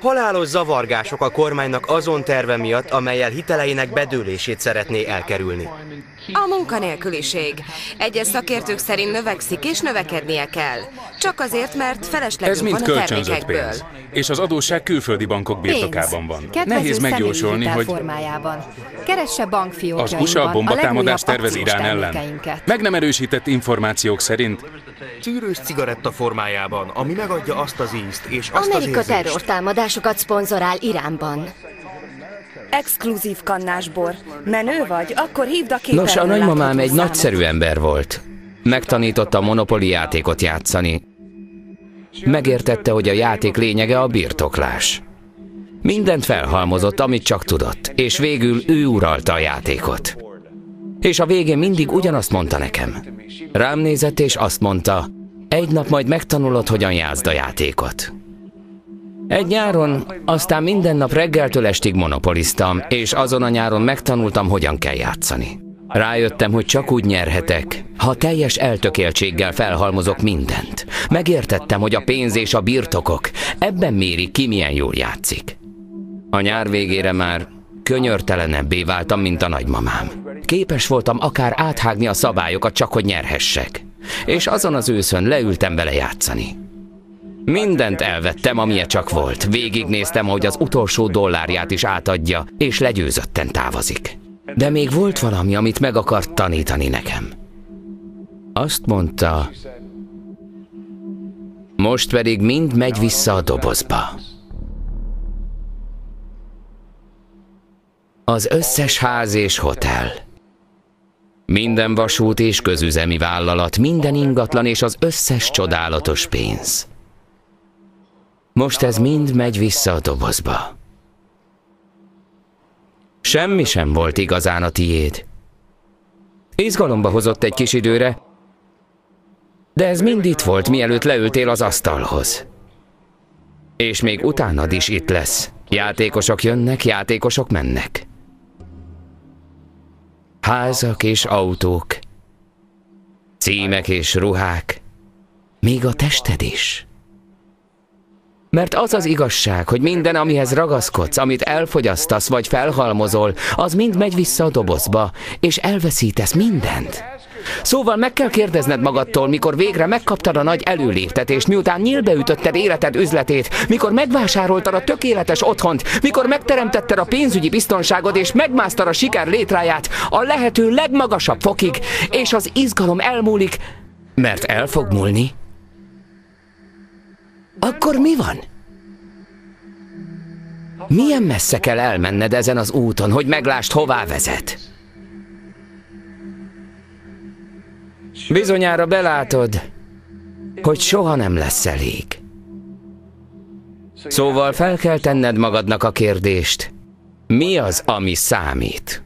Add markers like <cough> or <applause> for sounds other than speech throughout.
Halálos zavargások a kormánynak azon terve miatt, amelyel hiteleinek bedőlését szeretné elkerülni. A munkanélküliség. Egyes szakértők szerint növekszik és növekednie kell. Csak azért, mert feleslegünk Ez mind van a kölcsönzött termékekből. pénz. És az adósság külföldi bankok birtokában van. Kedvező Nehéz megjósolni, személyhitel hogy formájában. Keresse az bankfiókjainkban USA a bombatámadást legújabb tervez akciós Irán ellen. termékeinket. Meg nem erősített információk szerint Tűrős cigaretta formájában, ami megadja azt az ízt és azt Amerika az érzést. terrortámadásokat szponzorál Iránban. Exkluzív kannásbor. Menő vagy? Akkor hívd a képernyőn Nos, a nagymamám egy számot. nagyszerű ember volt. Megtanította a monopoli játékot játszani. Megértette, hogy a játék lényege a birtoklás. Mindent felhalmozott, amit csak tudott, és végül ő uralta a játékot. És a végén mindig ugyanazt mondta nekem. Rám nézett, és azt mondta, egy nap majd megtanulod, hogyan játszd a játékot. Egy nyáron, aztán minden nap reggeltől estig monopoliztam, és azon a nyáron megtanultam, hogyan kell játszani. Rájöttem, hogy csak úgy nyerhetek, ha teljes eltökéltséggel felhalmozok mindent. Megértettem, hogy a pénz és a birtokok ebben mérik ki, milyen jól játszik. A nyár végére már könyörtelenebbé váltam, mint a nagymamám. Képes voltam akár áthágni a szabályokat, csak hogy nyerhessek. És azon az őszön leültem vele játszani. Mindent elvettem, amilyen csak volt. Végignéztem, hogy az utolsó dollárját is átadja, és legyőzötten távozik. De még volt valami, amit meg akart tanítani nekem. Azt mondta, most pedig mind megy vissza a dobozba. Az összes ház és hotel. Minden vasút és közüzemi vállalat, minden ingatlan és az összes csodálatos pénz. Most ez mind megy vissza a dobozba. Semmi sem volt igazán a tiéd. Izgalomba hozott egy kis időre, de ez mind itt volt, mielőtt leültél az asztalhoz. És még utánad is itt lesz. Játékosok jönnek, játékosok mennek. Házak és autók. Címek és ruhák. Még a tested is. Mert az az igazság, hogy minden, amihez ragaszkodsz, amit elfogyasztasz vagy felhalmozol, az mind megy vissza a dobozba, és elveszítesz mindent. Szóval meg kell kérdezned magadtól, mikor végre megkaptad a nagy előléptetést, miután nyílbeütötted életed üzletét, mikor megvásároltad a tökéletes otthont, mikor megteremtetted a pénzügyi biztonságod és megmásztad a siker létráját a lehető legmagasabb fokig, és az izgalom elmúlik, mert el fog múlni. Akkor mi van? Milyen messze kell elmenned ezen az úton, hogy meglásd, hová vezet? Bizonyára belátod, hogy soha nem lesz elég. Szóval fel kell tenned magadnak a kérdést, mi az, ami számít?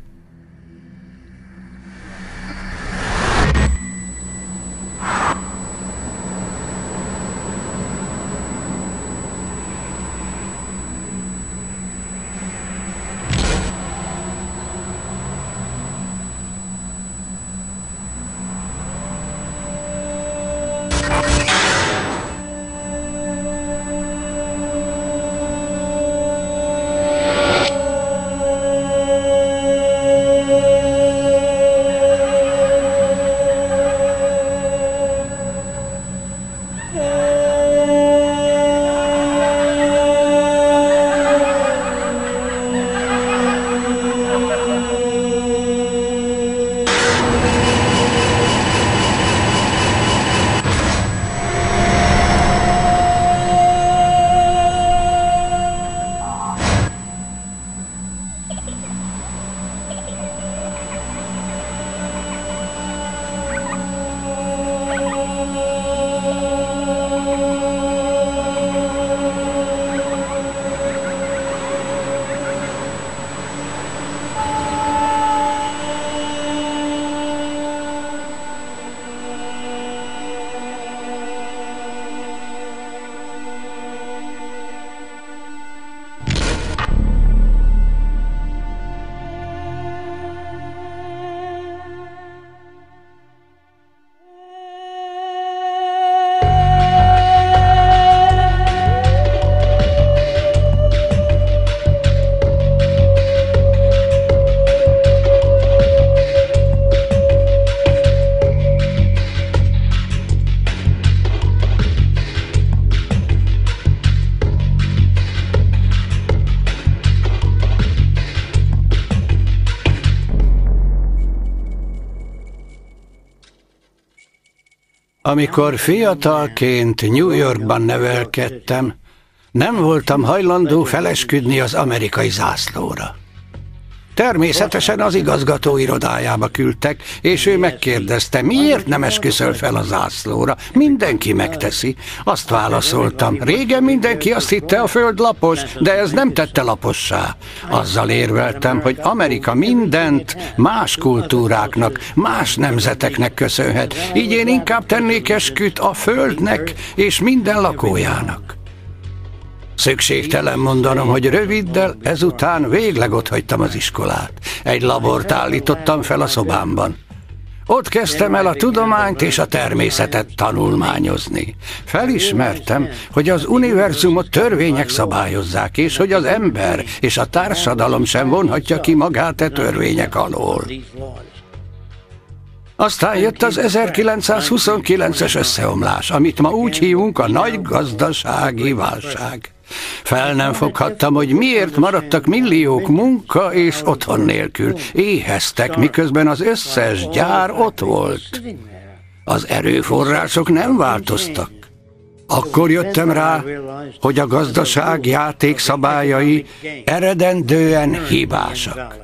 Amikor fiatalként New Yorkban nevelkedtem, nem voltam hajlandó felesküdni az amerikai zászlóra. Természetesen az igazgató irodájába küldtek, és ő megkérdezte, miért nem esküszöl fel a zászlóra. Mindenki megteszi. Azt válaszoltam, régen mindenki azt hitte a föld lapos, de ez nem tette lapossá. Azzal érveltem, hogy Amerika mindent más kultúráknak, más nemzeteknek köszönhet. Így én inkább tennék esküt a földnek és minden lakójának. Szükségtelen mondanom, hogy röviddel ezután végleg hagytam az iskolát. Egy labort állítottam fel a szobámban. Ott kezdtem el a tudományt és a természetet tanulmányozni. Felismertem, hogy az univerzumot törvények szabályozzák, és hogy az ember és a társadalom sem vonhatja ki magát e törvények alól. Aztán jött az 1929-es összeomlás, amit ma úgy hívunk a nagy gazdasági válság. Fel nem foghattam, hogy miért maradtak milliók munka és otthon nélkül. Éheztek, miközben az összes gyár ott volt. Az erőforrások nem változtak. Akkor jöttem rá, hogy a gazdaság játékszabályai eredendően hibásak.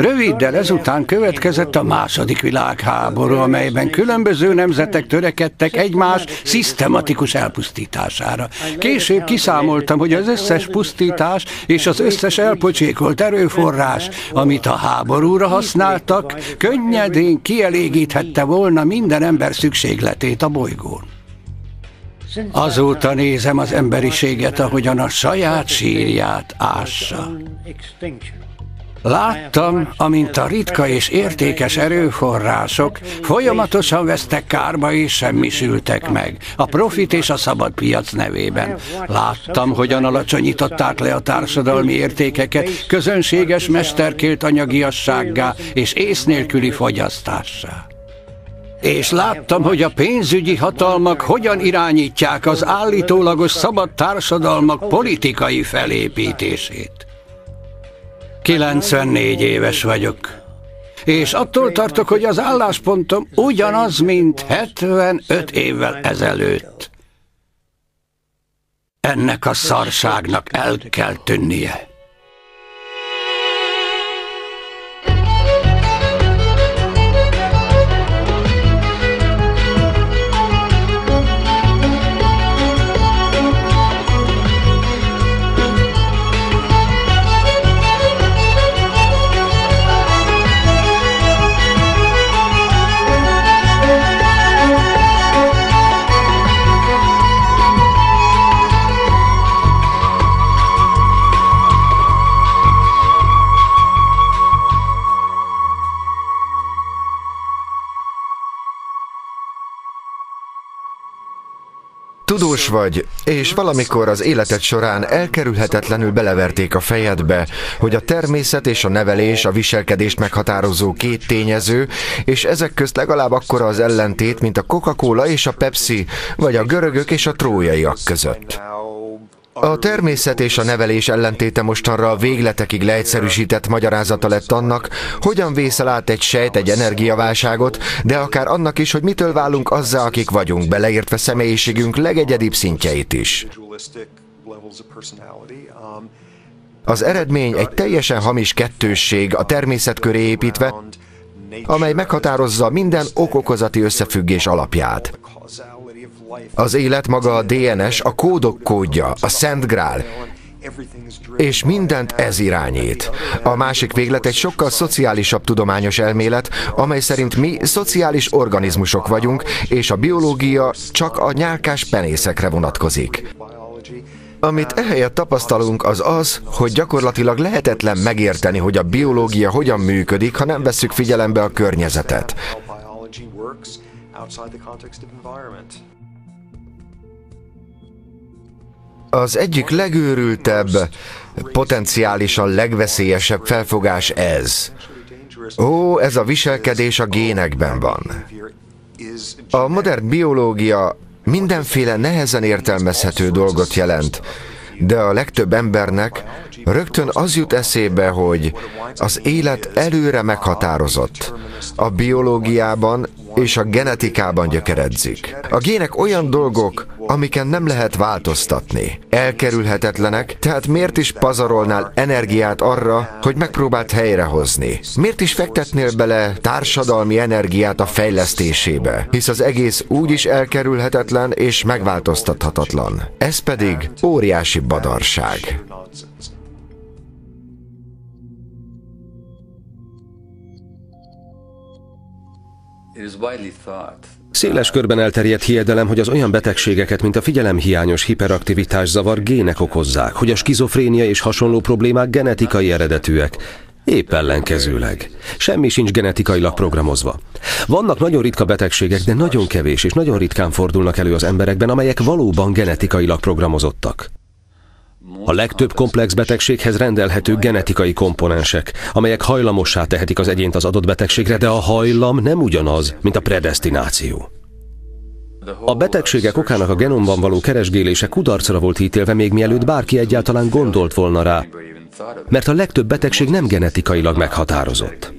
Röviddel ezután következett a második világháború, amelyben különböző nemzetek törekedtek egymás szisztematikus elpusztítására. Később kiszámoltam, hogy az összes pusztítás és az összes elpocsékolt erőforrás, amit a háborúra használtak, könnyedén kielégíthette volna minden ember szükségletét a bolygón. Azóta nézem az emberiséget, ahogyan a saját sírját ássa. Láttam, amint a ritka és értékes erőforrások folyamatosan vesztek kárba és semmisültek meg, a profit és a szabad piac nevében. Láttam, hogyan alacsonyították le a társadalmi értékeket közönséges mesterkélt anyagiassággá és ész nélküli fogyasztássá. És láttam, hogy a pénzügyi hatalmak hogyan irányítják az állítólagos szabad társadalmak politikai felépítését. 94 éves vagyok. És attól tartok, hogy az álláspontom ugyanaz, mint 75 évvel ezelőtt. Ennek a szarságnak el kell tűnnie. Tudós vagy, és valamikor az életed során elkerülhetetlenül beleverték a fejedbe, hogy a természet és a nevelés a viselkedést meghatározó két tényező, és ezek közt legalább akkora az ellentét, mint a Coca-Cola és a Pepsi, vagy a görögök és a trójaiak között. A természet és a nevelés ellentéte mostanra a végletekig leegyszerűsített magyarázata lett annak, hogyan vészel át egy sejt egy energiaválságot, de akár annak is, hogy mitől válunk azzá, akik vagyunk, beleértve személyiségünk legegyedibb szintjeit is. Az eredmény egy teljesen hamis kettősség a természet köré építve, amely meghatározza minden okokozati összefüggés alapját. Az élet maga a DNS, a kódok kódja, a Szent Grál, és mindent ez irányít. A másik véglet egy sokkal szociálisabb tudományos elmélet, amely szerint mi szociális organizmusok vagyunk, és a biológia csak a nyálkás penészekre vonatkozik. Amit ehelyett tapasztalunk az az, hogy gyakorlatilag lehetetlen megérteni, hogy a biológia hogyan működik, ha nem vesszük figyelembe a környezetet. Az egyik legőrültebb, potenciálisan legveszélyesebb felfogás ez. Ó, ez a viselkedés a génekben van. A modern biológia mindenféle nehezen értelmezhető dolgot jelent, de a legtöbb embernek rögtön az jut eszébe, hogy az élet előre meghatározott. A biológiában és a genetikában gyökeredzik. A gének olyan dolgok, amiken nem lehet változtatni. Elkerülhetetlenek, tehát miért is pazarolnál energiát arra, hogy megpróbált helyrehozni? Miért is fektetnél bele társadalmi energiát a fejlesztésébe? Hisz az egész úgy is elkerülhetetlen és megváltoztathatatlan. Ez pedig óriási badarság. Széles körben elterjedt hiedelem, hogy az olyan betegségeket, mint a figyelemhiányos hiperaktivitás zavar gének okozzák, hogy a skizofrénia és hasonló problémák genetikai eredetűek. Épp ellenkezőleg. Semmi sincs genetikailag programozva. Vannak nagyon ritka betegségek, de nagyon kevés és nagyon ritkán fordulnak elő az emberekben, amelyek valóban genetikailag programozottak. A legtöbb komplex betegséghez rendelhető genetikai komponensek, amelyek hajlamossá tehetik az egyént az adott betegségre, de a hajlam nem ugyanaz, mint a predestináció. A betegségek okának a genomban való keresgélése kudarcra volt ítélve még mielőtt bárki egyáltalán gondolt volna rá, mert a legtöbb betegség nem genetikailag meghatározott.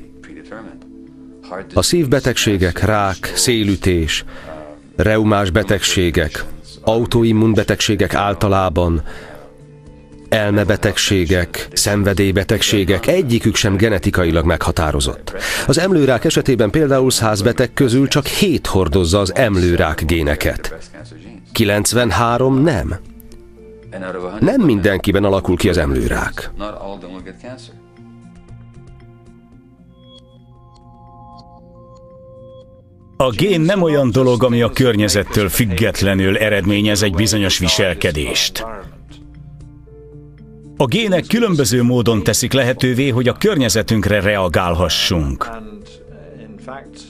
A szívbetegségek, rák, szélütés, reumás betegségek, autoimmunbetegségek általában, elmebetegségek, szenvedélybetegségek, egyikük sem genetikailag meghatározott. Az emlőrák esetében például 100 beteg közül csak 7 hordozza az emlőrák géneket. 93 nem. Nem mindenkiben alakul ki az emlőrák. A gén nem olyan dolog, ami a környezettől függetlenül eredményez egy bizonyos viselkedést. A gének különböző módon teszik lehetővé, hogy a környezetünkre reagálhassunk.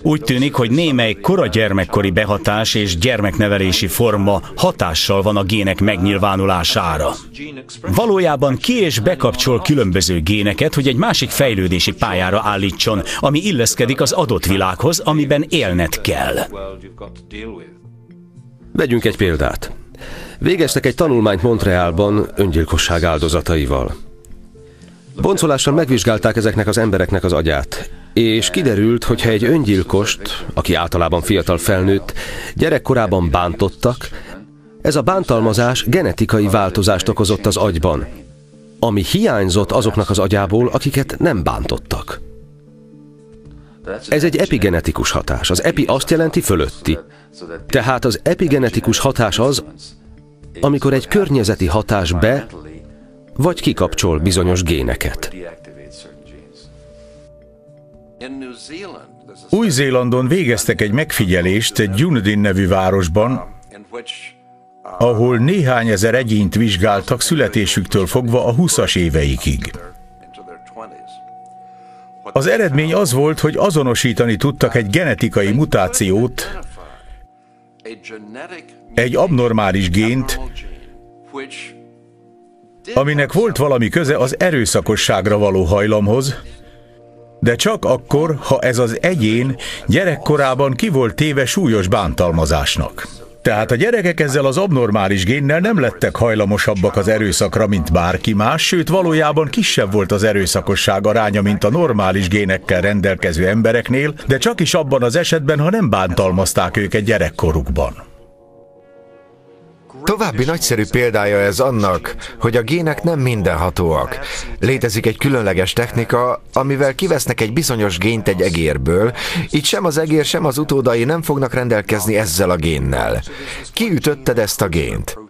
Úgy tűnik, hogy némely kora gyermekkori behatás és gyermeknevelési forma hatással van a gének megnyilvánulására. Valójában ki és bekapcsol különböző géneket, hogy egy másik fejlődési pályára állítson, ami illeszkedik az adott világhoz, amiben élned kell. Vegyünk egy példát. Végeztek egy tanulmányt Montrealban öngyilkosság áldozataival. Boncolással megvizsgálták ezeknek az embereknek az agyát, és kiderült, hogy ha egy öngyilkost, aki általában fiatal felnőtt, gyerekkorában bántottak, ez a bántalmazás genetikai változást okozott az agyban, ami hiányzott azoknak az agyából, akiket nem bántottak. Ez egy epigenetikus hatás. Az epi azt jelenti fölötti. Tehát az epigenetikus hatás az, amikor egy környezeti hatás be vagy kikapcsol bizonyos géneket. Új-Zélandon végeztek egy megfigyelést egy Dunedin nevű városban, ahol néhány ezer egyént vizsgáltak születésüktől fogva a 20-as éveikig. Az eredmény az volt, hogy azonosítani tudtak egy genetikai mutációt, egy abnormális gént, aminek volt valami köze az erőszakosságra való hajlamhoz, de csak akkor, ha ez az egyén gyerekkorában ki volt téve súlyos bántalmazásnak. Tehát a gyerekek ezzel az abnormális génnel nem lettek hajlamosabbak az erőszakra, mint bárki más, sőt valójában kisebb volt az erőszakosság aránya, mint a normális génekkel rendelkező embereknél, de csak is abban az esetben, ha nem bántalmazták őket gyerekkorukban. További nagyszerű példája ez annak, hogy a gének nem mindenhatóak. Létezik egy különleges technika, amivel kivesznek egy bizonyos gént egy egérből, így sem az egér, sem az utódai nem fognak rendelkezni ezzel a génnel. Kiütötted ezt a gént?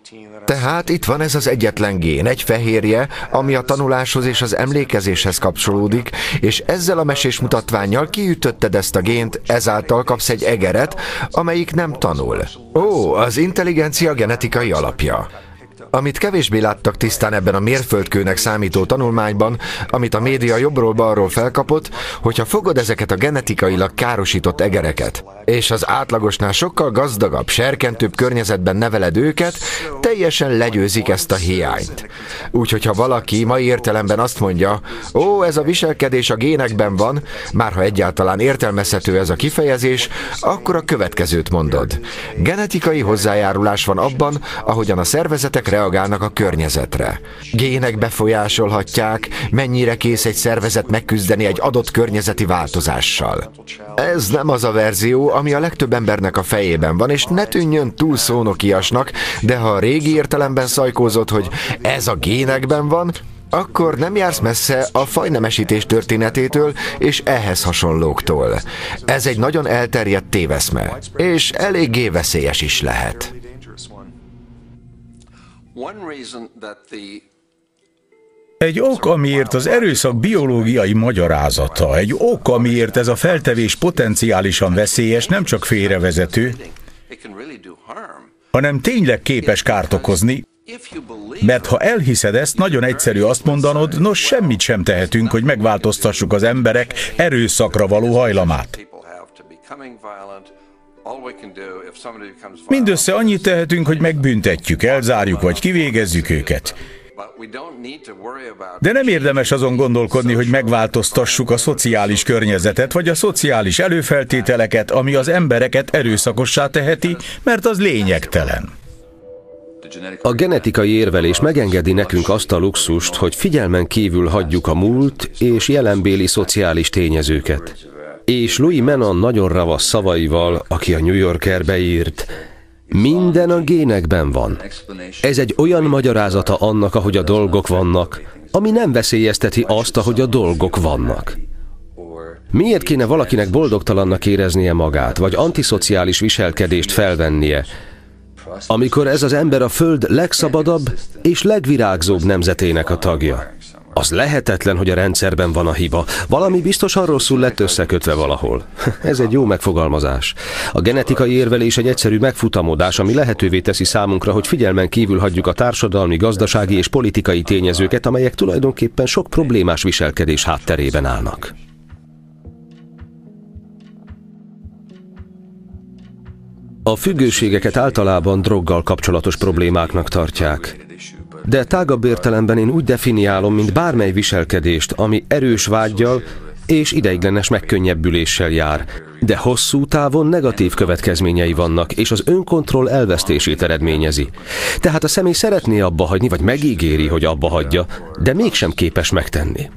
Tehát itt van ez az egyetlen gén, egy fehérje, ami a tanuláshoz és az emlékezéshez kapcsolódik, és ezzel a mesés mutatványjal kiütötted ezt a gént, ezáltal kapsz egy egeret, amelyik nem tanul. Ó, az intelligencia genetikai alapja. Amit kevésbé láttak tisztán ebben a mérföldkőnek számító tanulmányban, amit a média jobbról-balról felkapott, hogyha fogod ezeket a genetikailag károsított egereket, és az átlagosnál sokkal gazdagabb, serkentőbb környezetben neveled őket, teljesen legyőzik ezt a hiányt. Úgyhogy ha valaki mai értelemben azt mondja, ó, ez a viselkedés a génekben van, már ha egyáltalán értelmezhető ez a kifejezés, akkor a következőt mondod. Genetikai hozzájárulás van abban, ahogyan a szervezetek reagálnak a környezetre. Gének befolyásolhatják, mennyire kész egy szervezet megküzdeni egy adott környezeti változással. Ez nem az a verzió, ami a legtöbb embernek a fejében van, és ne tűnjön túl szónokiasnak, de ha a régi értelemben szajkózott, hogy ez a génekben van, akkor nem jársz messze a fajnemesítés történetétől és ehhez hasonlóktól. Ez egy nagyon elterjedt téveszme, és eléggé veszélyes is lehet. Egy ok, amiért az erőszak biológiai magyarázata, egy ok, amiért ez a feltevés potenciálisan veszélyes, nem csak félrevezető, hanem tényleg képes kárt okozni, mert ha elhiszed ezt, nagyon egyszerű azt mondanod, nos semmit sem tehetünk, hogy megváltoztassuk az emberek erőszakra való hajlamát. Mindössze annyit tehetünk, hogy megbüntetjük, elzárjuk vagy kivégezzük őket. De nem érdemes azon gondolkodni, hogy megváltoztassuk a szociális környezetet, vagy a szociális előfeltételeket, ami az embereket erőszakossá teheti, mert az lényegtelen. A genetikai érvelés megengedi nekünk azt a luxust, hogy figyelmen kívül hagyjuk a múlt és jelenbéli szociális tényezőket. És Louis Menon nagyon ravasz szavaival, aki a New Yorkerbe írt, minden a génekben van. Ez egy olyan magyarázata annak, ahogy a dolgok vannak, ami nem veszélyezteti azt, ahogy a dolgok vannak. Miért kéne valakinek boldogtalannak éreznie magát, vagy antiszociális viselkedést felvennie, amikor ez az ember a Föld legszabadabb és legvirágzóbb nemzetének a tagja? Az lehetetlen, hogy a rendszerben van a hiba. Valami biztosan rosszul lett összekötve valahol. <laughs> Ez egy jó megfogalmazás. A genetikai érvelés egy egyszerű megfutamodás, ami lehetővé teszi számunkra, hogy figyelmen kívül hagyjuk a társadalmi, gazdasági és politikai tényezőket, amelyek tulajdonképpen sok problémás viselkedés hátterében állnak. A függőségeket általában droggal kapcsolatos problémáknak tartják. De tágabb értelemben én úgy definiálom, mint bármely viselkedést, ami erős vágyjal és ideiglenes megkönnyebbüléssel jár, de hosszú távon negatív következményei vannak, és az önkontroll elvesztését eredményezi. Tehát a személy szeretné abba hagyni, vagy megígéri, hogy abba hagyja, de mégsem képes megtenni.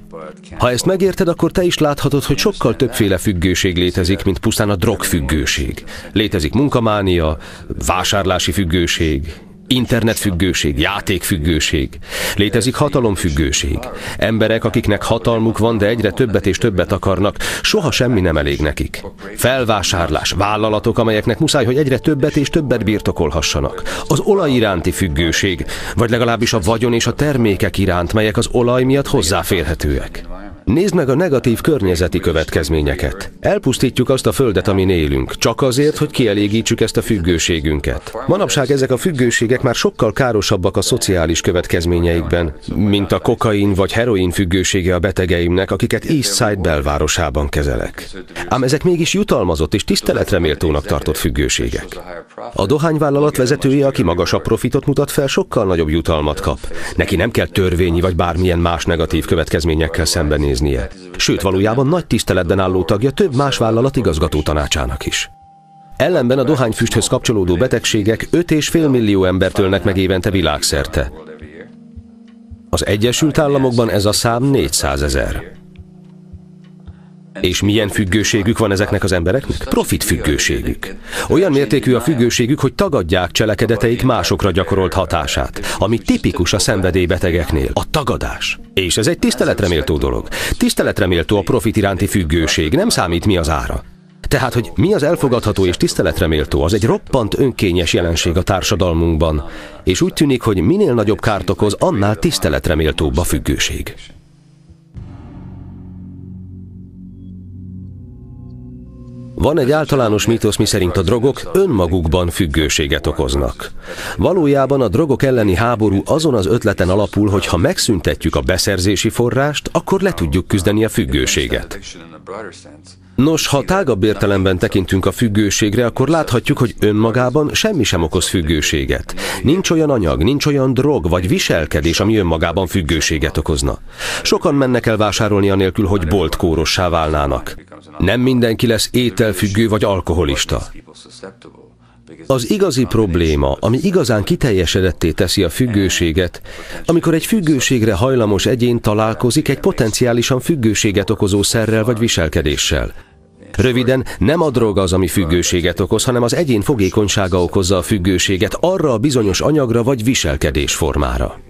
Ha ezt megérted, akkor te is láthatod, hogy sokkal többféle függőség létezik, mint pusztán a drogfüggőség. Létezik munkamánia, vásárlási függőség, Internetfüggőség, játékfüggőség. Létezik hatalomfüggőség. Emberek, akiknek hatalmuk van, de egyre többet és többet akarnak, soha semmi nem elég nekik. Felvásárlás, vállalatok, amelyeknek muszáj, hogy egyre többet és többet birtokolhassanak. Az olaj iránti függőség, vagy legalábbis a vagyon és a termékek iránt, melyek az olaj miatt hozzáférhetőek. Nézd meg a negatív környezeti következményeket. Elpusztítjuk azt a földet, amin élünk, csak azért, hogy kielégítsük ezt a függőségünket. Manapság ezek a függőségek már sokkal károsabbak a szociális következményeikben, mint a kokain vagy heroin függősége a betegeimnek, akiket Eastside belvárosában kezelek. Ám ezek mégis jutalmazott és tiszteletre méltónak tartott függőségek. A dohányvállalat vezetője, aki magasabb profitot mutat fel, sokkal nagyobb jutalmat kap. Neki nem kell törvényi vagy bármilyen más negatív következményekkel szembenézni néznie. Sőt, valójában nagy tiszteletben álló tagja több más vállalat igazgató tanácsának is. Ellenben a dohányfüsthöz kapcsolódó betegségek 5,5 millió embert ölnek meg évente világszerte. Az Egyesült Államokban ez a szám 400 ezer. És milyen függőségük van ezeknek az embereknek? Profit függőségük. Olyan mértékű a függőségük, hogy tagadják cselekedeteik másokra gyakorolt hatását, ami tipikus a szenvedélybetegeknél, a tagadás. És ez egy tiszteletreméltó dolog. Tiszteletreméltó a profit iránti függőség, nem számít mi az ára. Tehát, hogy mi az elfogadható és tiszteletreméltó, az egy roppant önkényes jelenség a társadalmunkban, és úgy tűnik, hogy minél nagyobb kárt okoz, annál tiszteletreméltóbb a függőség. Van egy általános mítosz, miszerint a drogok önmagukban függőséget okoznak. Valójában a drogok elleni háború azon az ötleten alapul, hogy ha megszüntetjük a beszerzési forrást, akkor le tudjuk küzdeni a függőséget. Nos, ha tágabb értelemben tekintünk a függőségre, akkor láthatjuk, hogy önmagában semmi sem okoz függőséget. Nincs olyan anyag, nincs olyan drog vagy viselkedés, ami önmagában függőséget okozna. Sokan mennek el vásárolni anélkül, hogy boltkórossá válnának. Nem mindenki lesz ételfüggő vagy alkoholista. Az igazi probléma, ami igazán kiteljesedetté teszi a függőséget, amikor egy függőségre hajlamos egyén találkozik egy potenciálisan függőséget okozó szerrel vagy viselkedéssel. Röviden, nem a drog az, ami függőséget okoz, hanem az egyén fogékonysága okozza a függőséget arra a bizonyos anyagra vagy viselkedés formára.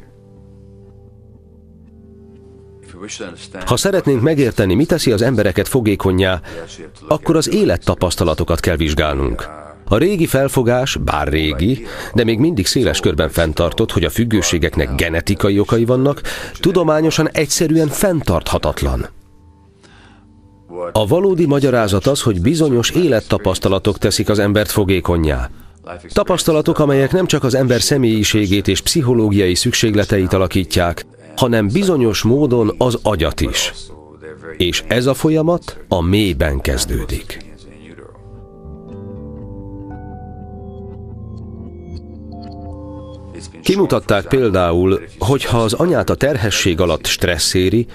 Ha szeretnénk megérteni, mi teszi az embereket fogékonyá, akkor az élettapasztalatokat kell vizsgálnunk. A régi felfogás, bár régi, de még mindig széles körben fenntartott, hogy a függőségeknek genetikai okai vannak, tudományosan egyszerűen fenntarthatatlan. A valódi magyarázat az, hogy bizonyos élettapasztalatok teszik az embert fogékonyá. Tapasztalatok, amelyek nem csak az ember személyiségét és pszichológiai szükségleteit alakítják, hanem bizonyos módon az agyat is. És ez a folyamat a mélyben kezdődik. Kimutatták például, hogy ha az anyát a terhesség alatt stressz éri,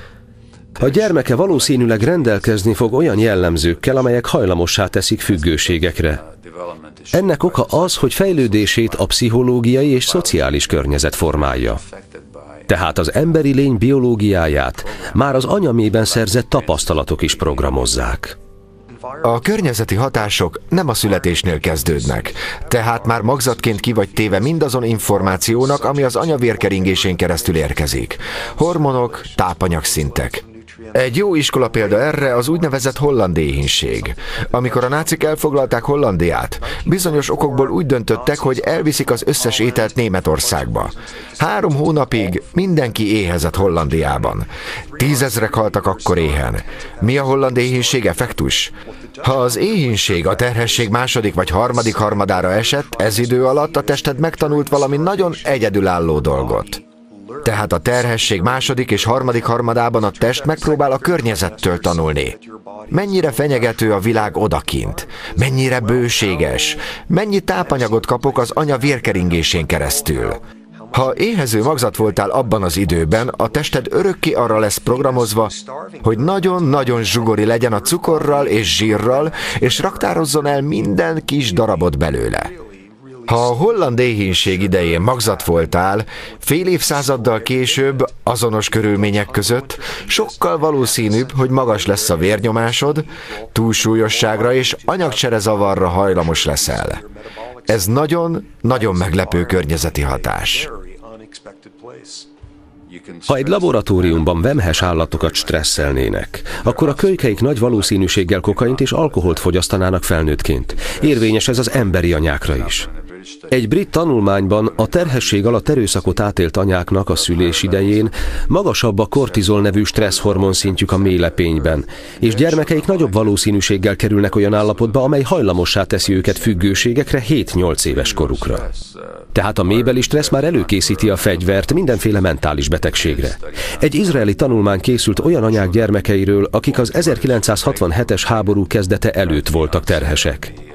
a gyermeke valószínűleg rendelkezni fog olyan jellemzőkkel, amelyek hajlamossá teszik függőségekre. Ennek oka az, hogy fejlődését a pszichológiai és szociális környezet formálja. Tehát az emberi lény biológiáját már az anyamében szerzett tapasztalatok is programozzák. A környezeti hatások nem a születésnél kezdődnek, tehát már magzatként ki vagy téve mindazon információnak, ami az anyavérkeringésén keresztül érkezik. Hormonok, tápanyagszintek. Egy jó iskola példa erre az úgynevezett holland éhínség. Amikor a nácik elfoglalták Hollandiát, bizonyos okokból úgy döntöttek, hogy elviszik az összes ételt Németországba. Három hónapig mindenki éhezett Hollandiában. Tízezrek haltak akkor éhen. Mi a holland éhínség effektus? Ha az éhínség a terhesség második vagy harmadik harmadára esett, ez idő alatt a tested megtanult valami nagyon egyedülálló dolgot. Tehát a terhesség második és harmadik harmadában a test megpróbál a környezettől tanulni. Mennyire fenyegető a világ odakint? Mennyire bőséges? Mennyi tápanyagot kapok az anya vérkeringésén keresztül? Ha éhező magzat voltál abban az időben, a tested örökké arra lesz programozva, hogy nagyon-nagyon zsugori legyen a cukorral és zsírral, és raktározzon el minden kis darabot belőle. Ha a holland éhínség idején magzat voltál, fél évszázaddal később, azonos körülmények között, sokkal valószínűbb, hogy magas lesz a vérnyomásod, túlsúlyosságra és anyagcsere zavarra hajlamos leszel. Ez nagyon, nagyon meglepő környezeti hatás. Ha egy laboratóriumban vemhes állatokat stresszelnének, akkor a kölykeik nagy valószínűséggel kokaint és alkoholt fogyasztanának felnőttként. Érvényes ez az emberi anyákra is. Egy brit tanulmányban a terhesség alatt erőszakot átélt anyáknak a szülés idején magasabb a kortizol nevű stresszhormon szintjük a mélepényben, és gyermekeik nagyobb valószínűséggel kerülnek olyan állapotba, amely hajlamossá teszi őket függőségekre 7-8 éves korukra. Tehát a mélybeli stressz már előkészíti a fegyvert mindenféle mentális betegségre. Egy izraeli tanulmány készült olyan anyák gyermekeiről, akik az 1967-es háború kezdete előtt voltak terhesek.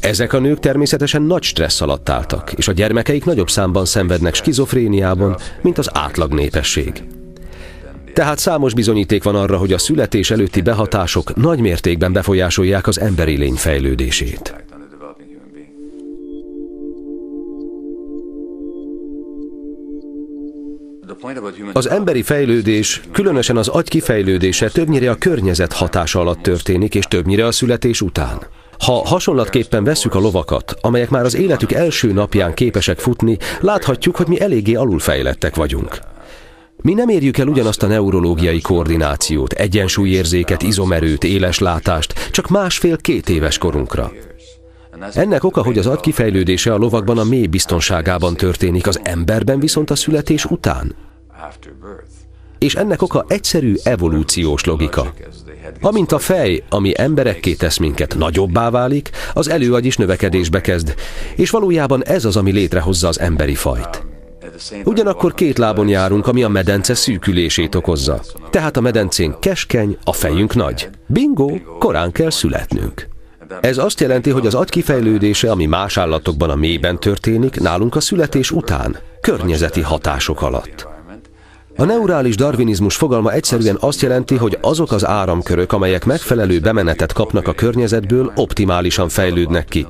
Ezek a nők természetesen nagy stressz alatt álltak, és a gyermekeik nagyobb számban szenvednek skizofréniában, mint az átlag népesség. Tehát számos bizonyíték van arra, hogy a születés előtti behatások nagy mértékben befolyásolják az emberi lény fejlődését. Az emberi fejlődés, különösen az agy kifejlődése többnyire a környezet hatása alatt történik, és többnyire a születés után. Ha hasonlatképpen vesszük a lovakat, amelyek már az életük első napján képesek futni, láthatjuk, hogy mi eléggé alulfejlettek vagyunk. Mi nem érjük el ugyanazt a neurológiai koordinációt, egyensúlyérzéket, izomerőt, éles látást, csak másfél-két éves korunkra. Ennek oka, hogy az agy kifejlődése a lovakban a mély biztonságában történik, az emberben viszont a születés után. És ennek oka egyszerű evolúciós logika. Amint a fej, ami emberekké tesz minket, nagyobbá válik, az előagy is növekedésbe kezd, és valójában ez az, ami létrehozza az emberi fajt. Ugyanakkor két lábon járunk, ami a medence szűkülését okozza. Tehát a medencén keskeny, a fejünk nagy. Bingo, korán kell születnünk. Ez azt jelenti, hogy az agy kifejlődése, ami más állatokban a mélyben történik, nálunk a születés után, környezeti hatások alatt. A neurális darwinizmus fogalma egyszerűen azt jelenti, hogy azok az áramkörök, amelyek megfelelő bemenetet kapnak a környezetből, optimálisan fejlődnek ki.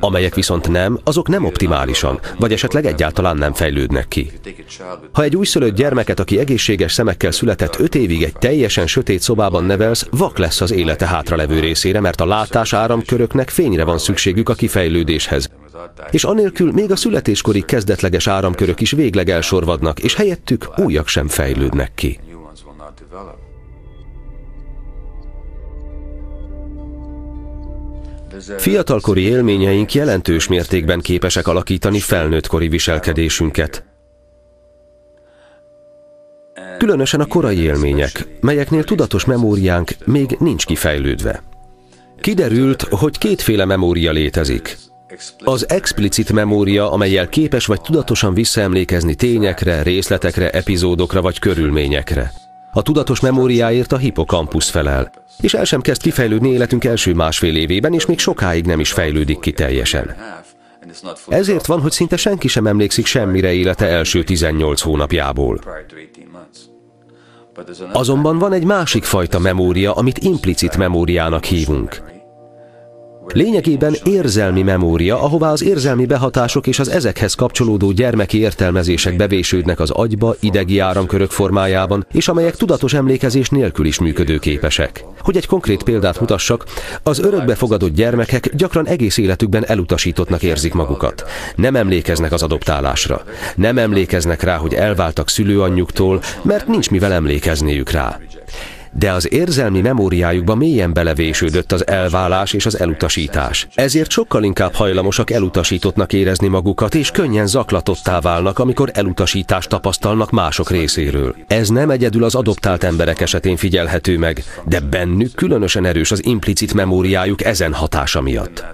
Amelyek viszont nem, azok nem optimálisan, vagy esetleg egyáltalán nem fejlődnek ki. Ha egy újszülött gyermeket, aki egészséges szemekkel született 5 évig egy teljesen sötét szobában nevelsz, vak lesz az élete hátralevő részére, mert a látás áramköröknek fényre van szükségük a kifejlődéshez. És anélkül még a születéskori kezdetleges áramkörök is végleg elsorvadnak, és helyettük újak sem fejlődnek ki. Fiatalkori élményeink jelentős mértékben képesek alakítani felnőttkori viselkedésünket. Különösen a korai élmények, melyeknél tudatos memóriánk még nincs kifejlődve. Kiderült, hogy kétféle memória létezik. Az explicit memória, amelyel képes vagy tudatosan visszaemlékezni tényekre, részletekre, epizódokra vagy körülményekre. A tudatos memóriáért a hipokampusz felel, és el sem kezd kifejlődni életünk első másfél évében, és még sokáig nem is fejlődik ki teljesen. Ezért van, hogy szinte senki sem emlékszik semmire élete első 18 hónapjából. Azonban van egy másik fajta memória, amit implicit memóriának hívunk. Lényegében érzelmi memória, ahová az érzelmi behatások és az ezekhez kapcsolódó gyermeki értelmezések bevésődnek az agyba, idegi áramkörök formájában, és amelyek tudatos emlékezés nélkül is működőképesek. Hogy egy konkrét példát mutassak, az örökbefogadott gyermekek gyakran egész életükben elutasítottnak érzik magukat. Nem emlékeznek az adoptálásra. Nem emlékeznek rá, hogy elváltak szülőanyjuktól, mert nincs mivel emlékezniük rá de az érzelmi memóriájukba mélyen belevésődött az elválás és az elutasítás. Ezért sokkal inkább hajlamosak elutasítottnak érezni magukat, és könnyen zaklatottá válnak, amikor elutasítást tapasztalnak mások részéről. Ez nem egyedül az adoptált emberek esetén figyelhető meg, de bennük különösen erős az implicit memóriájuk ezen hatása miatt.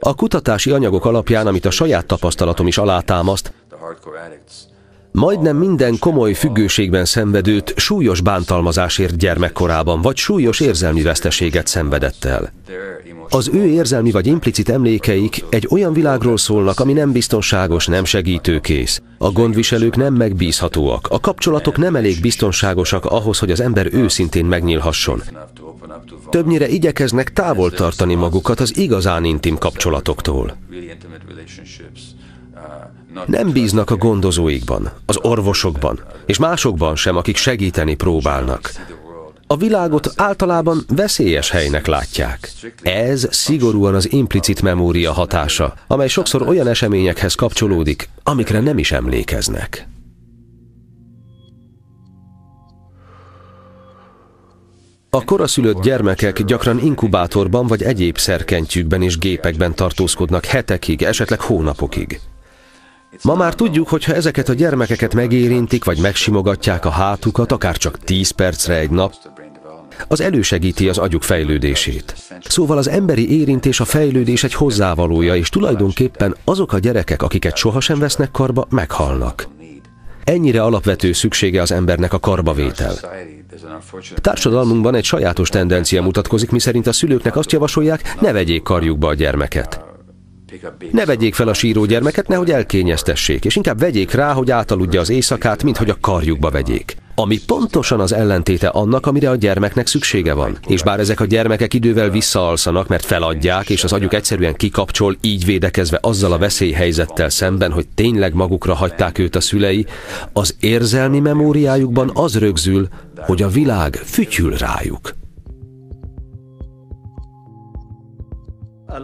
A kutatási anyagok alapján, amit a saját tapasztalatom is alátámaszt, Majdnem minden komoly függőségben szenvedőt súlyos bántalmazásért gyermekkorában, vagy súlyos érzelmi veszteséget szenvedett el. Az ő érzelmi vagy implicit emlékeik egy olyan világról szólnak, ami nem biztonságos, nem segítőkész. A gondviselők nem megbízhatóak, a kapcsolatok nem elég biztonságosak ahhoz, hogy az ember őszintén megnyílhasson. Többnyire igyekeznek távol tartani magukat az igazán intim kapcsolatoktól. Nem bíznak a gondozóikban, az orvosokban, és másokban sem, akik segíteni próbálnak. A világot általában veszélyes helynek látják. Ez szigorúan az implicit memória hatása, amely sokszor olyan eseményekhez kapcsolódik, amikre nem is emlékeznek. A koraszülött gyermekek gyakran inkubátorban vagy egyéb szerkentyűkben és gépekben tartózkodnak hetekig, esetleg hónapokig. Ma már tudjuk, hogy ha ezeket a gyermekeket megérintik, vagy megsimogatják a hátukat, akár csak 10 percre egy nap, az elősegíti az agyuk fejlődését. Szóval az emberi érintés a fejlődés egy hozzávalója, és tulajdonképpen azok a gyerekek, akiket sohasem vesznek karba, meghalnak. Ennyire alapvető szüksége az embernek a karbavétel. Társadalmunkban egy sajátos tendencia mutatkozik, miszerint a szülőknek azt javasolják, ne vegyék karjukba a gyermeket. Ne vegyék fel a síró gyermeket, nehogy elkényeztessék, és inkább vegyék rá, hogy átaludja az éjszakát, mint hogy a karjukba vegyék. Ami pontosan az ellentéte annak, amire a gyermeknek szüksége van. És bár ezek a gyermekek idővel visszaalszanak, mert feladják, és az agyuk egyszerűen kikapcsol, így védekezve azzal a veszélyhelyzettel szemben, hogy tényleg magukra hagyták őt a szülei, az érzelmi memóriájukban az rögzül, hogy a világ fütyül rájuk.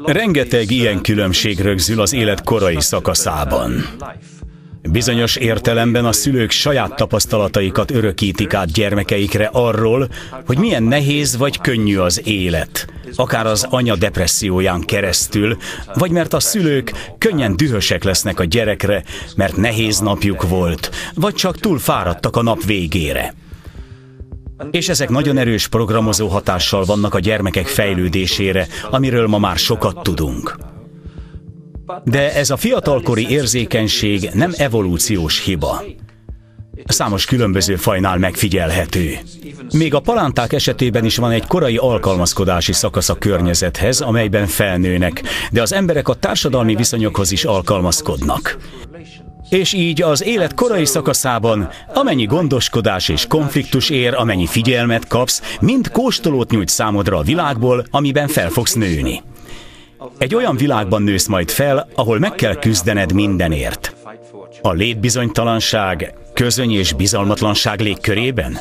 Rengeteg ilyen különbség rögzül az élet korai szakaszában. Bizonyos értelemben a szülők saját tapasztalataikat örökítik át gyermekeikre arról, hogy milyen nehéz vagy könnyű az élet, akár az anya depresszióján keresztül, vagy mert a szülők könnyen dühösek lesznek a gyerekre, mert nehéz napjuk volt, vagy csak túl fáradtak a nap végére. És ezek nagyon erős programozó hatással vannak a gyermekek fejlődésére, amiről ma már sokat tudunk. De ez a fiatalkori érzékenység nem evolúciós hiba. Számos különböző fajnál megfigyelhető. Még a palánták esetében is van egy korai alkalmazkodási szakasz a környezethez, amelyben felnőnek, de az emberek a társadalmi viszonyokhoz is alkalmazkodnak. És így az élet korai szakaszában, amennyi gondoskodás és konfliktus ér, amennyi figyelmet kapsz, mind kóstolót nyújt számodra a világból, amiben fel fogsz nőni. Egy olyan világban nősz majd fel, ahol meg kell küzdened mindenért. A létbizonytalanság, közöny és bizalmatlanság légkörében?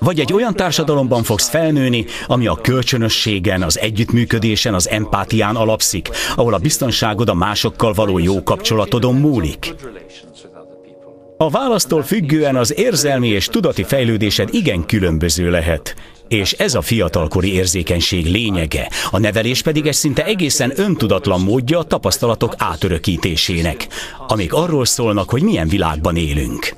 Vagy egy olyan társadalomban fogsz felnőni, ami a kölcsönösségen, az együttműködésen, az empátián alapszik, ahol a biztonságod a másokkal való jó kapcsolatodon múlik? A választól függően az érzelmi és tudati fejlődésed igen különböző lehet. És ez a fiatalkori érzékenység lényege, a nevelés pedig egy szinte egészen öntudatlan módja a tapasztalatok átörökítésének, amik arról szólnak, hogy milyen világban élünk.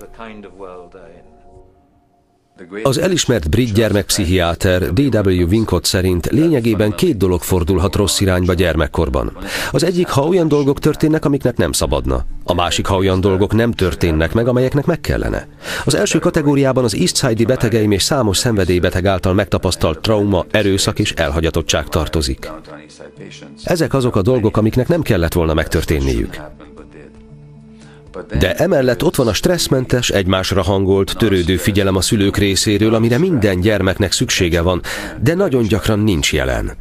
Az elismert brit gyermekpszichiáter D.W. Wincott szerint lényegében két dolog fordulhat rossz irányba gyermekkorban. Az egyik, ha olyan dolgok történnek, amiknek nem szabadna. A másik, ha olyan dolgok nem történnek meg, amelyeknek meg kellene. Az első kategóriában az Eastside-i betegeim és számos szenvedélybeteg által megtapasztalt trauma, erőszak és elhagyatottság tartozik. Ezek azok a dolgok, amiknek nem kellett volna megtörténniük. De emellett ott van a stresszmentes, egymásra hangolt, törődő figyelem a szülők részéről, amire minden gyermeknek szüksége van, de nagyon gyakran nincs jelen.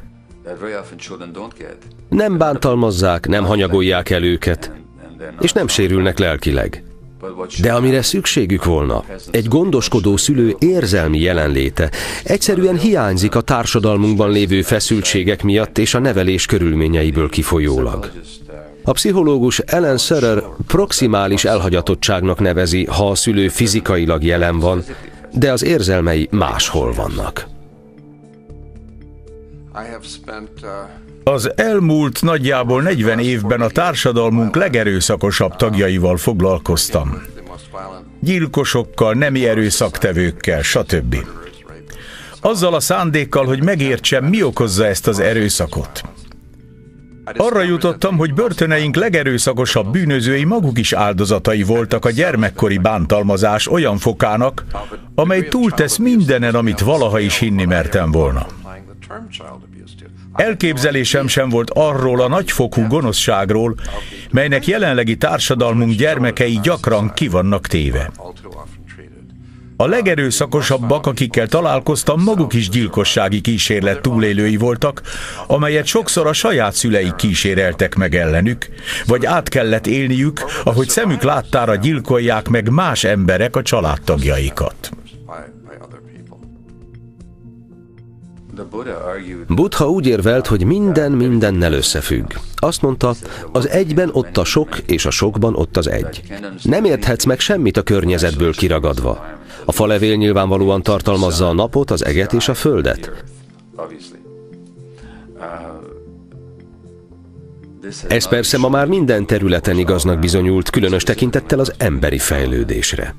Nem bántalmazzák, nem hanyagolják el őket, és nem sérülnek lelkileg. De amire szükségük volna, egy gondoskodó szülő érzelmi jelenléte egyszerűen hiányzik a társadalmunkban lévő feszültségek miatt és a nevelés körülményeiből kifolyólag. A pszichológus Ellen Serer proximális elhagyatottságnak nevezi, ha a szülő fizikailag jelen van, de az érzelmei máshol vannak. Az elmúlt nagyjából 40 évben a társadalmunk legerőszakosabb tagjaival foglalkoztam. Gyilkosokkal, nemi erőszaktevőkkel, stb. Azzal a szándékkal, hogy megértsem, mi okozza ezt az erőszakot. Arra jutottam, hogy börtöneink legerőszakosabb bűnözői maguk is áldozatai voltak a gyermekkori bántalmazás olyan fokának, amely túltesz mindenen, amit valaha is hinni mertem volna. Elképzelésem sem volt arról a nagyfokú gonoszságról, melynek jelenlegi társadalmunk gyermekei gyakran kivannak téve. A legerőszakosabbak, akikkel találkoztam, maguk is gyilkossági kísérlet túlélői voltak, amelyet sokszor a saját szüleik kíséreltek meg ellenük, vagy át kellett élniük, ahogy szemük láttára gyilkolják meg más emberek a családtagjaikat. Buddha úgy érvelt, hogy minden mindennel összefügg. Azt mondta, az egyben ott a sok, és a sokban ott az egy. Nem érthetsz meg semmit a környezetből kiragadva. A falevél nyilvánvalóan tartalmazza a napot, az eget és a földet. Ez persze ma már minden területen igaznak bizonyult, különös tekintettel az emberi fejlődésre.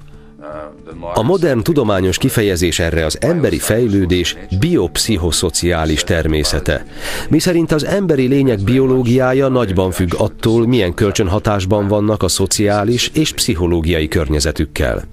A modern tudományos kifejezés erre az emberi fejlődés biopszichoszociális természete, miszerint az emberi lények biológiája nagyban függ attól, milyen kölcsönhatásban vannak a szociális és pszichológiai környezetükkel.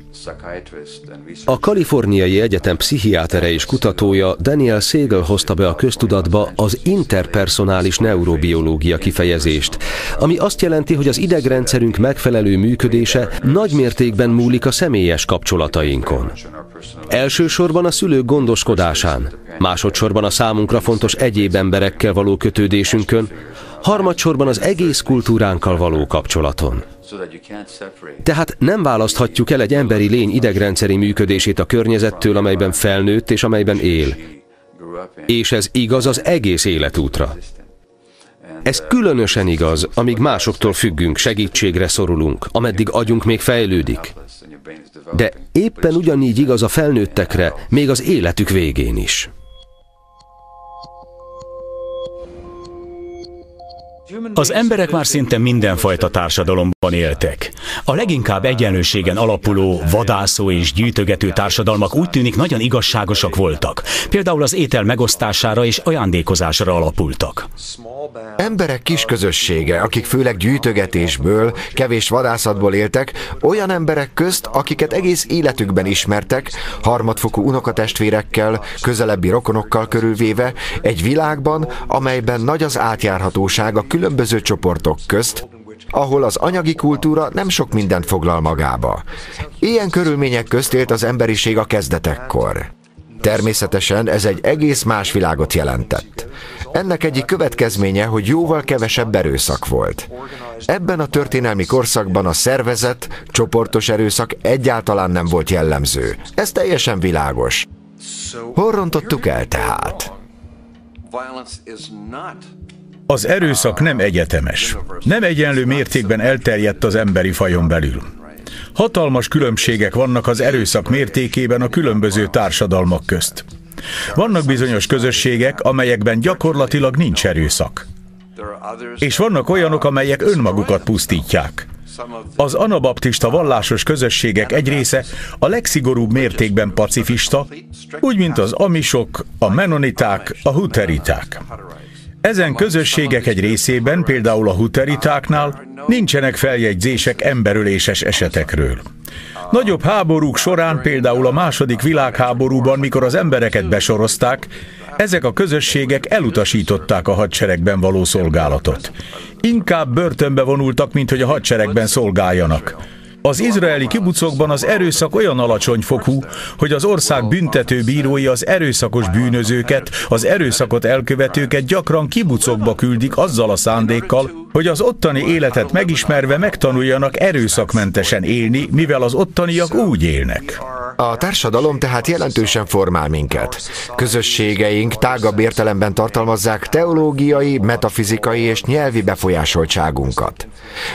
A Kaliforniai Egyetem pszichiátere és kutatója Daniel Siegel hozta be a köztudatba az interpersonális neurobiológia kifejezést, ami azt jelenti, hogy az idegrendszerünk megfelelő működése nagy mértékben múlik a személyes kapcsolatainkon. Elsősorban a szülők gondoskodásán, másodszorban a számunkra fontos egyéb emberekkel való kötődésünkön, harmadsorban az egész kultúránkkal való kapcsolaton. Tehát nem választhatjuk el egy emberi lény idegrendszeri működését a környezettől, amelyben felnőtt és amelyben él. És ez igaz az egész életútra. Ez különösen igaz, amíg másoktól függünk, segítségre szorulunk, ameddig agyunk még fejlődik. De éppen ugyanígy igaz a felnőttekre, még az életük végén is. Az emberek már szinte mindenfajta társadalomban éltek. A leginkább egyenlőségen alapuló, vadászó és gyűjtögető társadalmak úgy tűnik nagyon igazságosak voltak. Például az étel megosztására és ajándékozásra alapultak. Emberek kis közössége, akik főleg gyűjtögetésből, kevés vadászatból éltek, olyan emberek közt, akiket egész életükben ismertek, harmadfokú unokatestvérekkel, közelebbi rokonokkal körülvéve, egy világban, amelyben nagy az átjárhatóság a különböző csoportok közt, ahol az anyagi kultúra nem sok mindent foglal magába. Ilyen körülmények közt élt az emberiség a kezdetekkor. Természetesen ez egy egész más világot jelentett. Ennek egyik következménye, hogy jóval kevesebb erőszak volt. Ebben a történelmi korszakban a szervezet, csoportos erőszak egyáltalán nem volt jellemző. Ez teljesen világos. Hol rontottuk el tehát? Az erőszak nem egyetemes. Nem egyenlő mértékben elterjedt az emberi fajon belül. Hatalmas különbségek vannak az erőszak mértékében a különböző társadalmak közt. Vannak bizonyos közösségek, amelyekben gyakorlatilag nincs erőszak. És vannak olyanok, amelyek önmagukat pusztítják. Az anabaptista vallásos közösségek egy része a legszigorúbb mértékben pacifista, úgy mint az amisok, a menoniták, a huteriták. Ezen közösségek egy részében, például a huteritáknál nincsenek feljegyzések emberöléses esetekről. Nagyobb háborúk során, például a második világháborúban, mikor az embereket besorozták, ezek a közösségek elutasították a hadseregben való szolgálatot. Inkább börtönbe vonultak, mint hogy a hadseregben szolgáljanak. Az izraeli kibucokban az erőszak olyan alacsony fokú, hogy az ország büntető bírói az erőszakos bűnözőket, az erőszakot elkövetőket gyakran kibucokba küldik azzal a szándékkal, hogy az ottani életet megismerve megtanuljanak erőszakmentesen élni, mivel az ottaniak úgy élnek. A társadalom tehát jelentősen formál minket. Közösségeink tágabb értelemben tartalmazzák teológiai, metafizikai és nyelvi befolyásoltságunkat.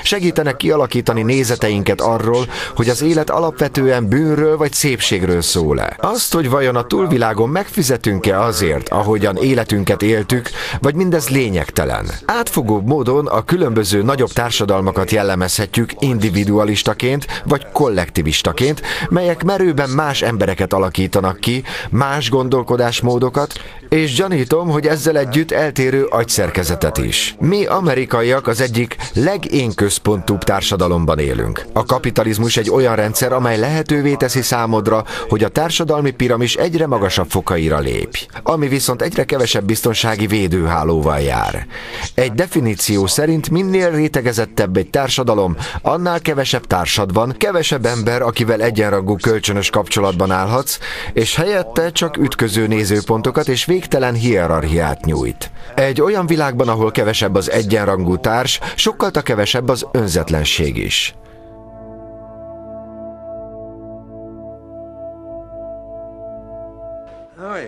Segítenek kialakítani nézeteinket arról, hogy az élet alapvetően bűnről vagy szépségről szól-e. Azt, hogy vajon a túlvilágon megfizetünk-e azért, ahogyan életünket éltük, vagy mindez lényegtelen. Átfogóbb módon a különböző nagyobb társadalmakat jellemezhetjük individualistaként vagy kollektivistaként, melyek merőben más embereket alakítanak ki, más gondolkodásmódokat, és gyanítom, hogy ezzel együtt eltérő agyszerkezetet is. Mi amerikaiak az egyik legénközpontúbb társadalomban élünk. A kapitalizmus egy olyan rendszer, amely lehetővé teszi számodra, hogy a társadalmi piramis egyre magasabb fokaira lépj, ami viszont egyre kevesebb biztonsági védőhálóval jár. Egy definíció szerint minél rétegezettebb egy társadalom, annál kevesebb társad van, kevesebb ember, akivel egyenrangú kölcsönös kapcsolatban állhatsz, és helyette csak ütköző nézőpontokat és végtelen hierarchiát nyújt. Egy olyan világban, ahol kevesebb az egyenrangú társ, sokkal kevesebb az önzetlenség is.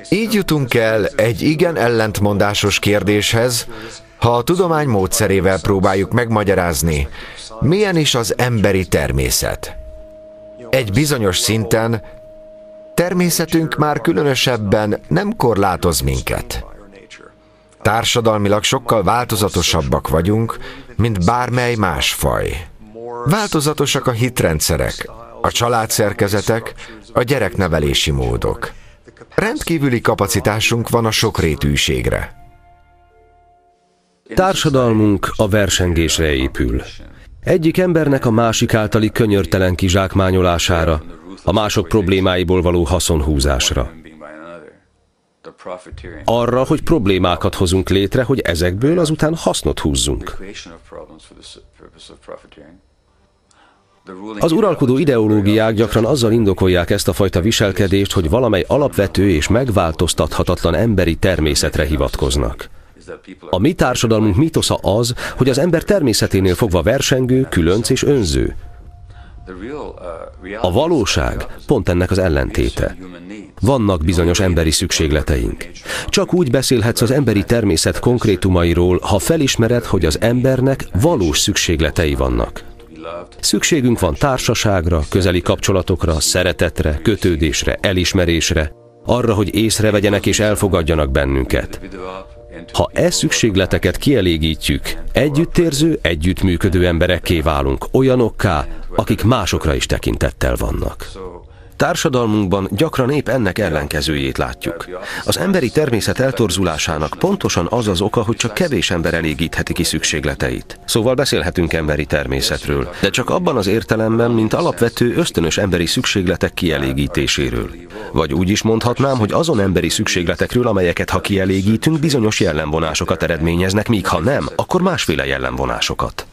Így jutunk el egy igen ellentmondásos kérdéshez, ha a tudomány módszerével próbáljuk megmagyarázni, milyen is az emberi természet. Egy bizonyos szinten természetünk már különösebben nem korlátoz minket. Társadalmilag sokkal változatosabbak vagyunk, mint bármely más faj. Változatosak a hitrendszerek, a családszerkezetek, a gyereknevelési módok. Rendkívüli kapacitásunk van a sokrétűségre. Társadalmunk a versengésre épül. Egyik embernek a másik általi könyörtelen kizsákmányolására, a mások problémáiból való haszonhúzásra. Arra, hogy problémákat hozunk létre, hogy ezekből azután hasznot húzzunk. Az uralkodó ideológiák gyakran azzal indokolják ezt a fajta viselkedést, hogy valamely alapvető és megváltoztathatatlan emberi természetre hivatkoznak. A mi társadalmunk mitosza az, hogy az ember természeténél fogva versengő, különc és önző. A valóság pont ennek az ellentéte. Vannak bizonyos emberi szükségleteink. Csak úgy beszélhetsz az emberi természet konkrétumairól, ha felismered, hogy az embernek valós szükségletei vannak. Szükségünk van társaságra, közeli kapcsolatokra, szeretetre, kötődésre, elismerésre, arra, hogy észrevegyenek és elfogadjanak bennünket. Ha e szükségleteket kielégítjük, együttérző, együttműködő emberekké válunk, olyanokká, akik másokra is tekintettel vannak. Társadalmunkban gyakran épp ennek ellenkezőjét látjuk. Az emberi természet eltorzulásának pontosan az az oka, hogy csak kevés ember elégítheti ki szükségleteit. Szóval beszélhetünk emberi természetről, de csak abban az értelemben, mint alapvető ösztönös emberi szükségletek kielégítéséről. Vagy úgy is mondhatnám, hogy azon emberi szükségletekről, amelyeket ha kielégítünk, bizonyos jellemvonásokat eredményeznek, míg ha nem, akkor másféle jellemvonásokat.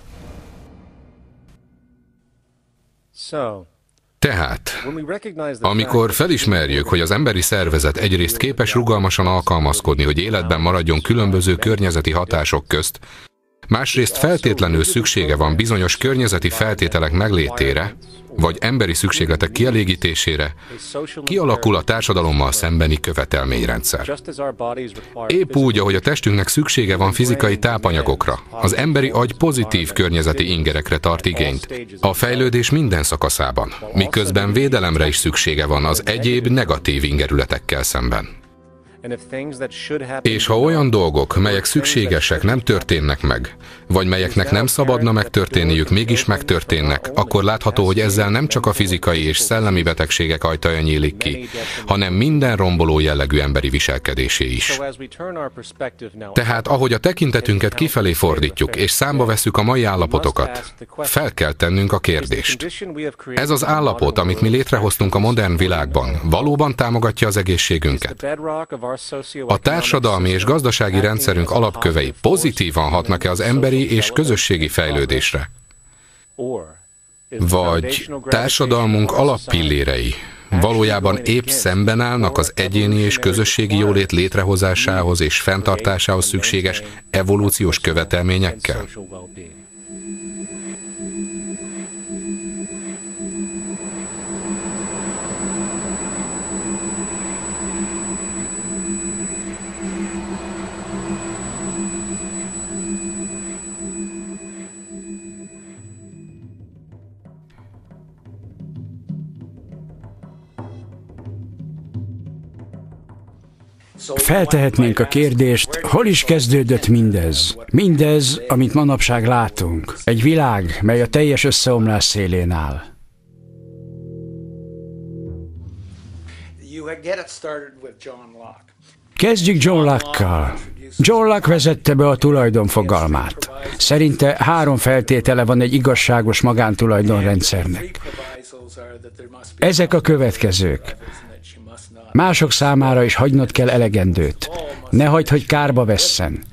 Tehát, amikor felismerjük, hogy az emberi szervezet egyrészt képes rugalmasan alkalmazkodni, hogy életben maradjon különböző környezeti hatások közt, másrészt feltétlenül szüksége van bizonyos környezeti feltételek meglétére, vagy emberi szükségletek kielégítésére, kialakul a társadalommal szembeni követelményrendszer. Épp úgy, ahogy a testünknek szüksége van fizikai tápanyagokra, az emberi agy pozitív környezeti ingerekre tart igényt, a fejlődés minden szakaszában, miközben védelemre is szüksége van az egyéb negatív ingerületekkel szemben. És ha olyan dolgok, melyek szükségesek, nem történnek meg, vagy melyeknek nem szabadna megtörténniük, mégis megtörténnek, akkor látható, hogy ezzel nem csak a fizikai és szellemi betegségek ajtaja nyílik ki, hanem minden romboló jellegű emberi viselkedésé is. Tehát, ahogy a tekintetünket kifelé fordítjuk, és számba veszük a mai állapotokat, fel kell tennünk a kérdést. Ez az állapot, amit mi létrehoztunk a modern világban, valóban támogatja az egészségünket? A társadalmi és gazdasági rendszerünk alapkövei pozitívan hatnak-e az emberi és közösségi fejlődésre? Vagy társadalmunk alappillérei valójában épp szemben állnak az egyéni és közösségi jólét létrehozásához és fenntartásához szükséges evolúciós követelményekkel? Feltehetnénk a kérdést, hol is kezdődött mindez? Mindez, amit manapság látunk. Egy világ, mely a teljes összeomlás szélén áll. Kezdjük John Locke-kal. John Locke vezette be a tulajdon fogalmát. Szerinte három feltétele van egy igazságos magántulajdonrendszernek. Ezek a következők. Mások számára is hagynod kell elegendőt. Ne hagyd, hogy kárba vesszen.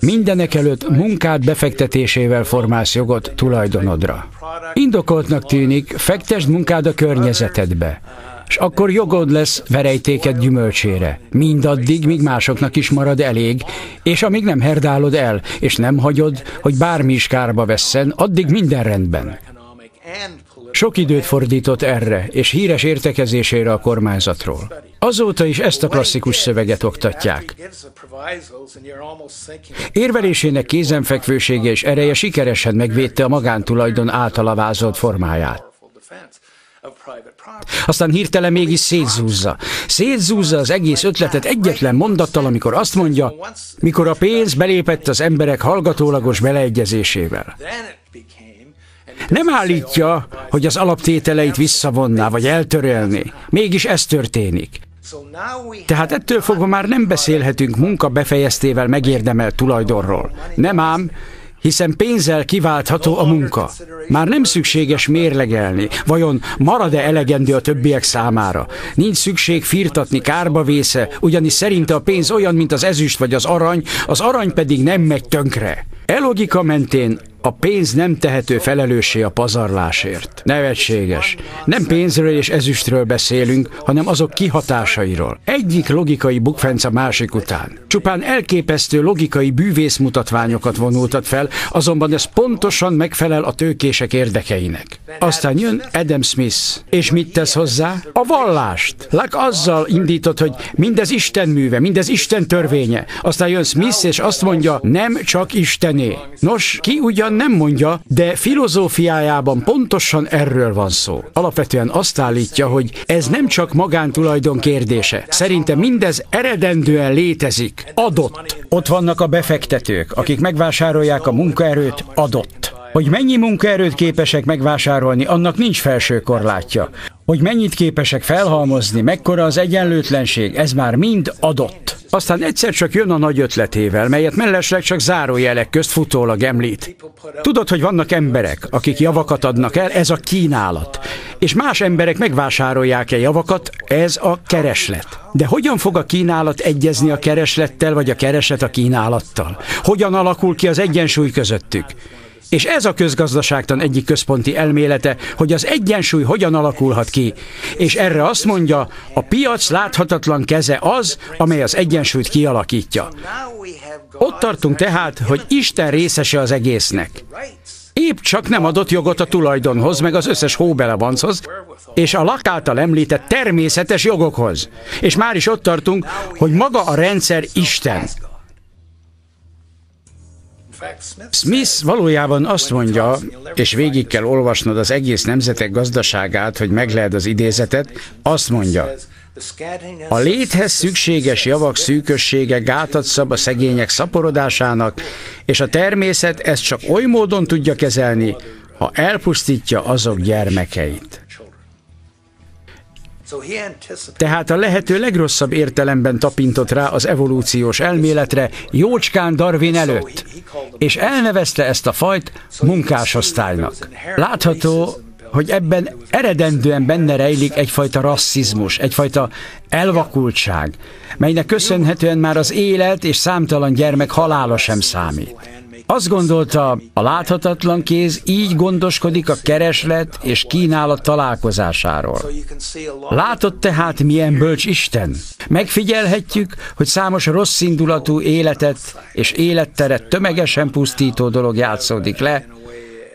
Mindenek előtt munkád befektetésével formálsz jogot tulajdonodra. Indokoltnak tűnik, fektesd munkád a környezetedbe, és akkor jogod lesz verejtéked gyümölcsére. Mindaddig, míg másoknak is marad elég, és amíg nem herdálod el, és nem hagyod, hogy bármi is kárba vesszen, addig minden rendben. Sok időt fordított erre, és híres értekezésére a kormányzatról. Azóta is ezt a klasszikus szöveget oktatják. Érvelésének kézenfekvősége és ereje sikeresen megvédte a magántulajdon általa vázolt formáját. Aztán hirtelen mégis szétzúzza. Szétzúzza az egész ötletet egyetlen mondattal, amikor azt mondja, mikor a pénz belépett az emberek hallgatólagos beleegyezésével. Nem állítja, hogy az alaptételeit visszavonná, vagy eltörölni. Mégis ez történik. Tehát ettől fogva már nem beszélhetünk munka befejeztével megérdemelt tulajdonról. Nem ám, hiszen pénzzel kiváltható a munka. Már nem szükséges mérlegelni, vajon marad-e elegendő a többiek számára. Nincs szükség firtatni kárba vésze, ugyanis szerinte a pénz olyan, mint az ezüst vagy az arany, az arany pedig nem megy tönkre. E logika mentén a pénz nem tehető felelőssé a pazarlásért. Nevetséges. Nem pénzről és ezüstről beszélünk, hanem azok kihatásairól. Egyik logikai bukfenc a másik után. Csupán elképesztő logikai bűvészmutatványokat vonultat fel, azonban ez pontosan megfelel a tőkések érdekeinek. Aztán jön Adam Smith, és mit tesz hozzá? A vallást. Lak azzal indított, hogy mindez Isten műve, mindez Isten törvénye. Aztán jön Smith, és azt mondja, nem csak Istené. Nos, ki ugyan nem mondja, de filozófiájában pontosan erről van szó. Alapvetően azt állítja, hogy ez nem csak magántulajdon kérdése. Szerinte mindez eredendően létezik, adott. Ott vannak a befektetők, akik megvásárolják a munkaerőt, adott. Hogy mennyi munkaerőt képesek megvásárolni, annak nincs felső korlátja. Hogy mennyit képesek felhalmozni, mekkora az egyenlőtlenség, ez már mind adott. Aztán egyszer csak jön a nagy ötletével, melyet mellesleg csak zárójelek közt futólag említ. Tudod, hogy vannak emberek, akik javakat adnak el, ez a kínálat. És más emberek megvásárolják-e javakat, ez a kereslet. De hogyan fog a kínálat egyezni a kereslettel, vagy a kereslet a kínálattal? Hogyan alakul ki az egyensúly közöttük? És ez a közgazdaságtan egyik központi elmélete, hogy az egyensúly hogyan alakulhat ki. És erre azt mondja, a piac láthatatlan keze az, amely az egyensúlyt kialakítja. Ott tartunk tehát, hogy Isten részese az egésznek. Épp csak nem adott jogot a tulajdonhoz, meg az összes hóbelevanchoz, és a lakáltal említett természetes jogokhoz. És már is ott tartunk, hogy maga a rendszer Isten. Smith valójában azt mondja, és végig kell olvasnod az egész nemzetek gazdaságát, hogy megleld az idézetet, azt mondja, a léthez szükséges javak szűkössége gátat szab a szegények szaporodásának, és a természet ezt csak oly módon tudja kezelni, ha elpusztítja azok gyermekeit. Tehát a lehető legrosszabb értelemben tapintott rá az evolúciós elméletre jócskán Darwin előtt, és elnevezte ezt a fajt munkásosztálynak. Látható, hogy ebben eredendően benne rejlik egyfajta rasszizmus, egyfajta elvakultság, melynek köszönhetően már az élet és számtalan gyermek halála sem számít. Azt gondolta, a láthatatlan kéz így gondoskodik a kereslet és kínálat találkozásáról. Látott tehát milyen bölcs Isten? Megfigyelhetjük, hogy számos rossz indulatú életet és életteret tömegesen pusztító dolog játszódik le,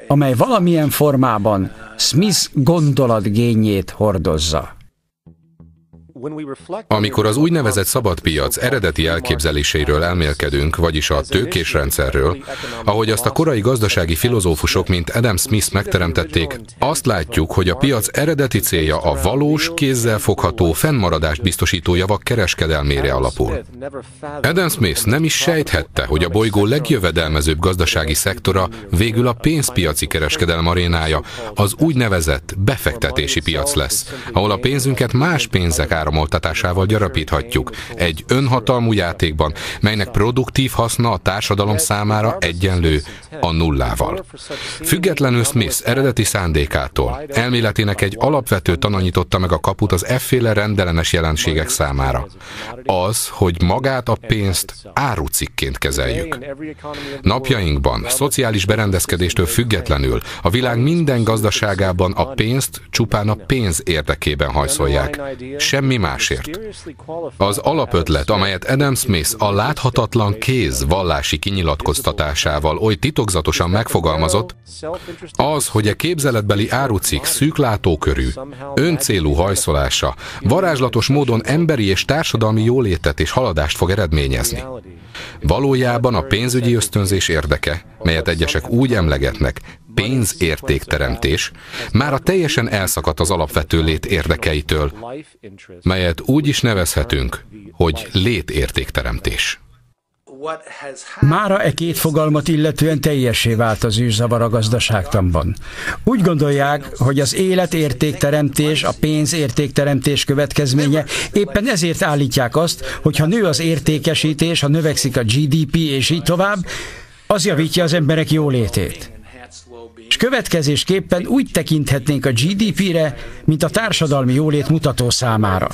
amely valamilyen formában Smith gondolatgényét hordozza. Amikor az úgynevezett szabadpiac eredeti elképzeléséről elmélkedünk, vagyis a tőkés rendszerről, ahogy azt a korai gazdasági filozófusok, mint Adam Smith megteremtették, azt látjuk, hogy a piac eredeti célja a valós, kézzel fogható, fennmaradást biztosító javak kereskedelmére alapul. Adam Smith nem is sejthette, hogy a bolygó legjövedelmezőbb gazdasági szektora végül a pénzpiaci kereskedelm arénája, az úgynevezett befektetési piac lesz, ahol a pénzünket más pénzek ára áramoltatásával gyarapíthatjuk egy önhatalmú játékban, melynek produktív haszna a társadalom számára egyenlő a nullával. Függetlenül Smith eredeti szándékától, elméletének egy alapvető tana nyitotta meg a kaput az efféle rendellenes jelenségek számára. Az, hogy magát a pénzt árucikként kezeljük. Napjainkban, szociális berendezkedéstől függetlenül a világ minden gazdaságában a pénzt csupán a pénz érdekében hajszolják. Semmi másért. Az alapötlet, amelyet Adam Smith a láthatatlan kéz vallási kinyilatkoztatásával oly titokzatosan megfogalmazott, az, hogy a képzeletbeli árucik szűklátókörű, öncélú hajszolása varázslatos módon emberi és társadalmi jólétet és haladást fog eredményezni. Valójában a pénzügyi ösztönzés érdeke, melyet egyesek úgy emlegetnek, pénzértékteremtés, már a teljesen elszakadt az alapvető lét érdekeitől, melyet úgy is nevezhetünk, hogy létértékteremtés. Mára e két fogalmat illetően teljessé vált az űrzavar a gazdaságtanban. Úgy gondolják, hogy az életértékteremtés, a pénzértékteremtés következménye, éppen ezért állítják azt, hogy ha nő az értékesítés, ha növekszik a GDP és így tovább, az javítja az emberek jólétét. És következésképpen úgy tekinthetnénk a GDP-re, mint a társadalmi jólét mutató számára.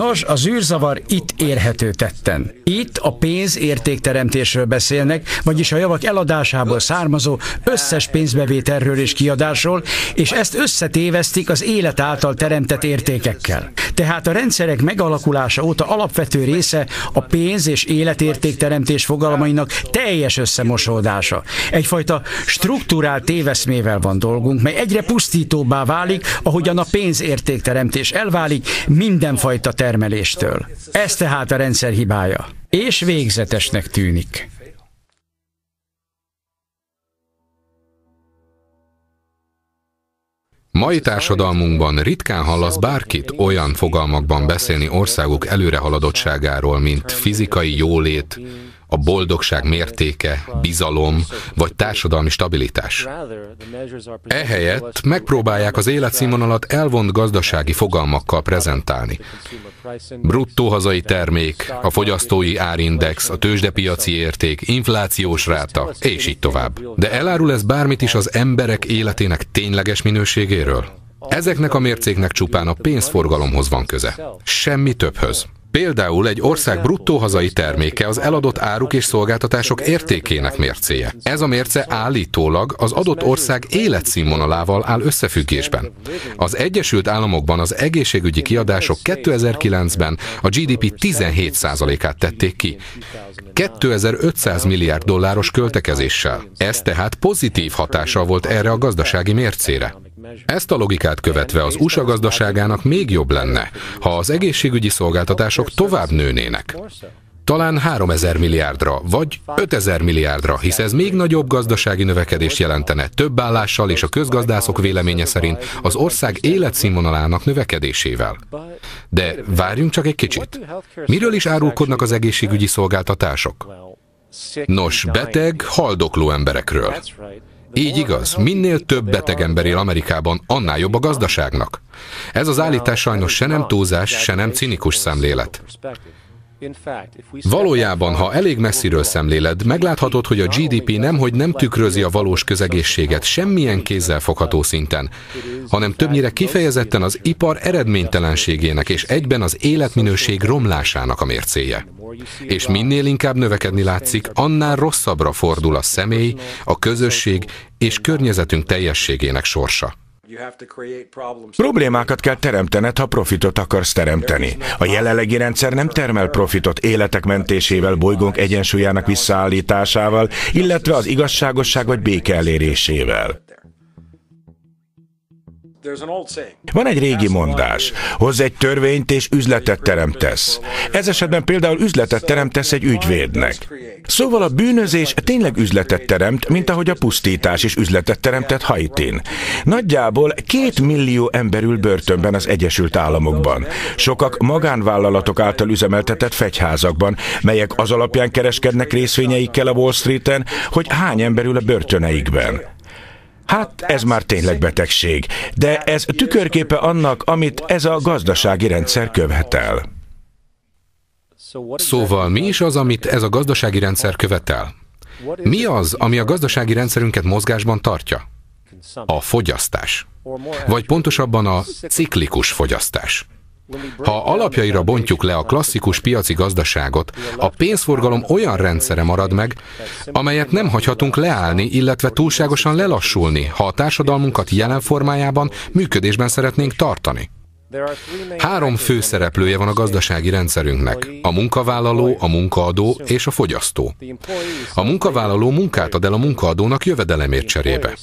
Nos, az űrzavar itt érhető tetten. Itt a pénz értékteremtésről beszélnek, vagyis a javak eladásából származó összes pénzbevételről és kiadásról, és ezt összetévesztik az élet által teremtett értékekkel. Tehát a rendszerek megalakulása óta alapvető része a pénz és életértékteremtés fogalmainak teljes összemosódása. Egyfajta struktúrált téveszmével van dolgunk, mely egyre pusztítóbbá válik, ahogyan a pénzértékteremtés elválik mindenfajta termeléstől. Ez tehát a rendszer hibája, és végzetesnek tűnik. Mai társadalmunkban ritkán hallasz bárkit olyan fogalmakban beszélni országuk előrehaladottságáról, mint fizikai jólét, a boldogság mértéke, bizalom vagy társadalmi stabilitás. Ehelyett megpróbálják az életszínvonalat elvont gazdasági fogalmakkal prezentálni. Bruttó hazai termék, a fogyasztói árindex, a tőzsdepiaci érték, inflációs ráta, és így tovább. De elárul ez bármit is az emberek életének tényleges minőségéről? Ezeknek a mércéknek csupán a pénzforgalomhoz van köze. Semmi többhöz. Például egy ország bruttó hazai terméke az eladott áruk és szolgáltatások értékének mércéje. Ez a mérce állítólag az adott ország életszínvonalával áll összefüggésben. Az Egyesült Államokban az egészségügyi kiadások 2009-ben a GDP 17%-át tették ki. 2500 milliárd dolláros költekezéssel. Ez tehát pozitív hatással volt erre a gazdasági mércére. Ezt a logikát követve az USA gazdaságának még jobb lenne, ha az egészségügyi szolgáltatások tovább nőnének. Talán 3000 milliárdra, vagy 5000 milliárdra, hisz ez még nagyobb gazdasági növekedést jelentene, több állással és a közgazdászok véleménye szerint az ország életszínvonalának növekedésével. De várjunk csak egy kicsit. Miről is árulkodnak az egészségügyi szolgáltatások? Nos, beteg, haldokló emberekről. Így igaz, minél több beteg ember él Amerikában, annál jobb a gazdaságnak. Ez az állítás sajnos se nem túlzás, se nem cinikus szemlélet. Valójában, ha elég messziről szemléled, megláthatod, hogy a GDP nemhogy nem tükrözi a valós közegészséget semmilyen kézzel fogható szinten, hanem többnyire kifejezetten az ipar eredménytelenségének és egyben az életminőség romlásának a mércéje. És minél inkább növekedni látszik, annál rosszabbra fordul a személy, a közösség és környezetünk teljességének sorsa. Problémákat kell teremtened, ha profitot akarsz teremteni. A jelenlegi rendszer nem termel profitot életek mentésével, bolygónk egyensúlyának visszaállításával, illetve az igazságosság vagy béke elérésével. Van egy régi mondás, hozz egy törvényt és üzletet teremtesz. Ez esetben például üzletet teremtesz egy ügyvédnek. Szóval a bűnözés tényleg üzletet teremt, mint ahogy a pusztítás is üzletet teremtett Haitin. Nagyjából két millió ember ül börtönben az Egyesült Államokban. Sokak magánvállalatok által üzemeltetett fegyházakban, melyek az alapján kereskednek részvényeikkel a Wall Streeten, hogy hány ember ül a börtöneikben. Hát ez már tényleg betegség, de ez tükörképe annak, amit ez a gazdasági rendszer követel. Szóval mi is az, amit ez a gazdasági rendszer követel? Mi az, ami a gazdasági rendszerünket mozgásban tartja? A fogyasztás. Vagy pontosabban a ciklikus fogyasztás. Ha alapjaira bontjuk le a klasszikus piaci gazdaságot, a pénzforgalom olyan rendszere marad meg, amelyet nem hagyhatunk leállni, illetve túlságosan lelassulni, ha a társadalmunkat jelen formájában működésben szeretnénk tartani. Három fő szereplője van a gazdasági rendszerünknek, a munkavállaló, a munkaadó és a fogyasztó. A munkavállaló munkát ad el a munkaadónak jövedelemért cserébe.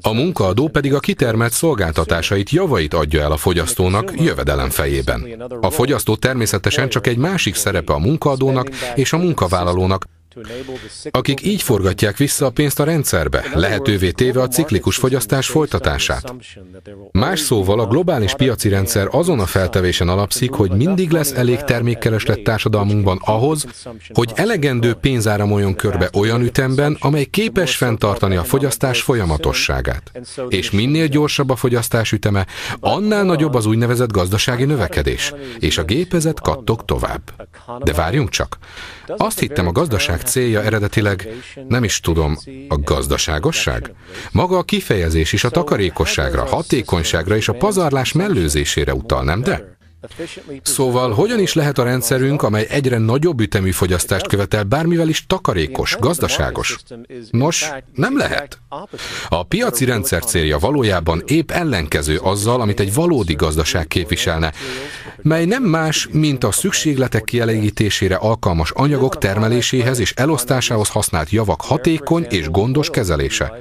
A munkaadó pedig a kitermelt szolgáltatásait, javait adja el a fogyasztónak jövedelem fejében. A fogyasztó természetesen csak egy másik szerepe a munkaadónak és a munkavállalónak, akik így forgatják vissza a pénzt a rendszerbe, lehetővé téve a ciklikus fogyasztás folytatását. Más szóval a globális piaci rendszer azon a feltevésen alapszik, hogy mindig lesz elég termékkereslet társadalmunkban ahhoz, hogy elegendő pénz áramoljon körbe olyan ütemben, amely képes fenntartani a fogyasztás folyamatosságát. És minél gyorsabb a fogyasztás üteme, annál nagyobb az úgynevezett gazdasági növekedés, és a gépezet kattog tovább. De várjunk csak! Azt hittem a gazdaság célja eredetileg, nem is tudom, a gazdaságosság? Maga a kifejezés is a takarékosságra, hatékonyságra és a pazarlás mellőzésére utal, nem de? Szóval hogyan is lehet a rendszerünk, amely egyre nagyobb ütemű fogyasztást követel, bármivel is takarékos, gazdaságos? Nos, nem lehet. A piaci rendszer célja valójában épp ellenkező azzal, amit egy valódi gazdaság képviselne, mely nem más, mint a szükségletek kielégítésére alkalmas anyagok termeléséhez és elosztásához használt javak hatékony és gondos kezelése.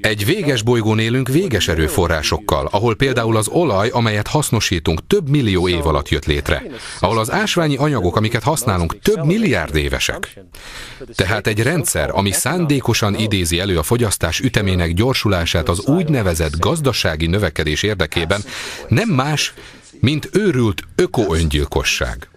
Egy véges bolygón élünk véges erőforrásokkal, ahol például az olaj, amelyet hasznosítunk, több millió év alatt jött létre, ahol az ásványi anyagok, amiket használunk, több milliárd évesek. Tehát egy rendszer, ami szándékosan idézi elő a fogyasztás ütemének gyorsulását az úgynevezett gazdasági növekedés érdekében, nem más, mint őrült ökoöngyilkosság.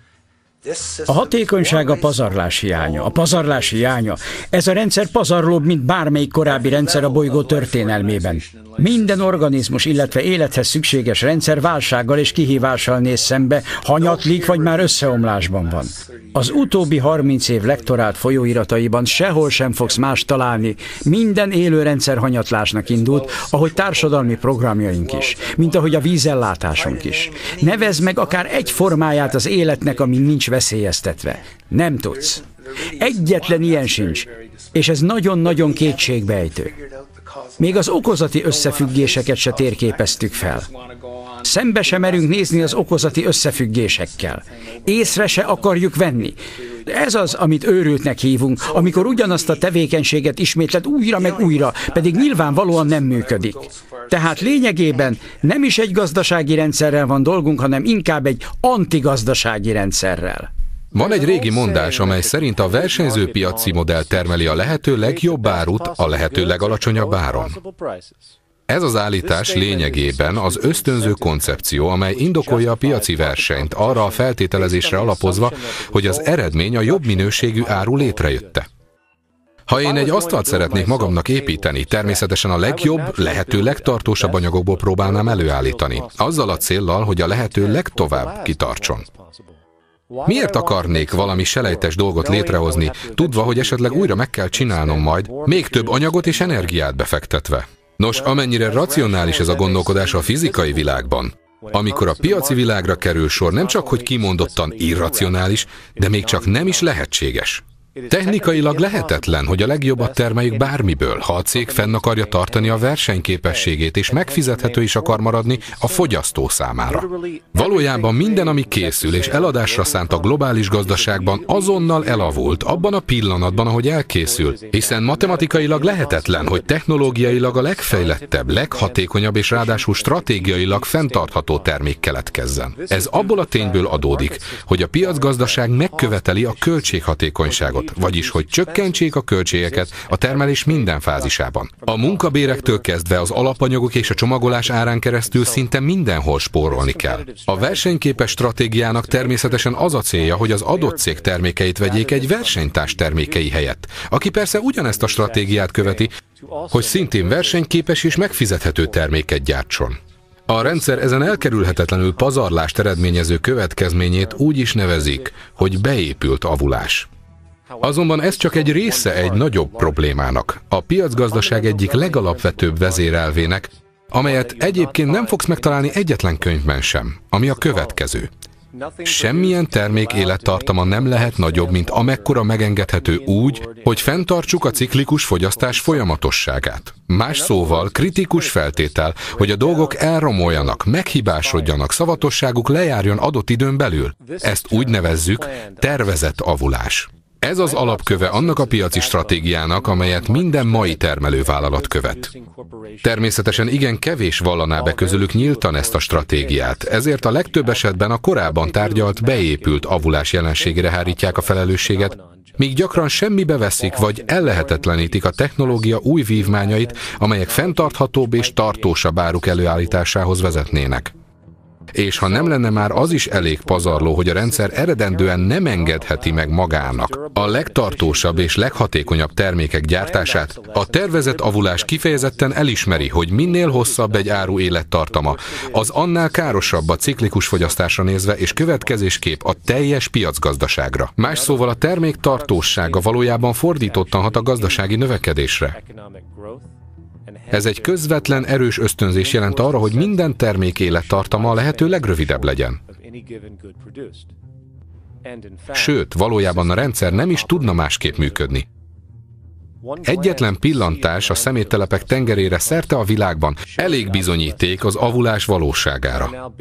A hatékonyság a pazarlás hiánya. A pazarlás hiánya. Ez a rendszer pazarlóbb, mint bármelyik korábbi rendszer a bolygó történelmében. Minden organizmus, illetve élethez szükséges rendszer válsággal és kihívással néz szembe, hanyatlik vagy már összeomlásban van. Az utóbbi 30 év lektorált folyóirataiban sehol sem fogsz más találni. Minden élő rendszer hanyatlásnak indult, ahogy társadalmi programjaink is, mint ahogy a vízellátásunk is. Nevezd meg akár egy formáját az életnek, ami nincs veszélyeztetve. Nem tudsz. Egyetlen ilyen sincs, és ez nagyon-nagyon kétségbejtő. Még az okozati összefüggéseket se térképeztük fel. Szembe sem merünk nézni az okozati összefüggésekkel. Észre se akarjuk venni. Ez az, amit őrültnek hívunk, amikor ugyanazt a tevékenységet ismétled újra meg újra, pedig nyilvánvalóan nem működik. Tehát lényegében nem is egy gazdasági rendszerrel van dolgunk, hanem inkább egy antigazdasági rendszerrel. Van egy régi mondás, amely szerint a versenyző piaci modell termeli a lehető legjobb árut a lehető legalacsonyabb áron. Ez az állítás lényegében az ösztönző koncepció, amely indokolja a piaci versenyt arra a feltételezésre alapozva, hogy az eredmény a jobb minőségű áru létrejötte. Ha én egy asztalt szeretnék magamnak építeni, természetesen a legjobb, lehető legtartósabb anyagokból próbálnám előállítani, azzal a céllal, hogy a lehető legtovább kitartson. Miért akarnék valami selejtes dolgot létrehozni, tudva, hogy esetleg újra meg kell csinálnom majd, még több anyagot és energiát befektetve? Nos, amennyire racionális ez a gondolkodás a fizikai világban, amikor a piaci világra kerül sor, nem csak hogy kimondottan irracionális, de még csak nem is lehetséges. Technikailag lehetetlen, hogy a legjobbat termeljük bármiből, ha a cég fenn akarja tartani a versenyképességét, és megfizethető is akar maradni a fogyasztó számára. Valójában minden, ami készül és eladásra szánt a globális gazdaságban, azonnal elavult, abban a pillanatban, ahogy elkészül, hiszen matematikailag lehetetlen, hogy technológiailag a legfejlettebb, leghatékonyabb és ráadásul stratégiailag fenntartható termék keletkezzen. Ez abból a tényből adódik, hogy a piacgazdaság megköveteli a költséghatékonyságot vagyis hogy csökkentsék a költségeket a termelés minden fázisában. A munkabérektől kezdve az alapanyagok és a csomagolás árán keresztül szinte mindenhol spórolni kell. A versenyképes stratégiának természetesen az a célja, hogy az adott cég termékeit vegyék egy versenytárs termékei helyett, aki persze ugyanezt a stratégiát követi, hogy szintén versenyképes és megfizethető terméket gyártson. A rendszer ezen elkerülhetetlenül pazarlást eredményező következményét úgy is nevezik, hogy beépült avulás. Azonban ez csak egy része egy nagyobb problémának, a piacgazdaság egyik legalapvetőbb vezérelvének, amelyet egyébként nem fogsz megtalálni egyetlen könyvben sem, ami a következő. Semmilyen termék élettartama nem lehet nagyobb, mint amekkora megengedhető úgy, hogy fenntartsuk a ciklikus fogyasztás folyamatosságát. Más szóval kritikus feltétel, hogy a dolgok elromoljanak, meghibásodjanak, szavatosságuk lejárjon adott időn belül. Ezt úgy nevezzük tervezett avulás. Ez az alapköve annak a piaci stratégiának, amelyet minden mai termelővállalat követ. Természetesen igen kevés vallaná be közülük nyíltan ezt a stratégiát, ezért a legtöbb esetben a korábban tárgyalt, beépült avulás jelenségére hárítják a felelősséget, míg gyakran semmibe veszik vagy ellehetetlenítik a technológia új vívmányait, amelyek fenntarthatóbb és tartósabb áruk előállításához vezetnének. És ha nem lenne már az is elég pazarló, hogy a rendszer eredendően nem engedheti meg magának a legtartósabb és leghatékonyabb termékek gyártását, a tervezett avulás kifejezetten elismeri, hogy minél hosszabb egy áru élettartama, az annál károsabb a ciklikus fogyasztásra nézve, és következésképp a teljes piacgazdaságra. Más szóval a termék tartósága valójában fordítottan hat a gazdasági növekedésre. Ez egy közvetlen, erős ösztönzés jelent arra, hogy minden termék élettartama a lehető legrövidebb legyen. Sőt, valójában a rendszer nem is tudna másképp működni. Egyetlen pillantás a szeméttelepek tengerére szerte a világban. Elég bizonyíték az avulás valóságára.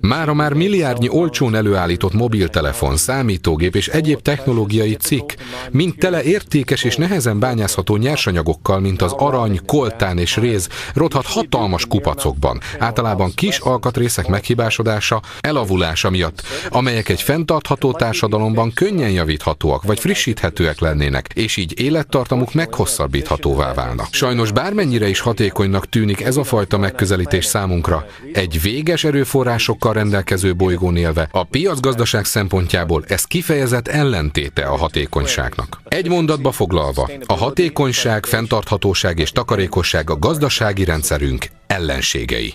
Mára már milliárdnyi olcsón előállított mobiltelefon, számítógép és egyéb technológiai cikk, mint tele értékes és nehezen bányászható nyersanyagokkal, mint az arany, koltán és réz, rothat hatalmas kupacokban, általában kis alkatrészek meghibásodása, elavulása miatt, amelyek egy fenntartható társadalomban könnyen javíthatóak vagy frissíthetőek lennének, és így élettartamuk meghosszabbíthatóvá válna. Sajnos bármennyire is hatékonynak tűnik ez a fajta megközelítés számunkra, egy véges erőforrásokkal rendelkező bolygón élve, a piacgazdaság szempontjából ez kifejezett ellentéte a hatékonyságnak. Egy mondatba foglalva, a hatékonyság, fenntarthatóság és takarékosság a gazdasági rendszerünk ellenségei.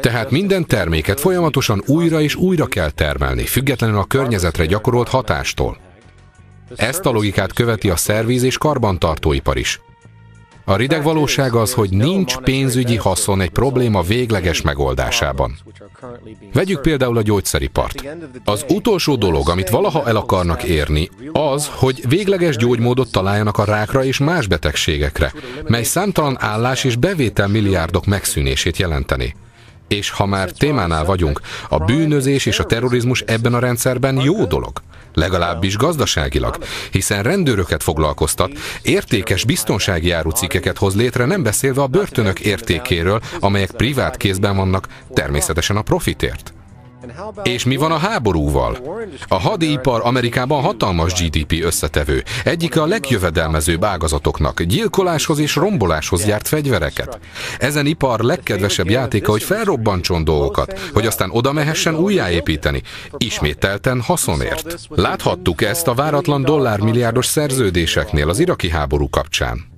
Tehát minden terméket folyamatosan újra és újra kell termelni, függetlenül a környezetre gyakorolt hatástól. Ezt a logikát követi a szervíz és karbantartóipar is. A rideg valóság az, hogy nincs pénzügyi haszon egy probléma végleges megoldásában. Vegyük például a gyógyszeripart. Az utolsó dolog, amit valaha el akarnak érni, az, hogy végleges gyógymódot találjanak a rákra és más betegségekre, mely számtalan állás és bevétel milliárdok megszűnését jelenteni. És ha már témánál vagyunk, a bűnözés és a terrorizmus ebben a rendszerben jó dolog. Legalábbis gazdaságilag, hiszen rendőröket foglalkoztat, értékes biztonsági árucikkeket hoz létre, nem beszélve a börtönök értékéről, amelyek privát kézben vannak, természetesen a profitért. És mi van a háborúval? A hadipar Amerikában hatalmas GDP összetevő. Egyike a legjövedelmezőbb ágazatoknak, gyilkoláshoz és romboláshoz gyárt fegyvereket. Ezen ipar legkedvesebb játéka, hogy felrobbantson dolgokat, hogy aztán oda mehessen újjáépíteni. Ismételten haszonért. Láthattuk ezt a váratlan dollármilliárdos szerződéseknél az iraki háború kapcsán.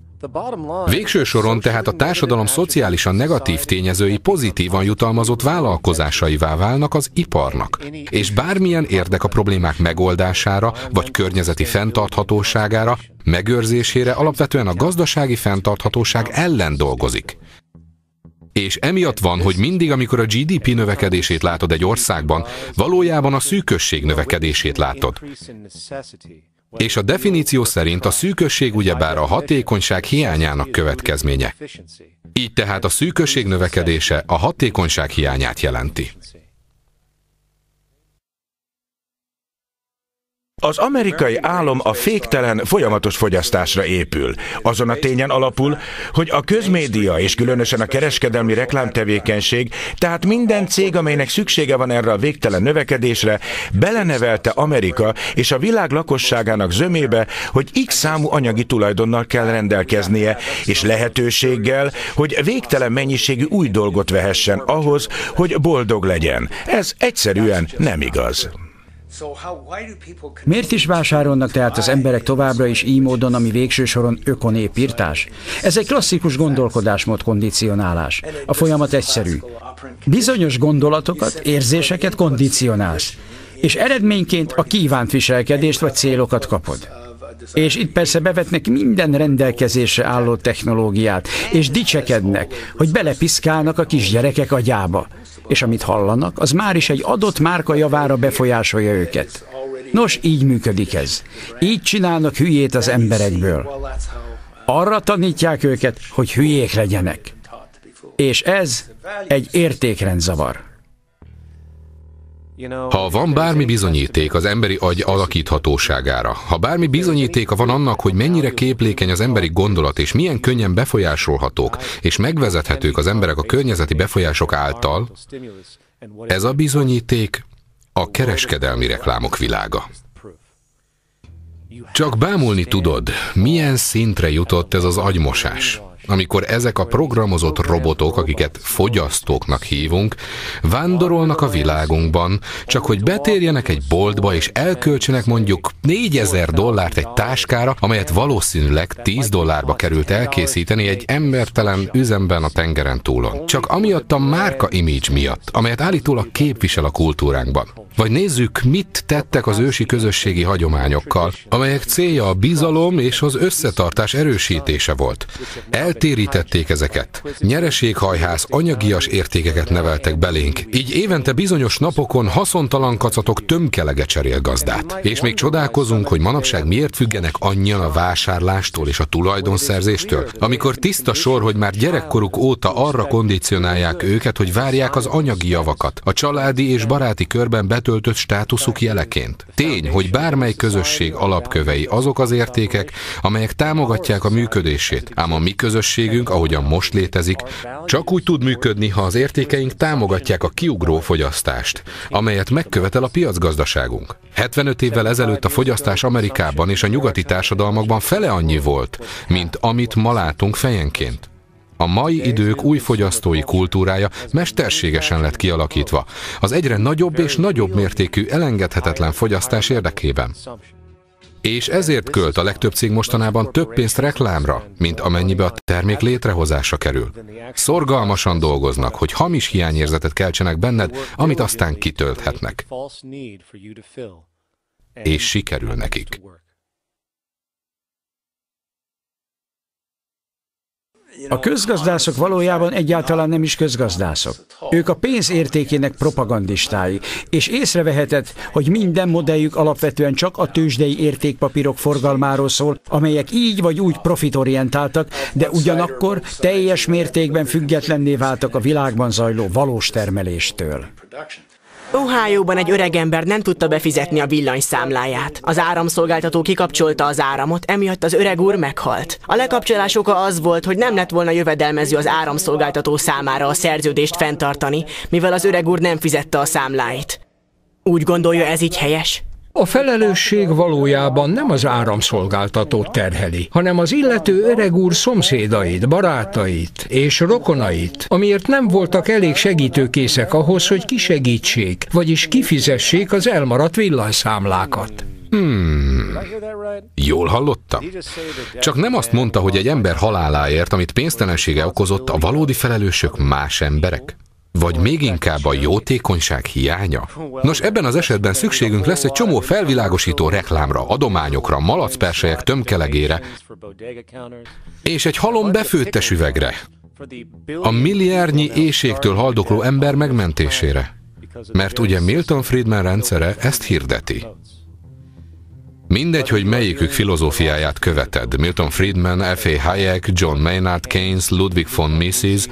Végső soron tehát a társadalom szociálisan negatív tényezői pozitívan jutalmazott vállalkozásaivá válnak az iparnak, és bármilyen érdek a problémák megoldására vagy környezeti fenntarthatóságára, megőrzésére alapvetően a gazdasági fenntarthatóság ellen dolgozik. És emiatt van, hogy mindig, amikor a GDP növekedését látod egy országban, valójában a szűkösség növekedését látod. És a definíció szerint a szűkösség ugyebár a hatékonyság hiányának következménye. Így tehát a szűkösség növekedése a hatékonyság hiányát jelenti. Az amerikai álom a féktelen, folyamatos fogyasztásra épül. Azon a tényen alapul, hogy a közmédia és különösen a kereskedelmi reklámtevékenység, tehát minden cég, amelynek szüksége van erre a végtelen növekedésre, belenevelte Amerika és a világ lakosságának zömébe, hogy x számú anyagi tulajdonnal kell rendelkeznie, és lehetőséggel, hogy végtelen mennyiségű új dolgot vehessen ahhoz, hogy boldog legyen. Ez egyszerűen nem igaz. Miért is vásárolnak tehát az emberek továbbra is így módon, ami végső soron ökonépírtás? Ez egy klasszikus gondolkodásmód kondicionálás. A folyamat egyszerű. Bizonyos gondolatokat, érzéseket kondicionálsz, és eredményként a kívánt viselkedést vagy célokat kapod. És itt persze bevetnek minden rendelkezésre álló technológiát, és dicsekednek, hogy belepiszkálnak a kisgyerekek agyába és amit hallanak, az már is egy adott márka javára befolyásolja őket. Nos, így működik ez. Így csinálnak hülyét az emberekből. Arra tanítják őket, hogy hülyék legyenek. És ez egy értékrendzavar. Ha van bármi bizonyíték az emberi agy alakíthatóságára, ha bármi bizonyítéka van annak, hogy mennyire képlékeny az emberi gondolat, és milyen könnyen befolyásolhatók, és megvezethetők az emberek a környezeti befolyások által, ez a bizonyíték a kereskedelmi reklámok világa. Csak bámulni tudod, milyen szintre jutott ez az agymosás amikor ezek a programozott robotok, akiket fogyasztóknak hívunk, vándorolnak a világunkban, csak hogy betérjenek egy boltba és elköltsenek mondjuk 4000 dollárt egy táskára, amelyet valószínűleg 10 dollárba került elkészíteni egy embertelen üzemben a tengeren túlon. Csak amiatt a márka image miatt, amelyet állítólag képvisel a kultúránkban. Vagy nézzük, mit tettek az ősi közösségi hagyományokkal, amelyek célja a bizalom és az összetartás erősítése volt. Eltérítették ezeket. Nyereséghajház, anyagias értékeket neveltek belénk, így évente bizonyos napokon haszontalan kacatok tömkelege cserél gazdát. És még csodálkozunk, hogy manapság miért függenek annyian a vásárlástól és a tulajdonszerzéstől, amikor tiszta sor, hogy már gyerekkoruk óta arra kondicionálják őket, hogy várják az anyagi javakat, a családi és baráti körben betöltött státuszuk jeleként. Tény, hogy bármely közösség alapkövei azok az értékek, amelyek támogatják a működését, ám a mi közösségünk, ahogyan most létezik, csak úgy tud működni, ha az értékeink támogatják a kiugró fogyasztást, amelyet megkövetel a piacgazdaságunk. 75 évvel ezelőtt a fogyasztás Amerikában és a nyugati társadalmakban fele annyi volt, mint amit ma látunk fejenként. A mai idők új fogyasztói kultúrája mesterségesen lett kialakítva, az egyre nagyobb és nagyobb mértékű elengedhetetlen fogyasztás érdekében. És ezért költ a legtöbb cég mostanában több pénzt reklámra, mint amennyibe a termék létrehozása kerül. Szorgalmasan dolgoznak, hogy hamis hiányérzetet keltsenek benned, amit aztán kitölthetnek. És sikerül nekik. A közgazdászok valójában egyáltalán nem is közgazdászok. Ők a pénz értékének propagandistái, és észrevehetett, hogy minden modelljük alapvetően csak a tőzsdei értékpapírok forgalmáról szól, amelyek így vagy úgy profitorientáltak, de ugyanakkor teljes mértékben függetlenné váltak a világban zajló valós termeléstől. Ohio-ban egy öregember nem tudta befizetni a villanyszámláját. Az áramszolgáltató kikapcsolta az áramot, emiatt az öreg úr meghalt. A lekapcsolás oka az volt, hogy nem lett volna jövedelmező az áramszolgáltató számára a szerződést fenntartani, mivel az öreg úr nem fizette a számláit. Úgy gondolja, ez így helyes? A felelősség valójában nem az áramszolgáltatót terheli, hanem az illető öreg úr szomszédait, barátait és rokonait, amiért nem voltak elég segítőkészek ahhoz, hogy kisegítsék, vagyis kifizessék az elmaradt villanyszámlákat. Hmm. Jól hallottam? Csak nem azt mondta, hogy egy ember haláláért, amit pénztelensége okozott, a valódi felelősök más emberek? Vagy még inkább a jótékonyság hiánya? Nos, ebben az esetben szükségünk lesz egy csomó felvilágosító reklámra, adományokra, malacperselyek tömkelegére, és egy halom befőttes üvegre. A milliárdnyi éjségtől haldokló ember megmentésére. Mert ugye Milton Friedman rendszere ezt hirdeti. Mindegy, hogy melyikük filozófiáját követed, Milton Friedman, F.A. Hayek, John Maynard Keynes, Ludwig von Mises,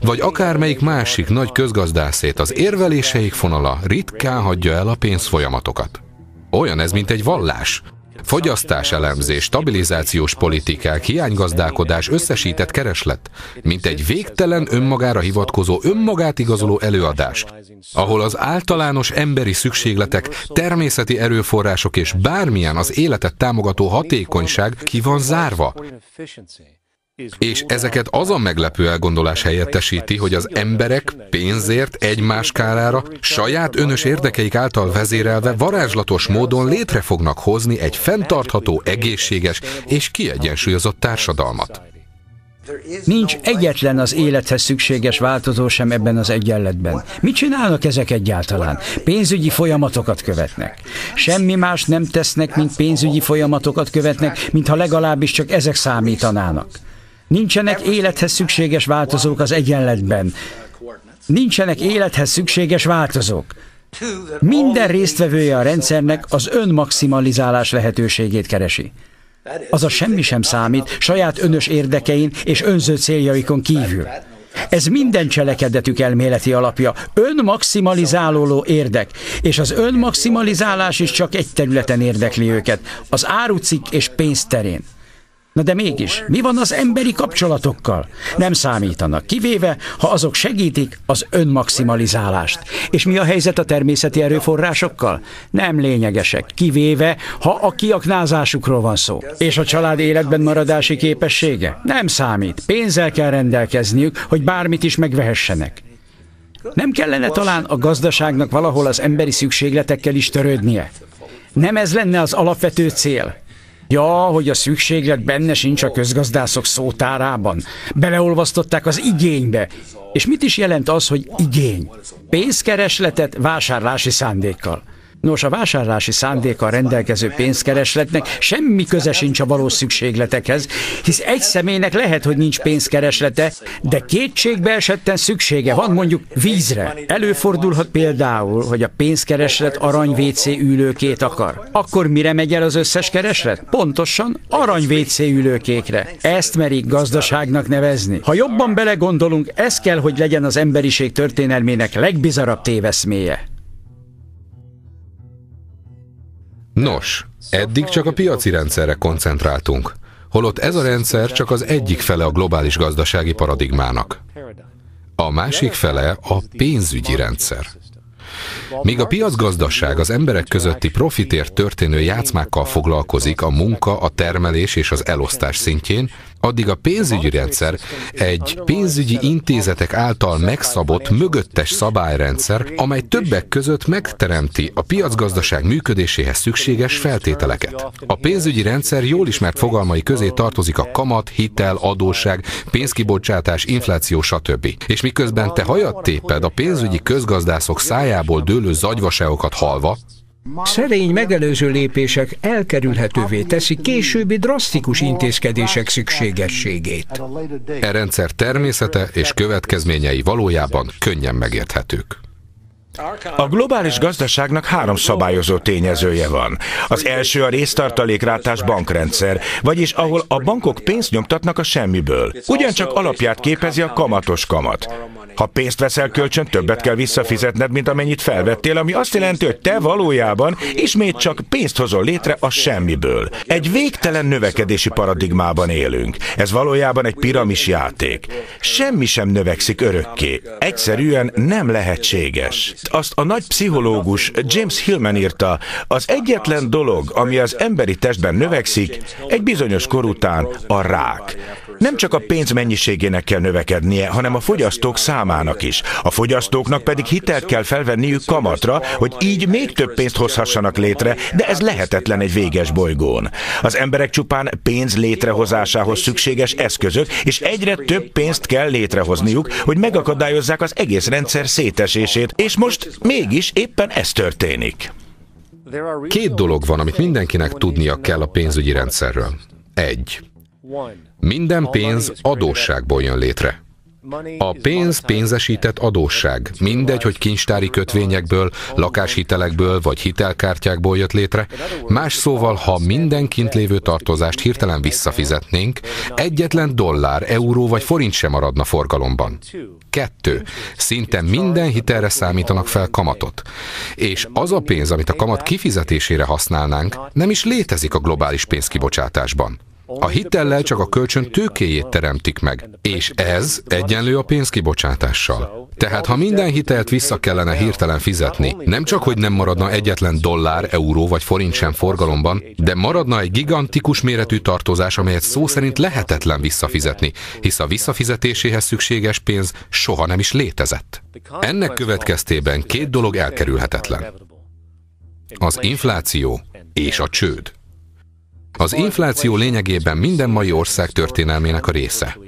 vagy akármelyik másik nagy közgazdászét, az érveléseik fonala ritkán hagyja el a pénzfolyamatokat. Olyan ez, mint egy vallás. Fogyasztás elemzés, stabilizációs politikák, hiánygazdálkodás, összesített kereslet, mint egy végtelen önmagára hivatkozó, önmagát igazoló előadás, ahol az általános emberi szükségletek, természeti erőforrások és bármilyen az életet támogató hatékonyság ki van zárva. És ezeket az a meglepő elgondolás helyettesíti, hogy az emberek pénzért egymás kárára, saját önös érdekeik által vezérelve varázslatos módon létre fognak hozni egy fenntartható, egészséges és kiegyensúlyozott társadalmat. Nincs egyetlen az élethez szükséges változó sem ebben az egyenletben. Mit csinálnak ezek egyáltalán? Pénzügyi folyamatokat követnek. Semmi más nem tesznek, mint pénzügyi folyamatokat követnek, mintha legalábbis csak ezek számítanának. Nincsenek élethez szükséges változók az egyenletben. Nincsenek élethez szükséges változók. Minden résztvevője a rendszernek az önmaximalizálás lehetőségét keresi. Az a semmi sem számít saját önös érdekein és önző céljaikon kívül. Ez minden cselekedetük elméleti alapja, önmaximalizálóló érdek, és az önmaximalizálás is csak egy területen érdekli őket, az árucik és pénzterén. Na de mégis, mi van az emberi kapcsolatokkal? Nem számítanak, kivéve, ha azok segítik az önmaximalizálást. És mi a helyzet a természeti erőforrásokkal? Nem lényegesek, kivéve, ha a kiaknázásukról van szó. És a család életben maradási képessége? Nem számít, pénzzel kell rendelkezniük, hogy bármit is megvehessenek. Nem kellene talán a gazdaságnak valahol az emberi szükségletekkel is törődnie? Nem ez lenne az alapvető cél? Ja, hogy a szükséglet benne sincs a közgazdászok szótárában. Beleolvasztották az igénybe. És mit is jelent az, hogy igény? Pénzkeresletet vásárlási szándékkal. Nos, a vásárlási szándékkal rendelkező pénzkeresletnek semmi köze sincs a valós szükségletekhez, hisz egy személynek lehet, hogy nincs pénzkereslete, de kétségbe esetten szüksége van mondjuk vízre. Előfordulhat például, hogy a pénzkereslet arany WC ülőkét akar. Akkor mire megy el az összes kereslet? Pontosan arany WC ülőkékre. Ezt merik gazdaságnak nevezni. Ha jobban belegondolunk, ez kell, hogy legyen az emberiség történelmének legbizarabb téveszméje. Nos, eddig csak a piaci rendszerre koncentráltunk, holott ez a rendszer csak az egyik fele a globális gazdasági paradigmának. A másik fele a pénzügyi rendszer. Míg a piacgazdaság az emberek közötti profitért történő játszmákkal foglalkozik a munka, a termelés és az elosztás szintjén, addig a pénzügyi rendszer egy pénzügyi intézetek által megszabott mögöttes szabályrendszer, amely többek között megteremti a piacgazdaság működéséhez szükséges feltételeket. A pénzügyi rendszer jól ismert fogalmai közé tartozik a kamat, hitel, adósság, pénzkibocsátás, infláció, stb. És miközben te hajat téped a pénzügyi közgazdászok szájából dőlő zagyvaságokat halva, Szerény megelőző lépések elkerülhetővé teszi későbbi drasztikus intézkedések szükségességét. E rendszer természete és következményei valójában könnyen megérthetők. A globális gazdaságnak három szabályozó tényezője van. Az első a résztartalékrátás bankrendszer, vagyis ahol a bankok pénzt nyomtatnak a semmiből. Ugyancsak alapját képezi a kamatos kamat. Ha pénzt veszel kölcsön, többet kell visszafizetned, mint amennyit felvettél, ami azt jelenti, hogy te valójában ismét csak pénzt hozol létre a semmiből. Egy végtelen növekedési paradigmában élünk. Ez valójában egy piramis játék. Semmi sem növekszik örökké. Egyszerűen nem lehetséges. Azt a nagy pszichológus James Hillman írta, az egyetlen dolog, ami az emberi testben növekszik, egy bizonyos kor után a rák. Nem csak a pénz mennyiségének kell növekednie, hanem a fogyasztók számának is. A fogyasztóknak pedig hitelt kell felvenniük kamatra, hogy így még több pénzt hozhassanak létre, de ez lehetetlen egy véges bolygón. Az emberek csupán pénz létrehozásához szükséges eszközök, és egyre több pénzt kell létrehozniuk, hogy megakadályozzák az egész rendszer szétesését, és most mégis éppen ez történik. Két dolog van, amit mindenkinek tudnia kell a pénzügyi rendszerről. Egy. Minden pénz adósságból jön létre. A pénz pénzesített adósság. Mindegy, hogy kincstári kötvényekből, lakáshitelekből vagy hitelkártyákból jött létre. Más szóval, ha minden kint lévő tartozást hirtelen visszafizetnénk, egyetlen dollár, euró vagy forint sem maradna forgalomban. Kettő. Szinte minden hitelre számítanak fel kamatot. És az a pénz, amit a kamat kifizetésére használnánk, nem is létezik a globális pénzkibocsátásban. A hitellel csak a kölcsön tőkéjét teremtik meg, és ez egyenlő a pénzkibocsátással. Tehát ha minden hitelt vissza kellene hirtelen fizetni, nem csak hogy nem maradna egyetlen dollár, euró vagy forint sem forgalomban, de maradna egy gigantikus méretű tartozás, amelyet szó szerint lehetetlen visszafizetni, hisz a visszafizetéséhez szükséges pénz soha nem is létezett. Ennek következtében két dolog elkerülhetetlen. Az infláció és a csőd. Az infláció lényegében minden mai ország történelmének a része.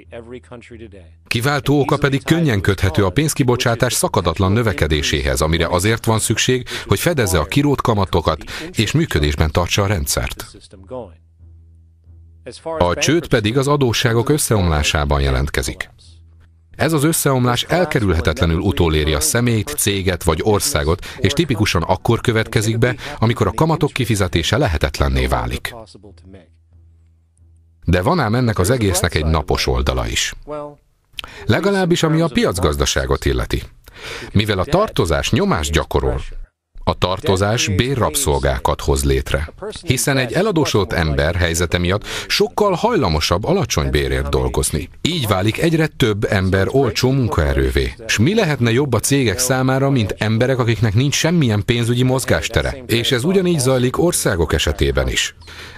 Kiváltó oka pedig könnyen köthető a pénzkibocsátás szakadatlan növekedéséhez, amire azért van szükség, hogy fedezze a kirót kamatokat és működésben tartsa a rendszert. A csőd pedig az adósságok összeomlásában jelentkezik. Ez az összeomlás elkerülhetetlenül utoléri a személyt, céget vagy országot, és tipikusan akkor következik be, amikor a kamatok kifizetése lehetetlenné válik. De van ám ennek az egésznek egy napos oldala is. Legalábbis ami a piacgazdaságot illeti. Mivel a tartozás nyomást gyakorol, a tartozás bérrabszolgákat hoz létre. Hiszen egy eladósodott ember helyzete miatt sokkal hajlamosabb alacsony bérért dolgozni. Így válik egyre több ember olcsó munkaerővé. És mi lehetne jobb a cégek számára, mint emberek, akiknek nincs semmilyen pénzügyi mozgástere? És ez ugyanígy zajlik országok esetében is.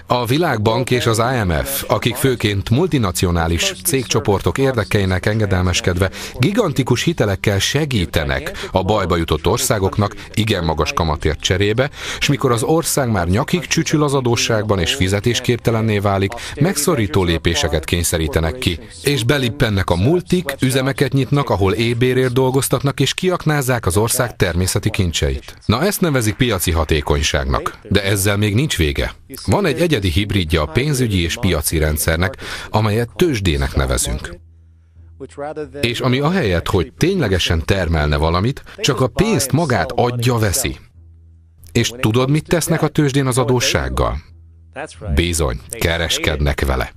A Világbank és az IMF, akik főként multinacionális cégcsoportok érdekeinek engedelmeskedve gigantikus hitelekkel segítenek a bajba jutott országoknak igen magas kamatért cserébe, és mikor az ország már nyakig csücsül az adósságban és fizetésképtelenné válik, megszorító lépéseket kényszerítenek ki, és belippennek a multik, üzemeket nyitnak, ahol ébérért dolgoztatnak, és kiaknázzák az ország természeti kincseit. Na ezt nevezik piaci hatékonyságnak, de ezzel még nincs vége. Van egy egyedi hibridja a pénzügyi és piaci rendszernek, amelyet tőzsdének nevezünk. És ami ahelyett, hogy ténylegesen termelne valamit, csak a pénzt magát adja-veszi. És tudod, mit tesznek a tőzsdén az adóssággal? Bizony, kereskednek vele.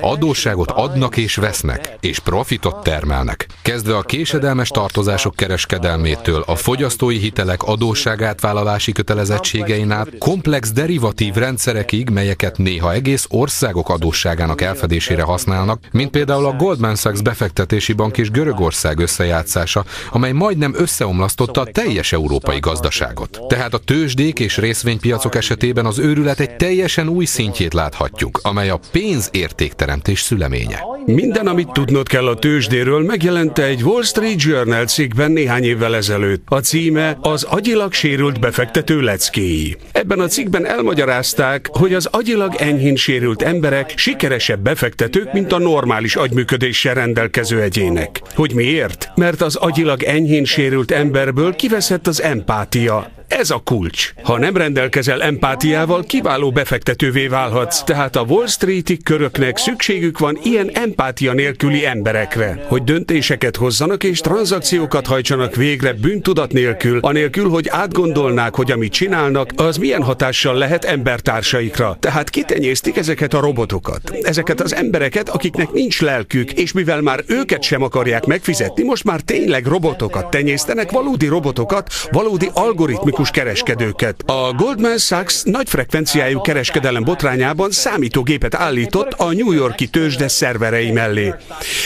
Adósságot adnak és vesznek, és profitot termelnek. Kezdve a késedelmes tartozások kereskedelmétől, a fogyasztói hitelek adósságátvállalási kötelezettségein át, komplex derivatív rendszerekig, melyeket néha egész országok adósságának elfedésére használnak, mint például a Goldman Sachs befektetési bank és Görögország összejátszása, amely majdnem összeomlasztotta a teljes európai gazdaságot. Tehát a tőzsdék és részvénypiacok esetében az őrület egy teljesen új szintjét láthatjuk, amely a pénzérték teremtés szüleménye. Minden, amit tudnod kell a tőzsdéről, megjelent egy Wall Street Journal cikkben néhány évvel ezelőtt. A címe az agyilag sérült befektető leckéi. Ebben a cikkben elmagyarázták, hogy az agyilag enyhén sérült emberek sikeresebb befektetők, mint a normális agyműködéssel rendelkező egyének. Hogy miért? Mert az agyilag enyhén sérült emberből kiveszett az empátia, ez a kulcs. Ha nem rendelkezel empátiával, kiváló befektetővé válhatsz, tehát a Wall Street-i köröknek szükségük van ilyen empátia nélküli emberekre, hogy döntéseket hozzanak és tranzakciókat hajtsanak végre bűntudat nélkül, anélkül, hogy átgondolnák, hogy amit csinálnak, az milyen hatással lehet embertársaikra. Tehát kitenyésztik ezeket a robotokat, ezeket az embereket, akiknek nincs lelkük, és mivel már őket sem akarják megfizetni, most már tényleg robotokat tenyésztenek, valódi robotokat, valódi algoritmikus tipikus kereskedőket. A Goldman Sachs nagy frekvenciájú kereskedelem botrányában számítógépet állított a New Yorki tőzsde szerverei mellé.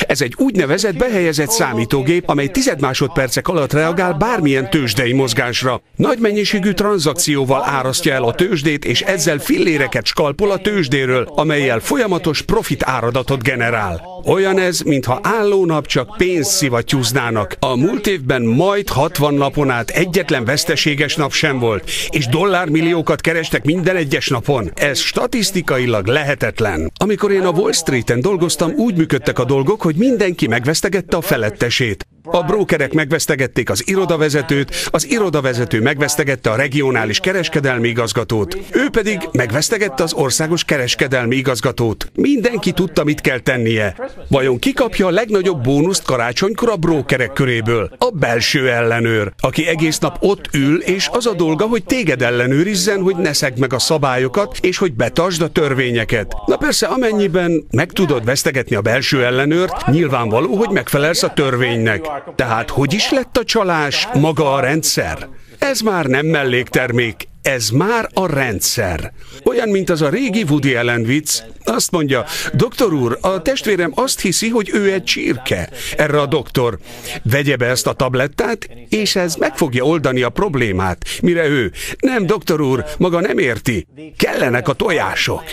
Ez egy úgynevezett behelyezett számítógép, amely tized másodpercek alatt reagál bármilyen tőzsdei mozgásra. Nagy mennyiségű tranzakcióval árasztja el a tőzsdét, és ezzel filléreket skalpol a tőzsdéről, amelyel folyamatos profit áradatot generál. Olyan ez, mintha álló nap csak pénzt szivattyúznának. A múlt évben majd 60 napon át egyetlen veszteséges nap sem volt, és dollármilliókat kerestek minden egyes napon. Ez statisztikailag lehetetlen. Amikor én a Wall Street-en dolgoztam, úgy működtek a dolgok, hogy mindenki megvesztegette a felettesét. A brókerek megvesztegették az irodavezetőt, az irodavezető megvesztegette a regionális kereskedelmi igazgatót, ő pedig megvesztegette az országos kereskedelmi igazgatót. Mindenki tudta, mit kell tennie. Vajon ki kapja a legnagyobb bónuszt karácsonykor a brókerek köréből? A belső ellenőr, aki egész nap ott ül, és az a dolga, hogy téged ellenőrizzen, hogy ne szegd meg a szabályokat, és hogy betartsd a törvényeket. Na persze, amennyiben meg tudod vesztegetni a belső ellenőrt, nyilvánvaló, hogy megfelelsz a törvénynek. Tehát hogy is lett a csalás maga a rendszer? Ez már nem melléktermék, ez már a rendszer. Olyan, mint az a régi Woody Allen vicc. Azt mondja, doktor úr, a testvérem azt hiszi, hogy ő egy csirke. Erre a doktor, vegye be ezt a tablettát, és ez meg fogja oldani a problémát. Mire ő, nem, doktor úr, maga nem érti. Kellenek a tojások.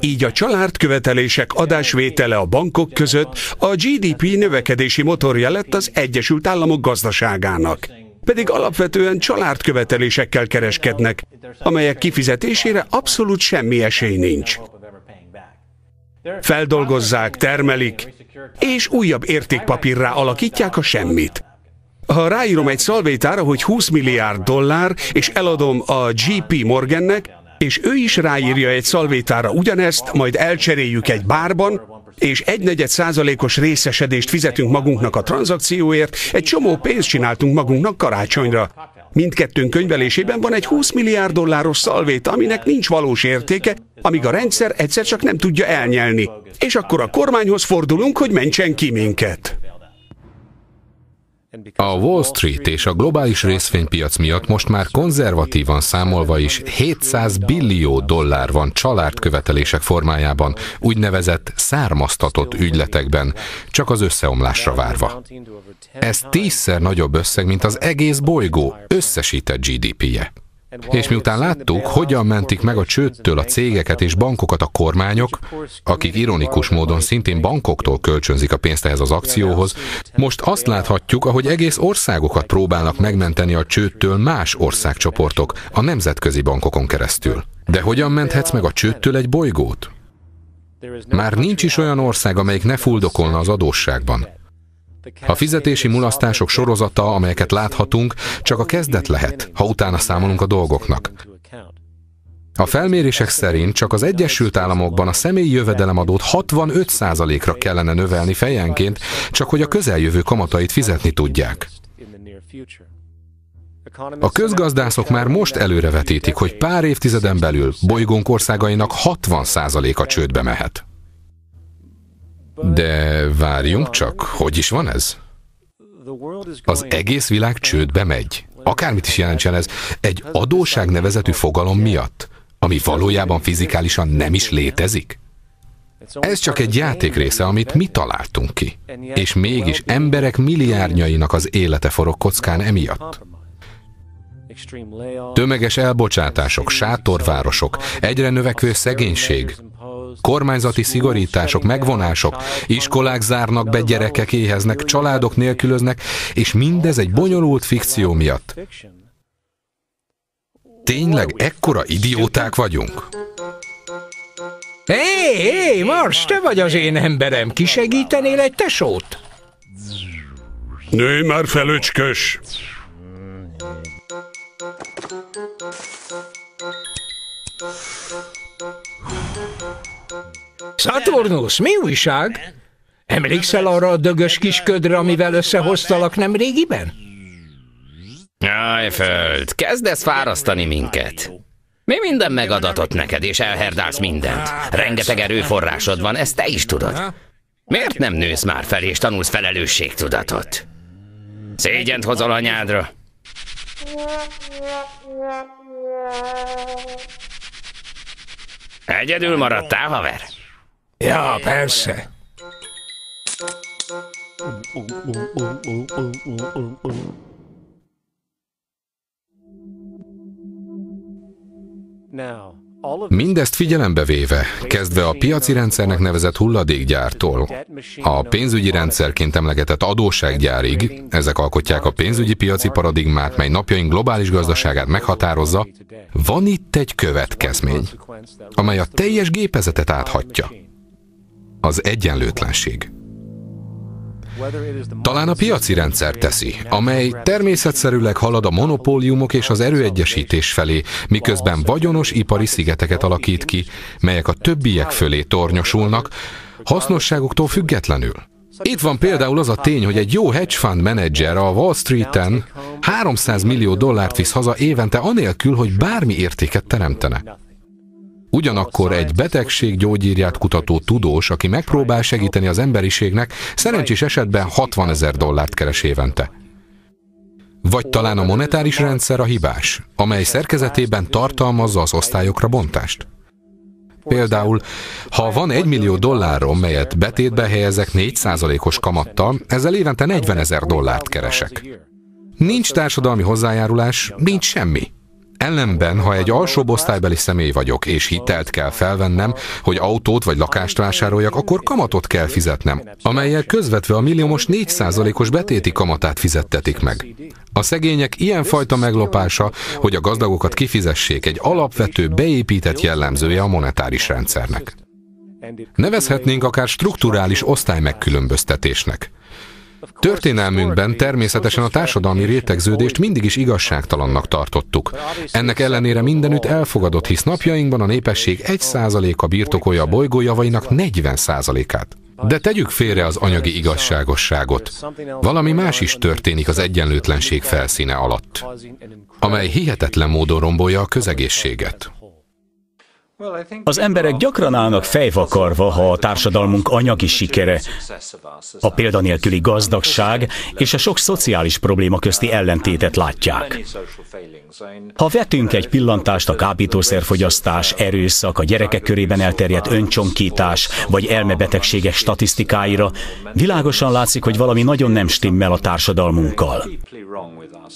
Így a családkövetelések adásvétele a bankok között a GDP növekedési motorja lett az Egyesült Államok gazdaságának pedig alapvetően családkövetelésekkel kereskednek, amelyek kifizetésére abszolút semmi esély nincs. Feldolgozzák, termelik, és újabb értékpapírrá alakítják a semmit. Ha ráírom egy szalvétára, hogy 20 milliárd dollár, és eladom a GP Morgannek, és ő is ráírja egy szalvétára ugyanezt, majd elcseréljük egy bárban, és egynegyed százalékos részesedést fizetünk magunknak a tranzakcióért, egy csomó pénzt csináltunk magunknak karácsonyra. Mindkettőnk könyvelésében van egy 20 milliárd dolláros szalvét, aminek nincs valós értéke, amíg a rendszer egyszer csak nem tudja elnyelni. És akkor a kormányhoz fordulunk, hogy mentsen ki minket. A Wall Street és a globális részvénypiac miatt most már konzervatívan számolva is 700 billió dollár van család követelések formájában, úgynevezett származtatott ügyletekben, csak az összeomlásra várva. Ez tízszer nagyobb összeg, mint az egész bolygó összesített GDP-je. És miután láttuk, hogyan mentik meg a csőttől a cégeket és bankokat a kormányok, akik ironikus módon szintén bankoktól kölcsönzik a pénzt ehhez az akcióhoz, most azt láthatjuk, ahogy egész országokat próbálnak megmenteni a csőttől más országcsoportok a nemzetközi bankokon keresztül. De hogyan menthetsz meg a csőttől egy bolygót? Már nincs is olyan ország, amelyik ne fuldokolna az adósságban. A fizetési mulasztások sorozata, amelyeket láthatunk, csak a kezdet lehet, ha utána számolunk a dolgoknak. A felmérések szerint csak az Egyesült Államokban a személyi jövedelemadót 65%-ra kellene növelni fejenként, csak hogy a közeljövő kamatait fizetni tudják. A közgazdászok már most előrevetítik, hogy pár évtizeden belül bolygónk országainak 60%-a csődbe mehet. De várjunk csak, hogy is van ez? Az egész világ csődbe megy. Akármit is jelentsen ez, egy adóság nevezetű fogalom miatt, ami valójában fizikálisan nem is létezik. Ez csak egy játék része, amit mi találtunk ki. És mégis emberek milliárdjainak az élete forog kockán emiatt. Tömeges elbocsátások, sátorvárosok, egyre növekvő szegénység, kormányzati szigorítások, megvonások, iskolák zárnak be, gyerekek éheznek, családok nélkülöznek, és mindez egy bonyolult fikció miatt. Tényleg ekkora idióták vagyunk? Hé, hé, Mars, te vagy az én emberem, kisegítenél egy tesót? Nőj már felöcskös! Saturnus, mi újság? Emlékszel arra a dögös kisködre, amivel összehoztalak nem régiben? Jaj, föld, kezdesz fárasztani minket. Mi minden megadatott neked, és elherdálsz mindent. Rengeteg erőforrásod van, ezt te is tudod. Miért nem nősz már fel, és tanulsz felelősségtudatot? Szégyent hozol anyádra. Egyedül maradtál, haver? Ja, persze. Mindezt figyelembe véve, kezdve a piaci rendszernek nevezett hulladékgyártól, a pénzügyi rendszerként emlegetett adóssággyárig, ezek alkotják a pénzügyi piaci paradigmát, mely napjaink globális gazdaságát meghatározza, van itt egy következmény, amely a teljes gépezetet áthatja. Az egyenlőtlenség. Talán a piaci rendszer teszi, amely természetszerűleg halad a monopóliumok és az erőegyesítés felé, miközben vagyonos ipari szigeteket alakít ki, melyek a többiek fölé tornyosulnak, hasznosságuktól függetlenül. Itt van például az a tény, hogy egy jó hedge fund menedzser a Wall Street-en 300 millió dollárt visz haza évente anélkül, hogy bármi értéket teremtene. Ugyanakkor egy betegség gyógyírját kutató tudós, aki megpróbál segíteni az emberiségnek, szerencsés esetben 60 ezer dollárt keres évente. Vagy talán a monetáris rendszer a hibás, amely szerkezetében tartalmazza az osztályokra bontást. Például, ha van egy millió dollárom, melyet betétbe helyezek 4%-os kamattal, ezzel évente 40 ezer dollárt keresek. Nincs társadalmi hozzájárulás, nincs semmi. Ellenben, ha egy alsóbb osztálybeli személy vagyok, és hitelt kell felvennem, hogy autót vagy lakást vásároljak, akkor kamatot kell fizetnem, amelyel közvetve a milliómos 4%-os betéti kamatát fizettetik meg. A szegények ilyenfajta meglopása, hogy a gazdagokat kifizessék, egy alapvető, beépített jellemzője a monetáris rendszernek. Nevezhetnénk akár strukturális osztálymegkülönböztetésnek. Történelmünkben természetesen a társadalmi rétegződést mindig is igazságtalannak tartottuk. Ennek ellenére mindenütt elfogadott, hisz napjainkban a népesség 1%-a birtokolja a bolygó javainak 40%-át. De tegyük félre az anyagi igazságosságot. Valami más is történik az egyenlőtlenség felszíne alatt, amely hihetetlen módon rombolja a közegészséget. Az emberek gyakran állnak fejvakarva, ha a társadalmunk anyagi sikere, a példanélküli gazdagság és a sok szociális probléma közti ellentétet látják. Ha vetünk egy pillantást a kábítószerfogyasztás, erőszak, a gyerekek körében elterjedt öncsonkítás vagy elmebetegségek statisztikáira, világosan látszik, hogy valami nagyon nem stimmel a társadalmunkkal.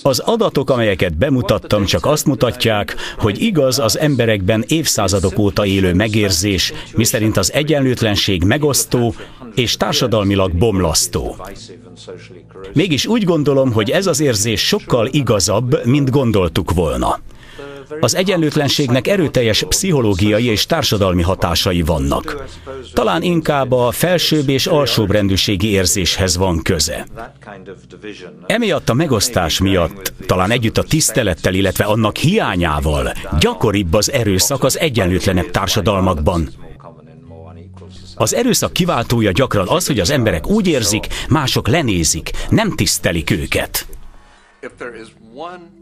Az adatok, amelyeket bemutattam, csak azt mutatják, hogy igaz az emberekben évszázadok óta élő megérzés, miszerint az egyenlőtlenség megosztó és társadalmilag bomlasztó. Mégis úgy gondolom, hogy ez az érzés sokkal igazabb, mint gondoltuk volna. Az egyenlőtlenségnek erőteljes pszichológiai és társadalmi hatásai vannak. Talán inkább a felsőbb és alsóbb rendűségi érzéshez van köze. Emiatt a megosztás miatt, talán együtt a tisztelettel, illetve annak hiányával gyakoribb az erőszak az egyenlőtlenebb társadalmakban. Az erőszak kiváltója gyakran az, hogy az emberek úgy érzik, mások lenézik, nem tisztelik őket.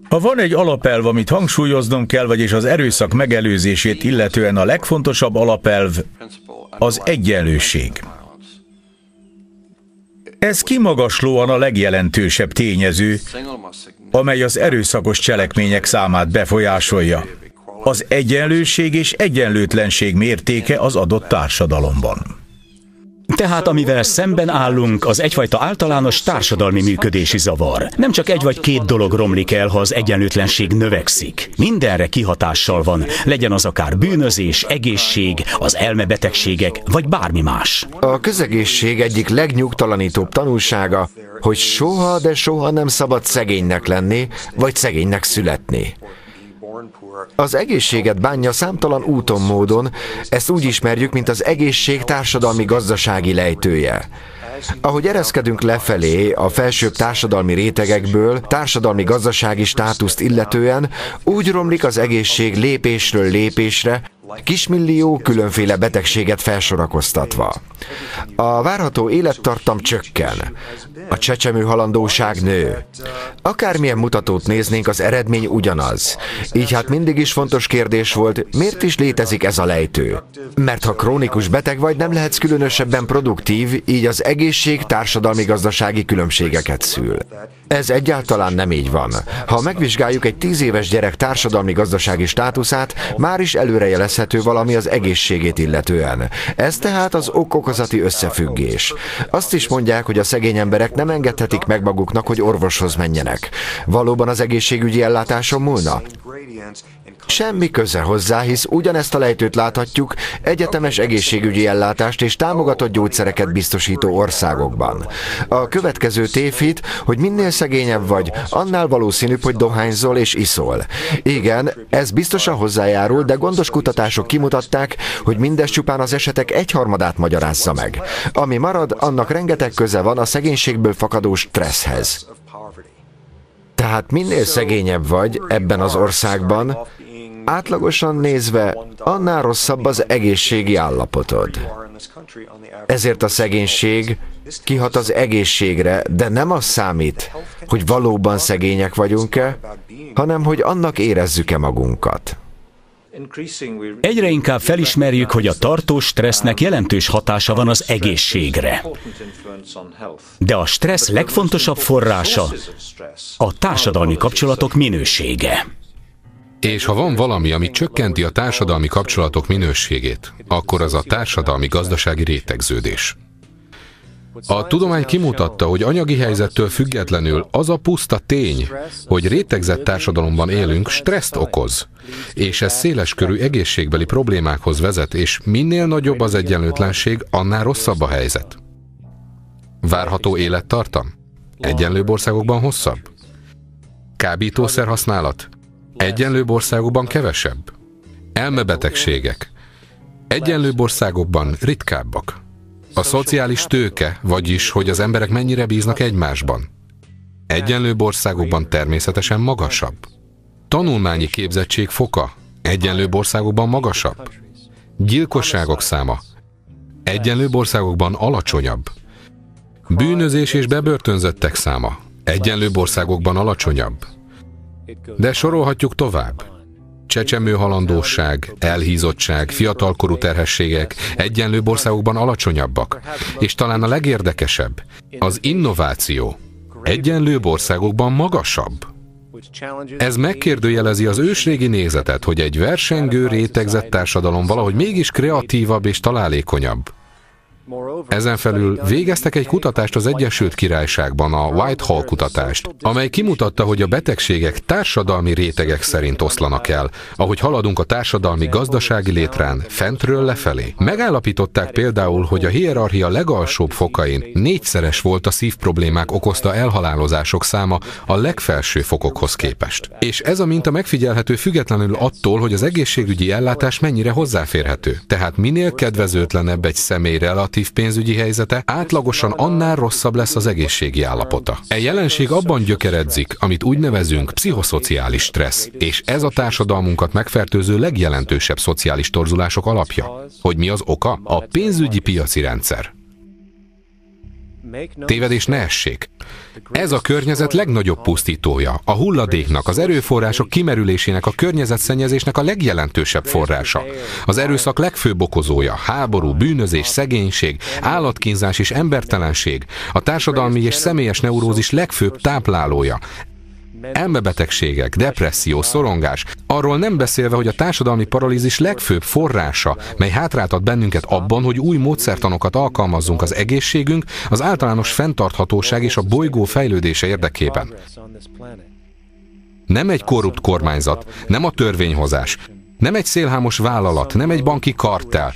Ha van egy alapelv, amit hangsúlyoznom kell, vagyis az erőszak megelőzését illetően a legfontosabb alapelv az egyenlőség. Ez kimagaslóan a legjelentősebb tényező, amely az erőszakos cselekmények számát befolyásolja. Az egyenlőség és egyenlőtlenség mértéke az adott társadalomban. Tehát amivel szemben állunk, az egyfajta általános társadalmi működési zavar. Nem csak egy vagy két dolog romlik el, ha az egyenlőtlenség növekszik. Mindenre kihatással van, legyen az akár bűnözés, egészség, az elmebetegségek, vagy bármi más. A közegészség egyik legnyugtalanítóbb tanulsága, hogy soha, de soha nem szabad szegénynek lenni, vagy szegénynek születni. Az egészséget bánja számtalan úton módon, ezt úgy ismerjük, mint az egészség társadalmi-gazdasági lejtője. Ahogy ereszkedünk lefelé a felsőbb társadalmi rétegekből, társadalmi-gazdasági státuszt illetően, úgy romlik az egészség lépésről lépésre, kismillió különféle betegséget felsorakoztatva. A várható élettartam csökken, a csecsemő halandóság nő. Akármilyen mutatót néznénk, az eredmény ugyanaz. Így hát mindig is fontos kérdés volt, miért is létezik ez a lejtő? Mert ha krónikus beteg vagy, nem lehetsz különösebben produktív, így az egészség társadalmi-gazdasági különbségeket szül. Ez egyáltalán nem így van. Ha megvizsgáljuk egy tíz éves gyerek társadalmi-gazdasági státuszát, már is előrejelezhető valami az egészségét illetően. Ez tehát az okokozati összefüggés. Azt is mondják, hogy a szegény emberek nem engedhetik meg maguknak, hogy orvoshoz menjenek. Valóban az egészségügyi ellátáson múlna? Semmi köze hozzá, hisz ugyanezt a lejtőt láthatjuk egyetemes egészségügyi ellátást és támogatott gyógyszereket biztosító országokban. A következő tévhit, hogy minél szegényebb vagy, annál valószínűbb, hogy dohányzol és iszol. Igen, ez biztosan hozzájárul, de gondos kutatások kimutatták, hogy mindez csupán az esetek egyharmadát magyarázza meg. Ami marad, annak rengeteg köze van a szegénységből fakadó stresszhez. Tehát minél szegényebb vagy ebben az országban, átlagosan nézve, annál rosszabb az egészségi állapotod. Ezért a szegénység kihat az egészségre, de nem az számít, hogy valóban szegények vagyunk-e, hanem hogy annak érezzük-e magunkat. Egyre inkább felismerjük, hogy a tartós stressznek jelentős hatása van az egészségre. De a stressz legfontosabb forrása a társadalmi kapcsolatok minősége. És ha van valami, ami csökkenti a társadalmi kapcsolatok minőségét, akkor az a társadalmi-gazdasági rétegződés. A tudomány kimutatta, hogy anyagi helyzettől függetlenül az a puszta tény, hogy rétegzett társadalomban élünk, stresszt okoz, és ez széleskörű egészségbeli problémákhoz vezet, és minél nagyobb az egyenlőtlenség, annál rosszabb a helyzet. Várható élettartam? Egyenlőbb országokban hosszabb? Kábítószer használat? Egyenlőbb országokban kevesebb? Elmebetegségek? Egyenlőbb országokban ritkábbak? A szociális tőke, vagyis, hogy az emberek mennyire bíznak egymásban. Egyenlőbb országokban természetesen magasabb. Tanulmányi képzettség foka egyenlőbb országokban magasabb. Gyilkosságok száma egyenlőbb országokban alacsonyabb. Bűnözés és bebörtönzöttek száma egyenlőbb országokban alacsonyabb. De sorolhatjuk tovább. Csecsemő halandóság, elhízottság, fiatalkorú terhességek egyenlőbb országokban alacsonyabbak. És talán a legérdekesebb, az innováció egyenlőbb országokban magasabb. Ez megkérdőjelezi az ősrégi nézetet, hogy egy versengő, rétegzett társadalom valahogy mégis kreatívabb és találékonyabb. Ezen felül végeztek egy kutatást az Egyesült Királyságban, a Whitehall kutatást, amely kimutatta, hogy a betegségek társadalmi rétegek szerint oszlanak el, ahogy haladunk a társadalmi gazdasági létrán, fentről lefelé. Megállapították például, hogy a hierarchia legalsóbb fokain négyszeres volt a szívproblémák okozta elhalálozások száma a legfelső fokokhoz képest. És ez a minta megfigyelhető függetlenül attól, hogy az egészségügyi ellátás mennyire hozzáférhető. Tehát minél kedvezőtlenebb egy személy relatív negatív pénzügyi helyzete, átlagosan annál rosszabb lesz az egészségi állapota. E jelenség abban gyökeredzik, amit úgy nevezünk pszichoszociális stressz, és ez a társadalmunkat megfertőző legjelentősebb szociális torzulások alapja. Hogy mi az oka? A pénzügyi piaci rendszer. Tévedés ne essék. Ez a környezet legnagyobb pusztítója, a hulladéknak, az erőforrások kimerülésének, a környezetszennyezésnek a legjelentősebb forrása. Az erőszak legfőbb okozója, háború, bűnözés, szegénység, állatkínzás és embertelenség, a társadalmi és személyes neurózis legfőbb táplálója. Elmebetegségek, depresszió, szorongás, arról nem beszélve, hogy a társadalmi paralízis legfőbb forrása, mely hátráltat bennünket abban, hogy új módszertanokat alkalmazzunk az egészségünk, az általános fenntarthatóság és a bolygó fejlődése érdekében. Nem egy korrupt kormányzat, nem a törvényhozás, nem egy szélhámos vállalat, nem egy banki kartel,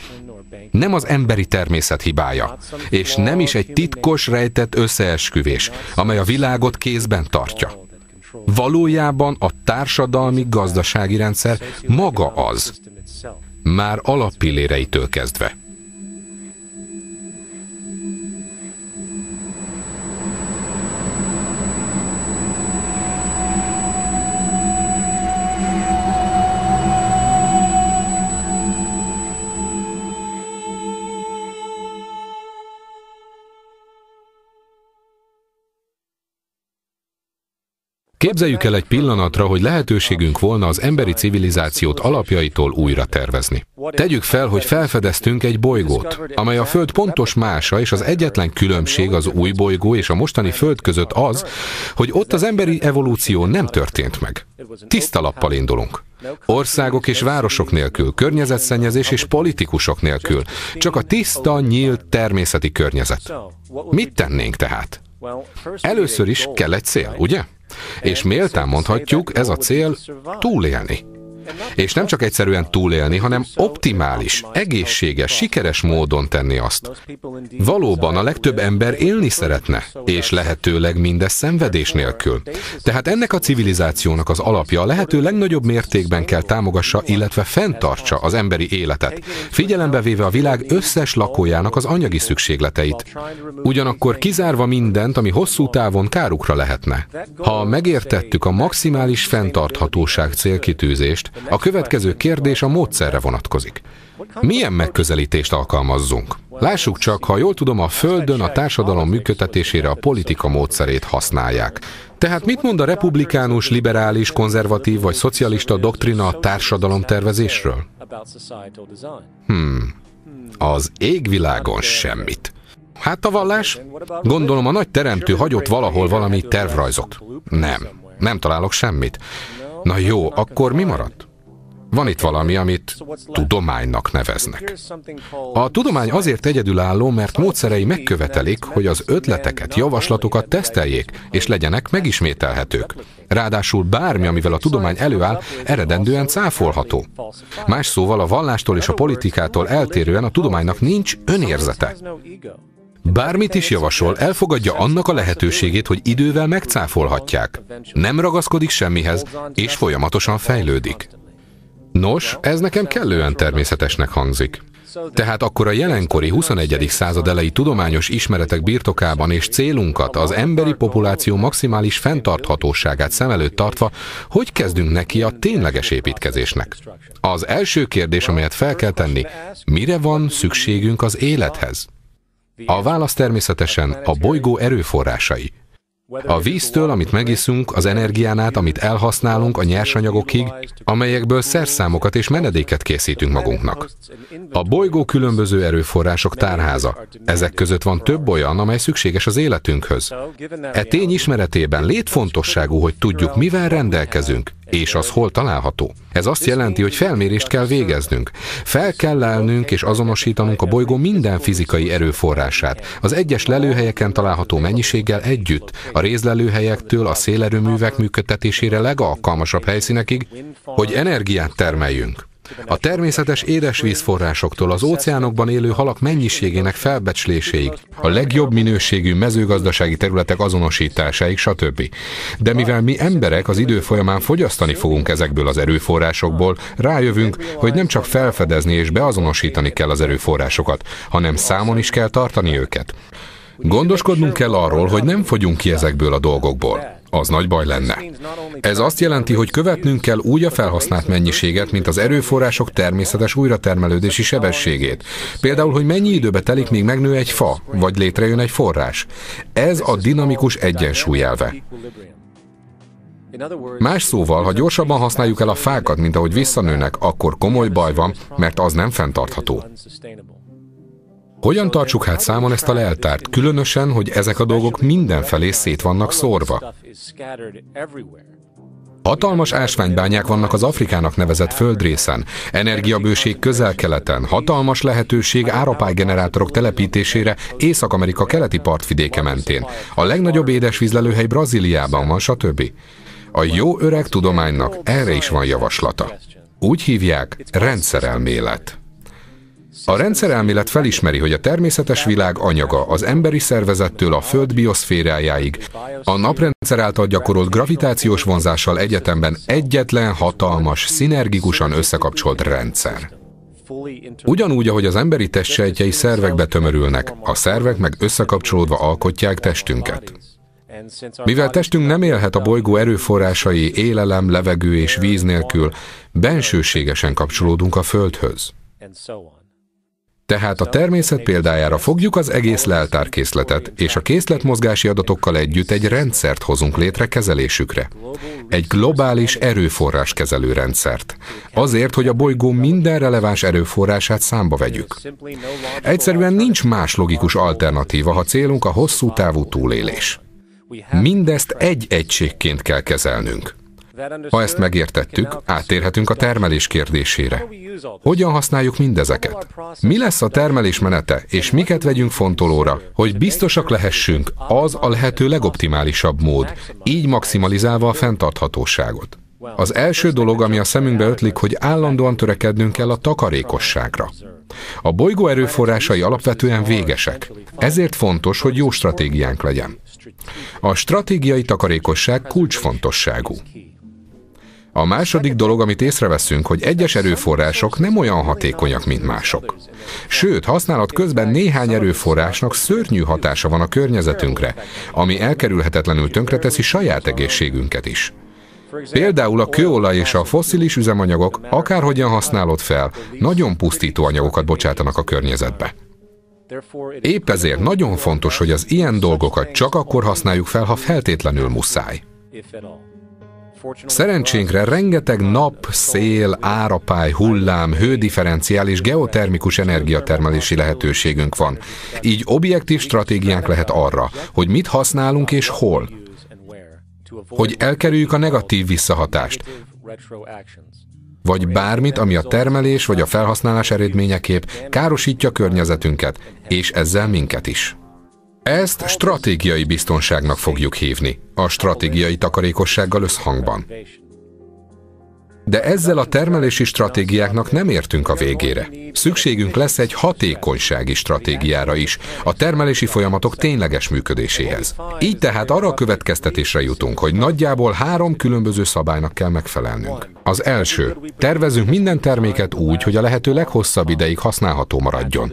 nem az emberi természet hibája, és nem is egy titkos, rejtett összeesküvés, amely a világot kézben tartja. Valójában a társadalmi gazdasági rendszer maga az, már alappilléreitől kezdve. Képzeljük el egy pillanatra, hogy lehetőségünk volna az emberi civilizációt alapjaitól újra tervezni. Tegyük fel, hogy felfedeztünk egy bolygót, amely a Föld pontos mása, és az egyetlen különbség az új bolygó és a mostani Föld között az, hogy ott az emberi evolúció nem történt meg. Tiszta lappal indulunk. Országok és városok nélkül, környezetszennyezés és politikusok nélkül. Csak a tiszta, nyílt természeti környezet. Mit tennénk tehát? Először is kell egy cél, ugye? És méltán mondhatjuk, ez a cél túlélni. És nem csak egyszerűen túlélni, hanem optimális, egészséges, sikeres módon tenni azt. Valóban a legtöbb ember élni szeretne, és lehetőleg mindez szenvedés nélkül. Tehát ennek a civilizációnak az alapja a lehető legnagyobb mértékben kell támogassa, illetve fenntartsa az emberi életet, figyelembe véve a világ összes lakójának az anyagi szükségleteit. Ugyanakkor kizárva mindent, ami hosszú távon kárukra lehetne. Ha megértettük a maximális fenntarthatóság célkitűzést, a következő kérdés a módszerre vonatkozik. Milyen megközelítést alkalmazzunk? Lássuk csak, ha jól tudom, a Földön a társadalom működtetésére a politika módszerét használják. Tehát mit mond a republikánus, liberális, konzervatív vagy szocialista doktrina a társadalom tervezésről? Hmm, az égvilágon semmit. Hát a vallás? Gondolom a nagy teremtő hagyott valahol valami tervrajzot. Nem, nem találok semmit. Na jó, akkor mi maradt? Van itt valami, amit tudománynak neveznek. A tudomány azért egyedülálló, mert módszerei megkövetelik, hogy az ötleteket, javaslatokat teszteljék, és legyenek megismételhetők. Ráadásul bármi, amivel a tudomány előáll, eredendően cáfolható. Más szóval a vallástól és a politikától eltérően a tudománynak nincs önérzete. Bármit is javasol, elfogadja annak a lehetőségét, hogy idővel megcáfolhatják. Nem ragaszkodik semmihez, és folyamatosan fejlődik. Nos, ez nekem kellően természetesnek hangzik. Tehát akkor a jelenkori 21. század elejé tudományos ismeretek birtokában és célunkat, az emberi populáció maximális fenntarthatóságát szem előtt tartva, hogy kezdünk neki a tényleges építkezésnek? Az első kérdés, amelyet fel kell tenni, mire van szükségünk az élethez? A válasz természetesen a bolygó erőforrásai. A víztől, amit megiszunk, az energián át, amit elhasználunk, a nyersanyagokig, amelyekből szerszámokat és menedéket készítünk magunknak. A bolygó különböző erőforrások tárháza. Ezek között van több olyan, amely szükséges az életünkhöz. E tény ismeretében létfontosságú, hogy tudjuk, mivel rendelkezünk, és az hol található. Ez azt jelenti, hogy felmérést kell végeznünk. Fel kell lelnünk és azonosítanunk a bolygó minden fizikai erőforrását, az egyes lelőhelyeken található mennyiséggel együtt, a rézlelőhelyektől a szélerőművek működtetésére legalkalmasabb helyszínekig, hogy energiát termeljünk. A természetes édesvízforrásoktól az óceánokban élő halak mennyiségének felbecsléséig, a legjobb minőségű mezőgazdasági területek azonosításáig, stb. De mivel mi emberek az idő folyamán fogyasztani fogunk ezekből az erőforrásokból, rájövünk, hogy nem csak felfedezni és beazonosítani kell az erőforrásokat, hanem számon is kell tartani őket. Gondoskodnunk kell arról, hogy nem fogyunk ki ezekből a dolgokból. Az nagy baj lenne. Ez azt jelenti, hogy követnünk kell úgy a felhasznált mennyiséget, mint az erőforrások természetes újratermelődési sebességét. Például, hogy mennyi időbe telik, míg megnő egy fa, vagy létrejön egy forrás. Ez a dinamikus egyensúly. Más szóval, ha gyorsabban használjuk el a fákat, mint ahogy visszanőnek, akkor komoly baj van, mert az nem fenntartható. Hogyan tartsuk hát számon ezt a leltárt, különösen, hogy ezek a dolgok mindenfelé szét vannak szórva? Hatalmas ásványbányák vannak az Afrikának nevezett földrészen, energiabőség közel-keleten, hatalmas lehetőség árapálygenerátorok telepítésére Észak-Amerika keleti partvidéke mentén, a legnagyobb édesvízlelőhely Brazíliában van, stb. A jó öreg tudománynak erre is van javaslata. Úgy hívják rendszerelmélet. A rendszerelmélet felismeri, hogy a természetes világ anyaga az emberi szervezettől a Föld bioszférájáig a naprendszer által gyakorolt gravitációs vonzással egyetemben egyetlen hatalmas, szinergikusan összekapcsolt rendszer. Ugyanúgy, ahogy az emberi testsejtjei szervekbe tömörülnek, a szervek meg összekapcsolódva alkotják testünket. Mivel testünk nem élhet a bolygó erőforrásai élelem, levegő és víz nélkül, bensőségesen kapcsolódunk a Földhöz. Tehát a természet példájára fogjuk az egész leltárkészletet, és a készletmozgási adatokkal együtt egy rendszert hozunk létre kezelésükre. Egy globális erőforrás kezelő rendszert. Azért, hogy a bolygó minden releváns erőforrását számba vegyük. Egyszerűen nincs más logikus alternatíva, ha célunk a hosszú távú túlélés. Mindezt egy egységként kell kezelnünk. Ha ezt megértettük, áttérhetünk a termelés kérdésére. Hogyan használjuk mindezeket? Mi lesz a termelés menete, és miket vegyünk fontolóra, hogy biztosak lehessünk, az a lehető legoptimálisabb mód, így maximalizálva a fenntarthatóságot. Az első dolog, ami a szemünkbe ötlik, hogy állandóan törekednünk kell a takarékosságra. A bolygó erőforrásai alapvetően végesek, ezért fontos, hogy jó stratégiánk legyen. A stratégiai takarékosság kulcsfontosságú. A második dolog, amit észreveszünk, hogy egyes erőforrások nem olyan hatékonyak, mint mások. Sőt, használat közben néhány erőforrásnak szörnyű hatása van a környezetünkre, ami elkerülhetetlenül tönkreteszi saját egészségünket is. Például a kőolaj és a fosszilis üzemanyagok, akárhogyan használod fel, nagyon pusztító anyagokat bocsátanak a környezetbe. Épp ezért nagyon fontos, hogy az ilyen dolgokat csak akkor használjuk fel, ha feltétlenül muszáj. Szerencsénkre rengeteg nap, szél, árapály, hullám, hődifferenciál és geotermikus energiatermelési lehetőségünk van. Így objektív stratégiánk lehet arra, hogy mit használunk és hol. Hogy elkerüljük a negatív visszahatást, vagy bármit, ami a termelés vagy a felhasználás eredményeképp károsítja környezetünket, és ezzel minket is. Ezt stratégiai biztonságnak fogjuk hívni, a stratégiai takarékossággal összhangban. De ezzel a termelési stratégiáknak nem értünk a végére. Szükségünk lesz egy hatékonysági stratégiára is, a termelési folyamatok tényleges működéséhez. Így tehát arra a következtetésre jutunk, hogy nagyjából három különböző szabálynak kell megfelelnünk. Az első, tervezünk minden terméket úgy, hogy a lehető leghosszabb ideig használható maradjon.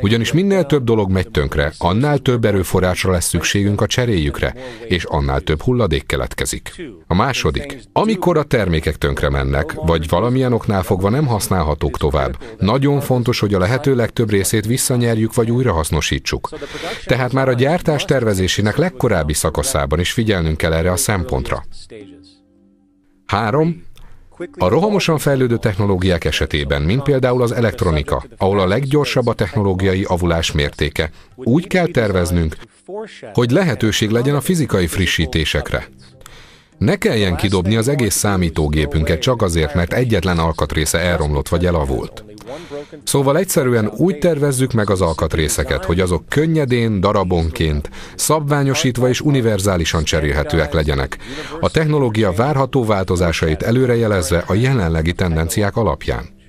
Ugyanis minél több dolog megy tönkre, annál több erőforrásra lesz szükségünk a cseréjükre, és annál több hulladék keletkezik. A második, amikor a termékek tönkre mennek, vagy valamilyen oknál fogva nem használhatók tovább, nagyon fontos, hogy a lehető legtöbb részét visszanyerjük vagy újrahasznosítsuk. Tehát már a gyártás tervezésének legkorábbi szakaszában is figyelnünk kell erre a szempontra. 3. A rohamosan fejlődő technológiák esetében, mint például az elektronika, ahol a leggyorsabb a technológiai avulás mértéke, úgy kell terveznünk, hogy lehetőség legyen a fizikai frissítésekre. Ne kelljen kidobni az egész számítógépünket csak azért, mert egyetlen alkatrésze elromlott vagy elavult. Szóval egyszerűen úgy tervezzük meg az alkatrészeket, hogy azok könnyedén, darabonként, szabványosítva és univerzálisan cserélhetőek legyenek, a technológia várható változásait előrejelezve a jelenlegi tendenciák alapján.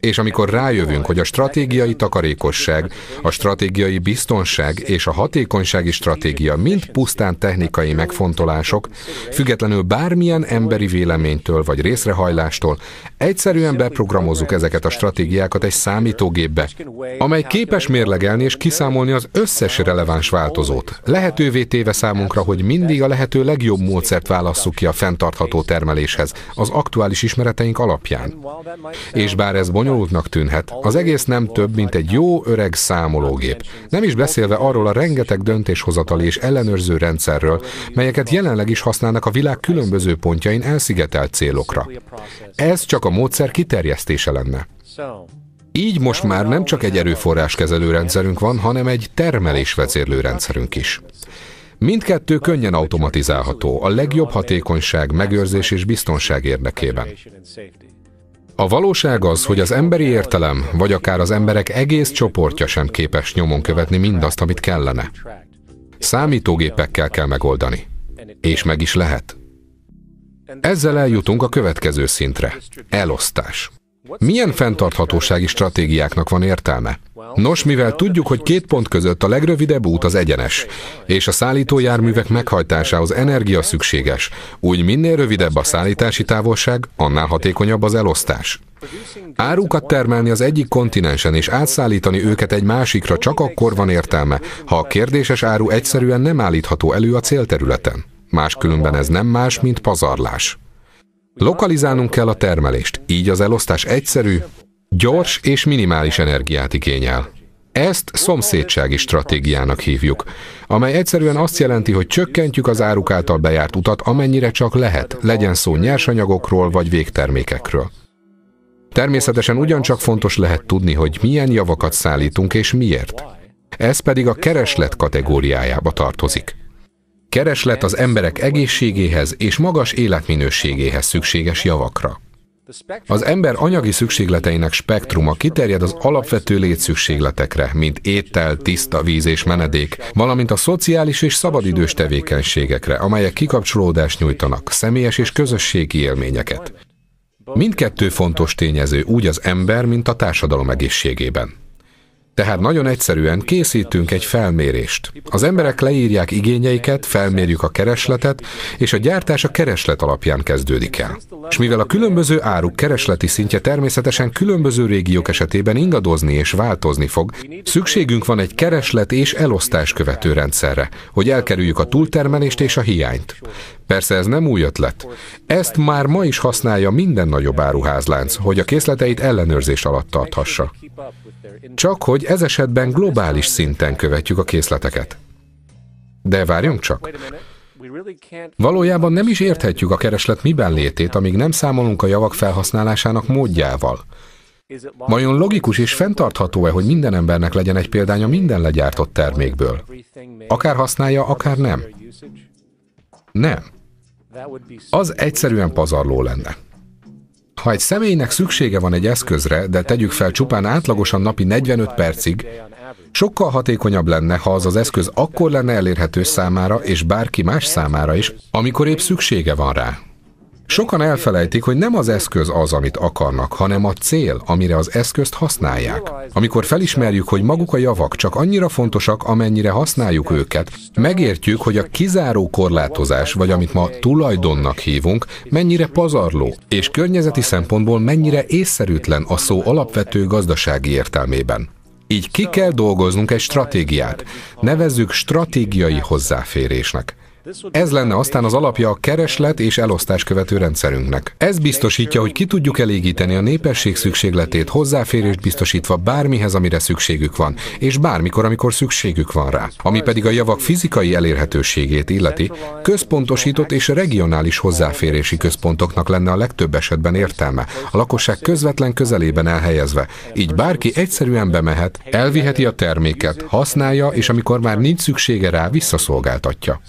És amikor rájövünk, hogy a stratégiai takarékosság, a stratégiai biztonság és a hatékonysági stratégia mind pusztán technikai megfontolások, függetlenül bármilyen emberi véleménytől vagy részrehajlástól, egyszerűen beprogramozzuk ezeket a stratégiákat egy számítógépbe, amely képes mérlegelni és kiszámolni az összes releváns változót, lehetővé téve számunkra, hogy mindig a lehető legjobb módszert válasszuk ki a fenntartható termeléshez, az aktuális ismereteink alapján. És bár ez bonyolult, bonyolultnak tűnhet, az egész nem több, mint egy jó öreg számológép. Nem is beszélve arról a rengeteg döntéshozatali és ellenőrző rendszerről, melyeket jelenleg is használnak a világ különböző pontjain elszigetelt célokra. Ez csak a módszer kiterjesztése lenne. Így most már nem csak egy erőforráskezelő rendszerünk van, hanem egy termelésvezérlő rendszerünk is. Mindkettő könnyen automatizálható, a legjobb hatékonyság, megőrzés és biztonság érdekében. A valóság az, hogy az emberi értelem, vagy akár az emberek egész csoportja sem képes nyomon követni mindazt, amit kellene. Számítógépekkel kell megoldani. És meg is lehet. Ezzel eljutunk a következő szintre. Elosztás. Milyen fenntarthatósági stratégiáknak van értelme? Nos, mivel tudjuk, hogy két pont között a legrövidebb út az egyenes, és a szállítójárművek meghajtásához energia szükséges, úgy minél rövidebb a szállítási távolság, annál hatékonyabb az elosztás. Árukat termelni az egyik kontinensen és átszállítani őket egy másikra csak akkor van értelme, ha a kérdéses áru egyszerűen nem állítható elő a célterületen. Máskülönben ez nem más, mint pazarlás. Lokalizálnunk kell a termelést, így az elosztás egyszerű, gyors és minimális energiát igényel. Ezt szomszédsági stratégiának hívjuk, amely egyszerűen azt jelenti, hogy csökkentjük az áruk által bejárt utat, amennyire csak lehet, legyen szó nyersanyagokról vagy végtermékekről. Természetesen ugyancsak fontos lehet tudni, hogy milyen javakat szállítunk és miért. Ez pedig a kereslet kategóriájába tartozik. Kereslet az emberek egészségéhez és magas életminőségéhez szükséges javakra. Az ember anyagi szükségleteinek spektruma kiterjed az alapvető létszükségletekre, mint étel, tiszta víz és menedék, valamint a szociális és szabadidős tevékenységekre, amelyek kikapcsolódást nyújtanak, személyes és közösségi élményeket. Mindkettő fontos tényező úgy az ember, mint a társadalom egészségében. Tehát nagyon egyszerűen készítünk egy felmérést. Az emberek leírják igényeiket, felmérjük a keresletet, és a gyártás a kereslet alapján kezdődik el. És mivel a különböző áruk keresleti szintje természetesen különböző régiók esetében ingadozni és változni fog, szükségünk van egy kereslet és elosztás követő rendszerre, hogy elkerüljük a túltermelést és a hiányt. Persze ez nem új ötlet. Ezt már ma is használja minden nagyobb áruházlánc, hogy a készleteit ellenőrzés alatt tarthassa. Csak hogy ez esetben globális szinten követjük a készleteket. De várjunk csak. Valójában nem is érthetjük a kereslet miben létét, amíg nem számolunk a javak felhasználásának módjával. Vajon logikus és fenntartható-e, hogy minden embernek legyen egy példánya minden legyártott termékből? Akár használja, akár nem. Nem. Az egyszerűen pazarló lenne. Ha egy személynek szüksége van egy eszközre, de tegyük fel csupán átlagosan napi 45 percig, sokkal hatékonyabb lenne, ha az az eszköz akkor lenne elérhető számára és bárki más számára is, amikor épp szüksége van rá. Sokan elfelejtik, hogy nem az eszköz az, amit akarnak, hanem a cél, amire az eszközt használják. Amikor felismerjük, hogy maguk a javak csak annyira fontosak, amennyire használjuk őket, megértjük, hogy a kizáró korlátozás, vagy amit ma tulajdonnak hívunk, mennyire pazarló, és környezeti szempontból mennyire észszerűtlen a szó alapvető gazdasági értelmében. Így ki kell dolgoznunk egy stratégiát. Nevezzük stratégiai hozzáférésnek. Ez lenne aztán az alapja a kereslet és elosztás követő rendszerünknek. Ez biztosítja, hogy ki tudjuk elégíteni a népesség szükségletét, hozzáférést biztosítva bármihez, amire szükségük van, és bármikor, amikor szükségük van rá. Ami pedig a javak fizikai elérhetőségét illeti, központosított és regionális hozzáférési központoknak lenne a legtöbb esetben értelme, a lakosság közvetlen közelében elhelyezve. Így bárki egyszerűen bemehet, elviheti a terméket, használja, és amikor már nincs szüksége rá, visszaszolgáltatja.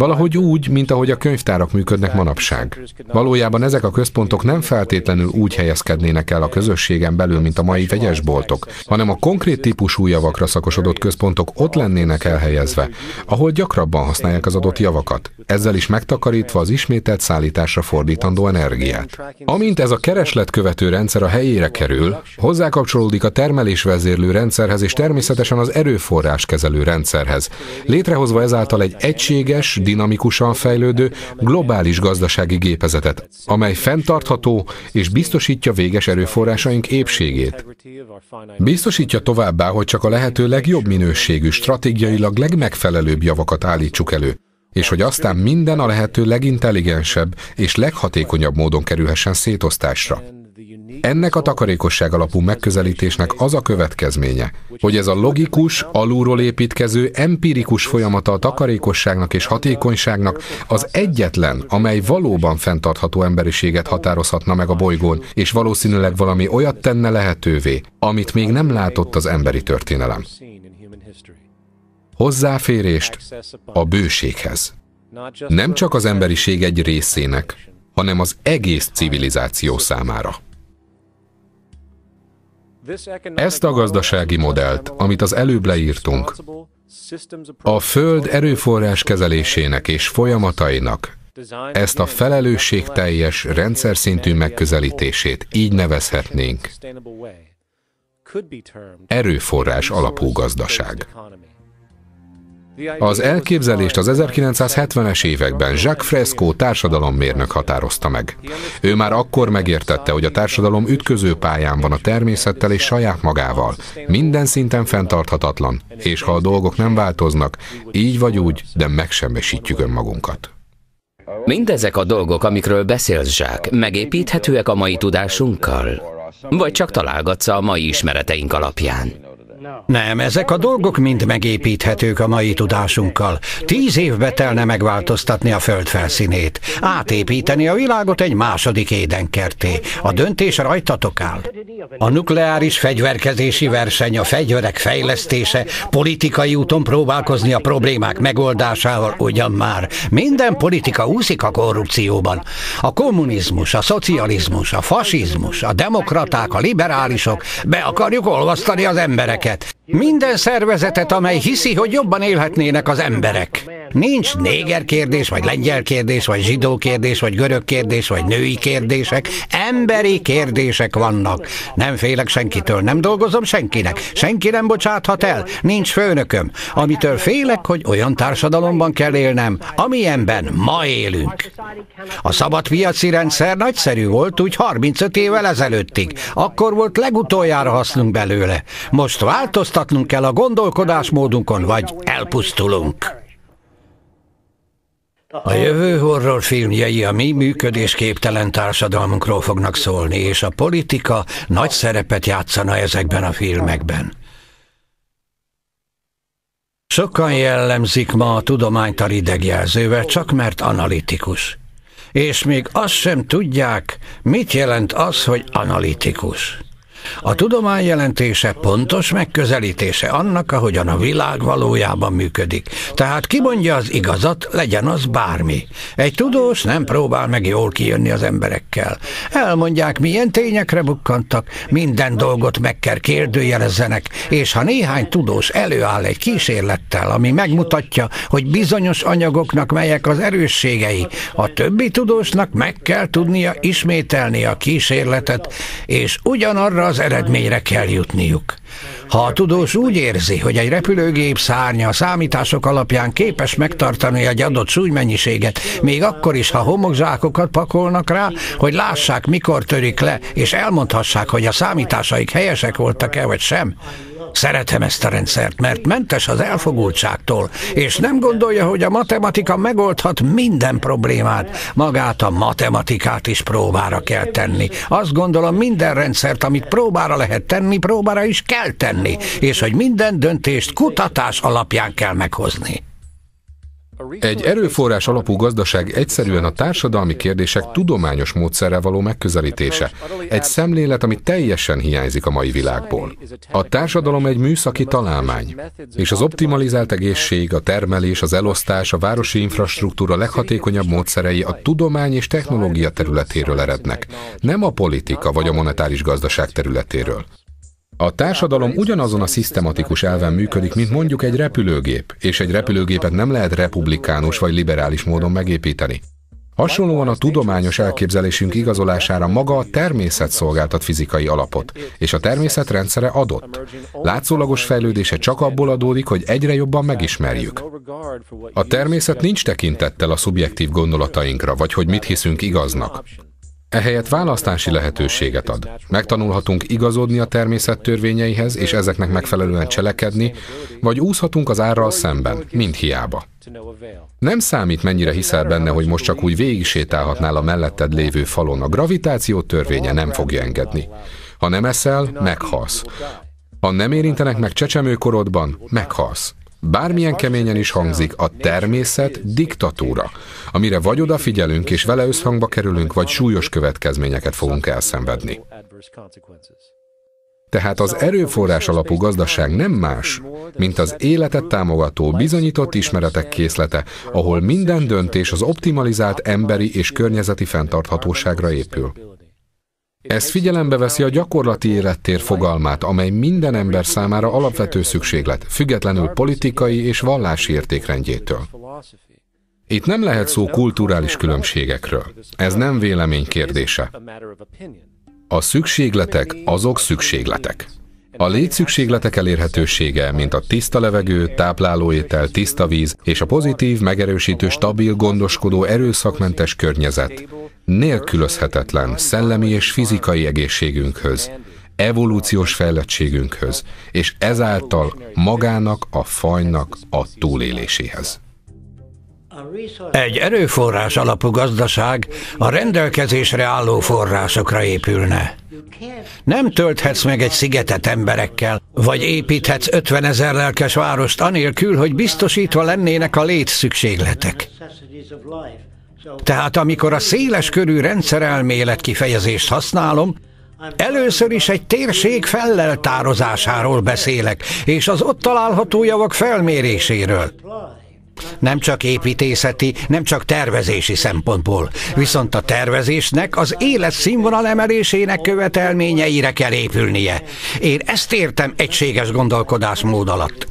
Valahogy úgy, mint ahogy a könyvtárak működnek manapság. Valójában ezek a központok nem feltétlenül úgy helyezkednének el a közösségen belül, mint a mai vegyesboltok, hanem a konkrét típusú javakra szakosodott központok ott lennének elhelyezve, ahol gyakrabban használják az adott javakat, ezzel is megtakarítva az ismételt szállításra fordítandó energiát. Amint ez a kereslet követő rendszer a helyére kerül, hozzákapcsolódik a termelés vezérlő rendszerhez és természetesen az erőforrás kezelő rendszerhez, létrehozva ezáltal egy egységes, dinamikusan fejlődő, globális gazdasági gépezetet, amely fenntartható és biztosítja véges erőforrásaink épségét. Biztosítja továbbá, hogy csak a lehető legjobb minőségű, stratégiailag legmegfelelőbb javakat állítsuk elő, és hogy aztán minden a lehető legintelligensebb és leghatékonyabb módon kerülhessen szétosztásra. Ennek a takarékosság alapú megközelítésnek az a következménye, hogy ez a logikus, alulról építkező, empirikus folyamata a takarékosságnak és hatékonyságnak az egyetlen, amely valóban fenntartható emberiséget határozhatna meg a bolygón, és valószínűleg valami olyat tenne lehetővé, amit még nem látott az emberi történelem. Hozzáférést a bőséghez. Nem csak az emberiség egy részének, hanem az egész civilizáció számára. Ezt a gazdasági modellt, amit az előbb leírtunk, a Föld erőforrás kezelésének és folyamatainak ezt a felelősségteljes, rendszer szintű megközelítését így nevezhetnénk. Erőforrás alapú gazdaság. Az elképzelést az 1970-es években Jacques Fresco társadalommérnök határozta meg. Ő már akkor megértette, hogy a társadalom ütköző pályán van a természettel és saját magával, minden szinten fenntarthatatlan, és ha a dolgok nem változnak, így vagy úgy, de megsemmesítjük önmagunkat. Mindezek a dolgok, amikről beszélsz, Zsák, megépíthetőek a mai tudásunkkal? Vagy csak találgatsz a mai ismereteink alapján? Nem, ezek a dolgok mind megépíthetők a mai tudásunkkal. Tíz évbe telne megváltoztatni a föld felszínét, átépíteni a világot egy második édenkerté. A döntés rajtatok áll. A nukleáris fegyverkezési verseny, a fegyverek fejlesztése, politikai úton próbálkozni a problémák megoldásával ugyan már. Minden politika úszik a korrupcióban. A kommunizmus, a szocializmus, a fasizmus, a demokraták, a liberálisok, be akarjuk olvasztani az embereket. that Minden szervezetet, amely hiszi, hogy jobban élhetnének az emberek. Nincs néger kérdés, vagy lengyel kérdés, vagy zsidó kérdés, vagy görög kérdés, vagy női kérdések. Emberi kérdések vannak. Nem félek senkitől, nem dolgozom senkinek. Senki nem bocsáthat el, nincs főnököm. Amitől félek, hogy olyan társadalomban kell élnem, amilyenben ma élünk. A szabad piaci rendszer nagyszerű volt úgy 35 évvel ezelőttig. Akkor volt legutoljára hasznunk belőle. Most változtatnunk kell a gondolkodásmódunkon, vagy elpusztulunk. A jövő horrorfilmjei a mi működésképtelen társadalmunkról fognak szólni, és a politika nagy szerepet játszana ezekben a filmekben. Sokan jellemzik ma a tudományt a ridegjelzővel, csak mert analitikus. És még azt sem tudják, mit jelent az, hogy analitikus. A tudomány jelentése pontos megközelítése annak, ahogyan a világ valójában működik. Tehát ki mondja az igazat, legyen az bármi. Egy tudós nem próbál meg jól kijönni az emberekkel. Elmondják, milyen tényekre bukkantak, minden dolgot meg kell kérdőjelezzenek, és ha néhány tudós előáll egy kísérlettel, ami megmutatja, hogy bizonyos anyagoknak melyek az erősségei, a többi tudósnak meg kell tudnia ismételni a kísérletet, és ugyanarra az eredményre kell jutniuk. Ha a tudós úgy érzi, hogy egy repülőgép szárnya a számítások alapján képes megtartani egy adott súlymennyiséget, még akkor is, ha homokzsákokat pakolnak rá, hogy lássák, mikor törik le, és elmondhassák, hogy a számításaik helyesek voltak-e vagy sem, Szeretem ezt a rendszert, mert mentes az elfogultságtól, és nem gondolja, hogy a matematika megoldhat minden problémát. Magát a matematikát is próbára kell tenni. Azt gondolom, minden rendszert, amit próbára lehet tenni, próbára is kell tenni, és hogy minden döntést kutatás alapján kell meghozni. Egy erőforrás alapú gazdaság egyszerűen a társadalmi kérdések tudományos módszerrel való megközelítése. Egy szemlélet, ami teljesen hiányzik a mai világból. A társadalom egy műszaki találmány, és az optimalizált egészség, a termelés, az elosztás, a városi infrastruktúra leghatékonyabb módszerei a tudomány és technológia területéről erednek, nem a politika vagy a monetáris gazdaság területéről. A társadalom ugyanazon a szisztematikus elven működik, mint mondjuk egy repülőgép, és egy repülőgépet nem lehet republikánus vagy liberális módon megépíteni. Hasonlóan a tudományos elképzelésünk igazolására maga a természet szolgáltat fizikai alapot, és a természet rendszere adott. Látszólagos fejlődése csak abból adódik, hogy egyre jobban megismerjük. A természet nincs tekintettel a szubjektív gondolatainkra, vagy hogy mit hiszünk igaznak. Ehelyett választási lehetőséget ad. Megtanulhatunk igazodni a természet törvényeihez, és ezeknek megfelelően cselekedni, vagy úszhatunk az árral szemben, mind hiába. Nem számít, mennyire hiszel benne, hogy most csak úgy végig sétálhatnál a melletted lévő falon. A gravitáció törvénye nem fogja engedni. Ha nem eszel, meghalsz. Ha nem érintenek meg csecsemőkorodban, meghalsz. Bármilyen keményen is hangzik, a természet diktatúra, amire vagy odafigyelünk és vele összhangba kerülünk, vagy súlyos következményeket fogunk elszenvedni. Tehát az erőforrás alapú gazdaság nem más, mint az életet támogató, bizonyított ismeretek készlete, ahol minden döntés az optimalizált emberi és környezeti fenntarthatóságra épül. Ez figyelembe veszi a gyakorlati élettér fogalmát, amely minden ember számára alapvető szükséglet, függetlenül politikai és vallási értékrendjétől. Itt nem lehet szó kulturális különbségekről. Ez nem vélemény kérdése. A szükségletek azok szükségletek. A létszükségletek elérhetősége, mint a tiszta levegő, táplálóétel, tiszta víz és a pozitív, megerősítő, stabil, gondoskodó, erőszakmentes környezet nélkülözhetetlen szellemi és fizikai egészségünkhöz, evolúciós fejlettségünkhöz, és ezáltal magának a fajnak a túléléséhez. Egy erőforrás alapú gazdaság a rendelkezésre álló forrásokra épülne. Nem tölthetsz meg egy szigetet emberekkel, vagy építhetsz 50 ezer lelkes várost anélkül, hogy biztosítva lennének a létszükségletek. Tehát amikor a széles körű rendszerelmélet kifejezést használom, Először is egy térség felleltározásáról beszélek, és az ott található javak felméréséről. Nem csak építészeti, nem csak tervezési szempontból, viszont a tervezésnek az életszínvonal emelésének követelményeire kell épülnie. Én ezt értem egységes gondolkodásmód alatt.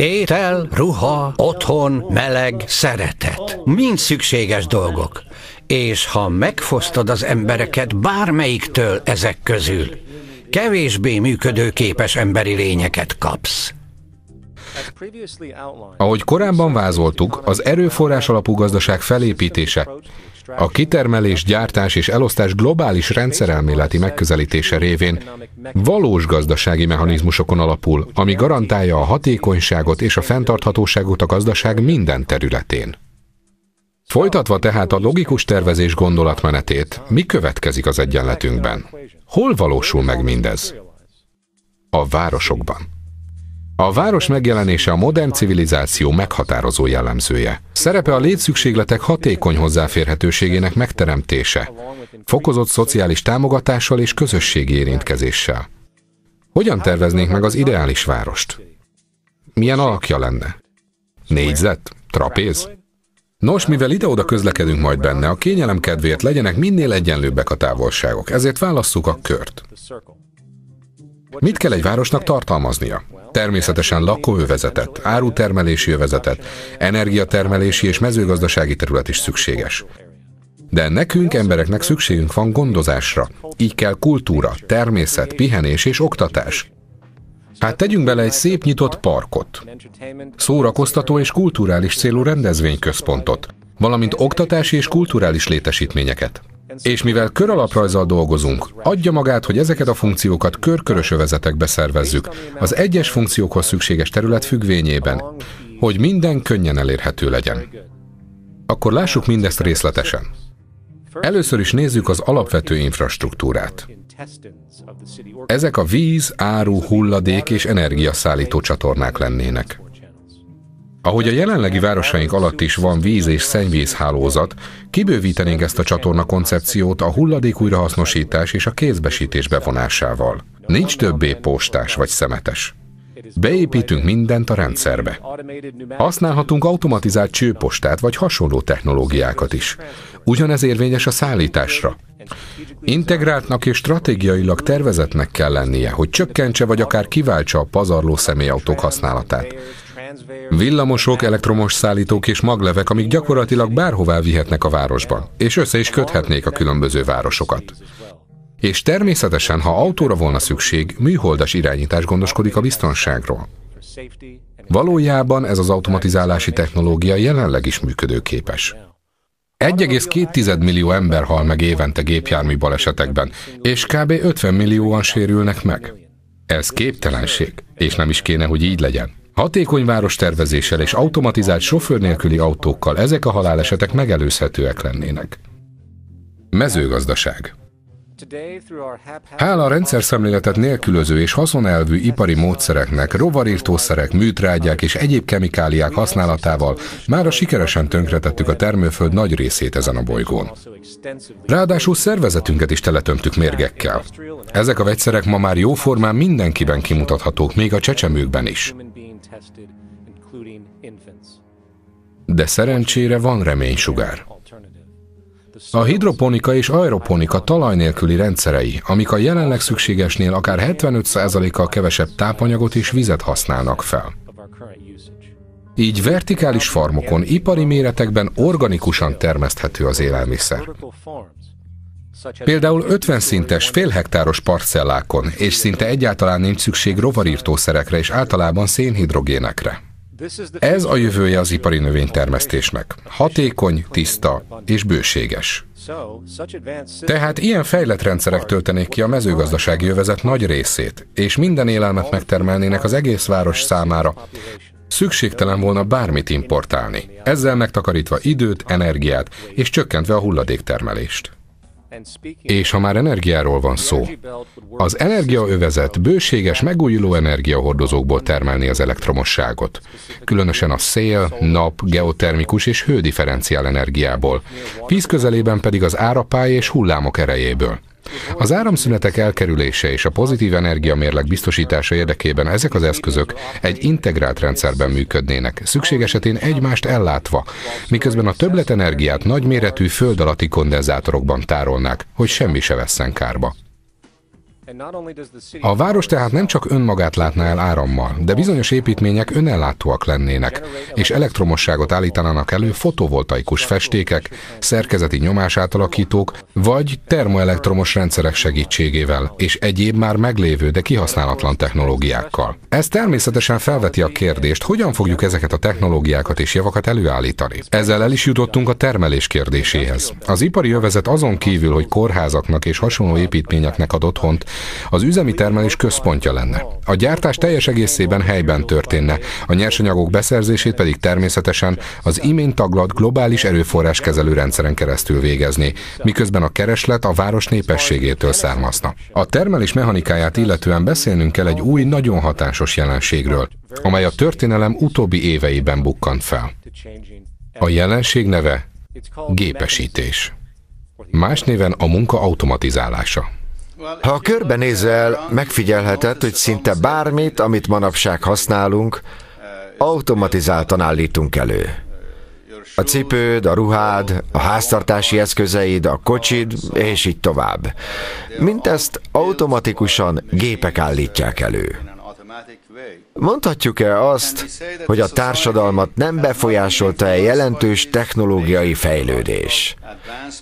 Étel, ruha, otthon, meleg, szeretet. Mind szükséges dolgok. És ha megfosztod az embereket bármelyiktől ezek közül, kevésbé működőképes emberi lényeket kapsz. Ahogy korábban vázoltuk, az erőforrás alapú gazdaság felépítése, a kitermelés, gyártás és elosztás globális rendszerelméleti megközelítése révén valós gazdasági mechanizmusokon alapul, ami garantálja a hatékonyságot és a fenntarthatóságot a gazdaság minden területén. Folytatva tehát a logikus tervezés gondolatmenetét, mi következik az egyenletünkben? Hol valósul meg mindez? A városokban. A város megjelenése a modern civilizáció meghatározó jellemzője. Szerepe a létszükségletek hatékony hozzáférhetőségének megteremtése, fokozott szociális támogatással és közösségi érintkezéssel. Hogyan terveznénk meg az ideális várost? Milyen alakja lenne? Négyzet? Trapéz? Nos, mivel ide-oda közlekedünk majd benne, a kényelem kedvéért legyenek minél egyenlőbbek a távolságok, ezért válasszuk a kört. Mit kell egy városnak tartalmaznia? Természetesen lakóövezetet, árutermelési övezetet, energiatermelési és mezőgazdasági terület is szükséges. De nekünk, embereknek szükségünk van gondozásra. Így kell kultúra, természet, pihenés és oktatás. Hát tegyünk bele egy szép nyitott parkot, szórakoztató és kulturális célú rendezvényközpontot, valamint oktatási és kulturális létesítményeket. És mivel köralaprajzzal dolgozunk, adja magát, hogy ezeket a funkciókat körkörös övezetekbe szervezzük, az egyes funkciókhoz szükséges terület függvényében, hogy minden könnyen elérhető legyen. Akkor lássuk mindezt részletesen. Először is nézzük az alapvető infrastruktúrát. Ezek a víz, áru, hulladék és energiaszállító csatornák lennének. Ahogy a jelenlegi városaink alatt is van víz és szennyvíz hálózat, kibővítenénk ezt a csatorna koncepciót a hulladék újrahasznosítás és a kézbesítés bevonásával. Nincs többé postás vagy szemetes. Beépítünk mindent a rendszerbe. Használhatunk automatizált csőpostát vagy hasonló technológiákat is. Ugyanez érvényes a szállításra. Integráltnak és stratégiailag tervezetnek kell lennie, hogy csökkentse vagy akár kiváltsa a pazarló személyautók használatát. Villamosok, elektromos szállítók és maglevek, amik gyakorlatilag bárhová vihetnek a városban, és össze is köthetnék a különböző városokat. És természetesen, ha autóra volna szükség, műholdas irányítás gondoskodik a biztonságról. Valójában ez az automatizálási technológia jelenleg is működőképes. 1,2 millió ember hal meg évente gépjármű balesetekben, és kb. 50 millióan sérülnek meg. Ez képtelenség, és nem is kéne, hogy így legyen. Hatékony várostervezéssel és automatizált sofőr nélküli autókkal ezek a halálesetek megelőzhetőek lennének. Mezőgazdaság Hála a rendszerszemléletet nélkülöző és haszonelvű ipari módszereknek, rovarírtószerek, műtrágyák és egyéb kemikáliák használatával már sikeresen tönkretettük a termőföld nagy részét ezen a bolygón. Ráadásul szervezetünket is teletömtük mérgekkel. Ezek a vegyszerek ma már jóformán mindenkiben kimutathatók, még a csecsemőkben is. De szerencsére van reménysugár. A hidroponika és aeroponika talaj nélküli rendszerei, amik a jelenleg szükségesnél akár 75%-kal kevesebb tápanyagot és vizet használnak fel. Így vertikális farmokon ipari méretekben organikusan termeszthető az élelmiszer. Például 50 szintes, félhektáros parcellákon, és szinte egyáltalán nincs szükség rovarírtószerekre és általában szénhidrogénekre. Ez a jövője az ipari növénytermesztésnek. Hatékony, tiszta és bőséges. Tehát ilyen fejlett rendszerek töltenék ki a mezőgazdasági övezet nagy részét, és minden élelmet megtermelnének az egész város számára. Szükségtelen volna bármit importálni, ezzel megtakarítva időt, energiát és csökkentve a hulladéktermelést. És ha már energiáról van szó, az energiaövezet bőséges megújuló energiahordozókból termelni az elektromosságot, különösen a szél, nap, geotermikus és hődifferenciál energiából, víz közelében pedig az árapály és hullámok erejéből. Az áramszünetek elkerülése és a pozitív energiamérleg biztosítása érdekében ezek az eszközök egy integrált rendszerben működnének, szükség esetén egymást ellátva, miközben a többletenergiát nagyméretű föld alatti kondenzátorokban tárolnák, hogy semmi se vesszen kárba. A város tehát nem csak önmagát látná el árammal, de bizonyos építmények önellátóak lennének, és elektromosságot állítanának elő fotovoltaikus festékek, szerkezeti nyomásátalakítók, vagy termoelektromos rendszerek segítségével, és egyéb már meglévő, de kihasználatlan technológiákkal. Ez természetesen felveti a kérdést, hogyan fogjuk ezeket a technológiákat és javakat előállítani. Ezzel el is jutottunk a termelés kérdéséhez. Az ipari övezet azon kívül, hogy kórházaknak és hasonló építményeknek ad otthont, az üzemi termelés központja lenne. A gyártás teljes egészében helyben történne, a nyersanyagok beszerzését pedig természetesen az imént taglalt globális erőforrás kezelő rendszeren keresztül végezni, miközben a kereslet a város népességétől származna. A termelés mechanikáját illetően beszélnünk kell egy új, nagyon hatásos jelenségről, amely a történelem utóbbi éveiben bukkant fel. A jelenség neve gépesítés. Más néven a munka automatizálása. Ha körbenézel, megfigyelheted, hogy szinte bármit, amit manapság használunk, automatizáltan állítunk elő. A cipőd, a ruhád, a háztartási eszközeid, a kocsid, és így tovább. Mindezt automatikusan gépek állítják elő. Mondhatjuk-e azt, hogy a társadalmat nem befolyásolta-e jelentős technológiai fejlődés?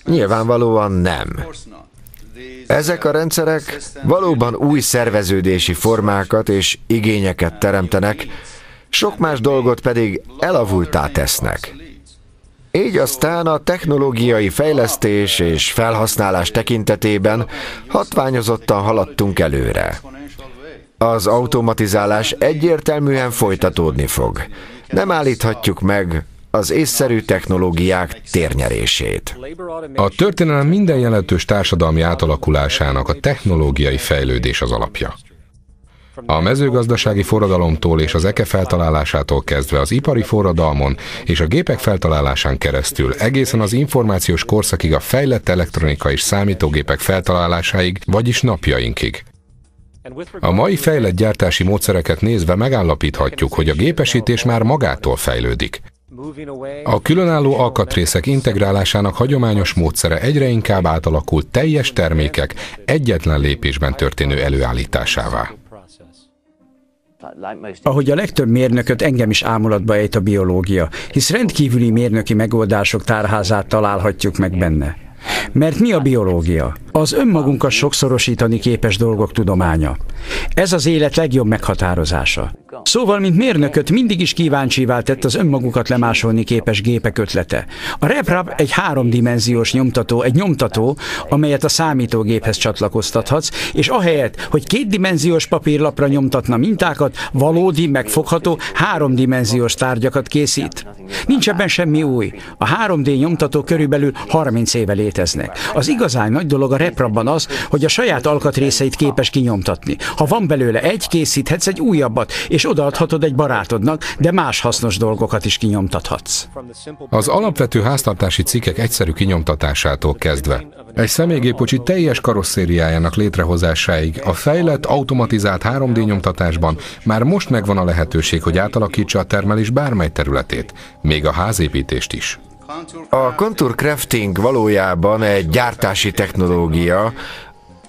Nyilvánvalóan nem. Ezek a rendszerek valóban új szerveződési formákat és igényeket teremtenek, sok más dolgot pedig elavultá tesznek. Így aztán a technológiai fejlesztés és felhasználás tekintetében hatványozottan haladtunk előre. Az automatizálás egyértelműen folytatódni fog. Nem állíthatjuk meg az észszerű technológiák térnyerését. A történelem minden jelentős társadalmi átalakulásának a technológiai fejlődés az alapja. A mezőgazdasági forradalomtól és az eke feltalálásától kezdve az ipari forradalmon és a gépek feltalálásán keresztül egészen az információs korszakig a fejlett elektronika és számítógépek feltalálásáig, vagyis napjainkig. A mai fejlett gyártási módszereket nézve megállapíthatjuk, hogy a gépesítés már magától fejlődik. A különálló alkatrészek integrálásának hagyományos módszere egyre inkább átalakult teljes termékek egyetlen lépésben történő előállításává. Ahogy a legtöbb mérnököt engem is ámulatba ejt a biológia, hisz rendkívüli mérnöki megoldások tárházát találhatjuk meg benne. Mert mi a biológia? Az önmagunkat sokszorosítani képes dolgok tudománya. Ez az élet legjobb meghatározása. Szóval, mint mérnököt mindig is kíváncsivá tett az önmagukat lemásolni képes gépek ötlete. A RepRap egy háromdimenziós nyomtató, egy nyomtató, amelyet a számítógéphez csatlakoztathatsz, és ahelyett, hogy kétdimenziós papírlapra nyomtatna mintákat, valódi, megfogható, háromdimenziós tárgyakat készít. Nincs ebben semmi új. A 3D nyomtató körülbelül 30 éve léteznek. Az igazán nagy dolog a RepRapban az, hogy a saját alkatrészeit képes kinyomtatni. Ha van belőle egy, készíthetsz egy újabbat, és odaadhatod egy barátodnak, de más hasznos dolgokat is kinyomtathatsz. Az alapvető háztartási cikkek egyszerű kinyomtatásától kezdve, egy személygépkocsi teljes karosszériájának létrehozásáig a fejlett, automatizált 3D nyomtatásban már most megvan a lehetőség, hogy átalakítsa a termelés bármely területét, még a házépítést is. A contour crafting valójában egy gyártási technológia,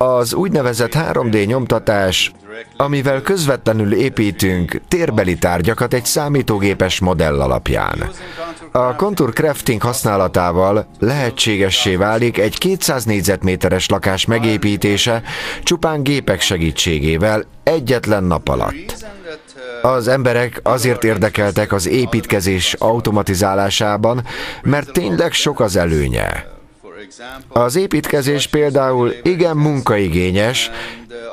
az úgynevezett 3D nyomtatás, amivel közvetlenül építünk térbeli tárgyakat egy számítógépes modell alapján. A Contour Crafting használatával lehetségessé válik egy 200 négyzetméteres lakás megépítése csupán gépek segítségével egyetlen nap alatt. Az emberek azért érdekeltek az építkezés automatizálásában, mert tényleg sok az előnye. Az építkezés például igen munkaigényes,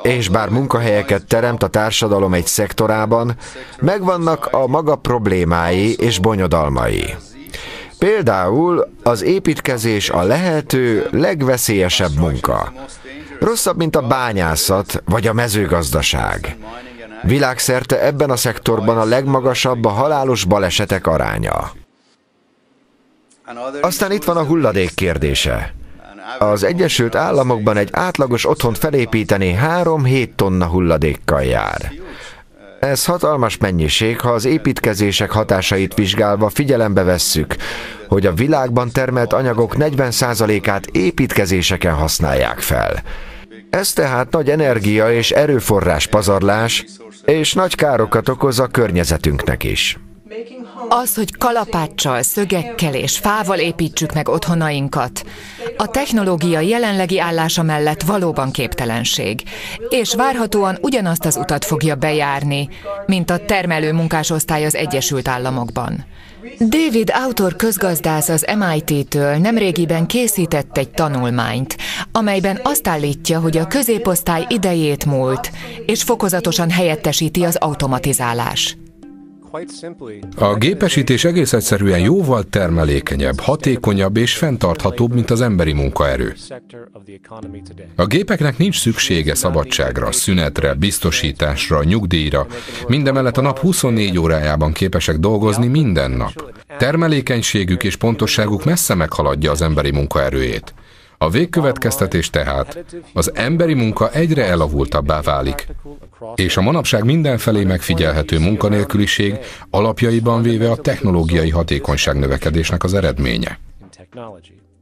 és bár munkahelyeket teremt a társadalom egy szektorában, megvannak a maga problémái és bonyodalmai. Például az építkezés a lehető legveszélyesebb munka. Rosszabb, mint a bányászat vagy a mezőgazdaság. Világszerte ebben a szektorban a legmagasabb a halálos balesetek aránya. Aztán itt van a hulladék kérdése. Az Egyesült Államokban egy átlagos otthont felépíteni 3-7 tonna hulladékkal jár. Ez hatalmas mennyiség, ha az építkezések hatásait vizsgálva figyelembe vesszük, hogy a világban termelt anyagok 40%-át építkezéseken használják fel. Ez tehát nagy energia és erőforrás pazarlás, és nagy károkat okoz a környezetünknek is. Az, hogy kalapáccsal, szögekkel és fával építsük meg otthonainkat, a technológia jelenlegi állása mellett valóban képtelenség, és várhatóan ugyanazt az utat fogja bejárni, mint a termelő munkásosztály az Egyesült Államokban. David Autor közgazdász az MIT-től nemrégiben készített egy tanulmányt, amelyben azt állítja, hogy a középosztály idejét múlt, és fokozatosan helyettesíti az automatizálás. A gépesítés egész egyszerűen jóval termelékenyebb, hatékonyabb és fenntarthatóbb, mint az emberi munkaerő. A gépeknek nincs szüksége szabadságra, szünetre, biztosításra, nyugdíjra, mindemellett a nap 24 órájában képesek dolgozni minden nap. Termelékenységük és pontosságuk messze meghaladja az emberi munkaerőjét. A végkövetkeztetés tehát, az emberi munka egyre elavultabbá válik, és a manapság mindenfelé megfigyelhető munkanélküliség alapjaiban véve a technológiai hatékonyság növekedésnek az eredménye.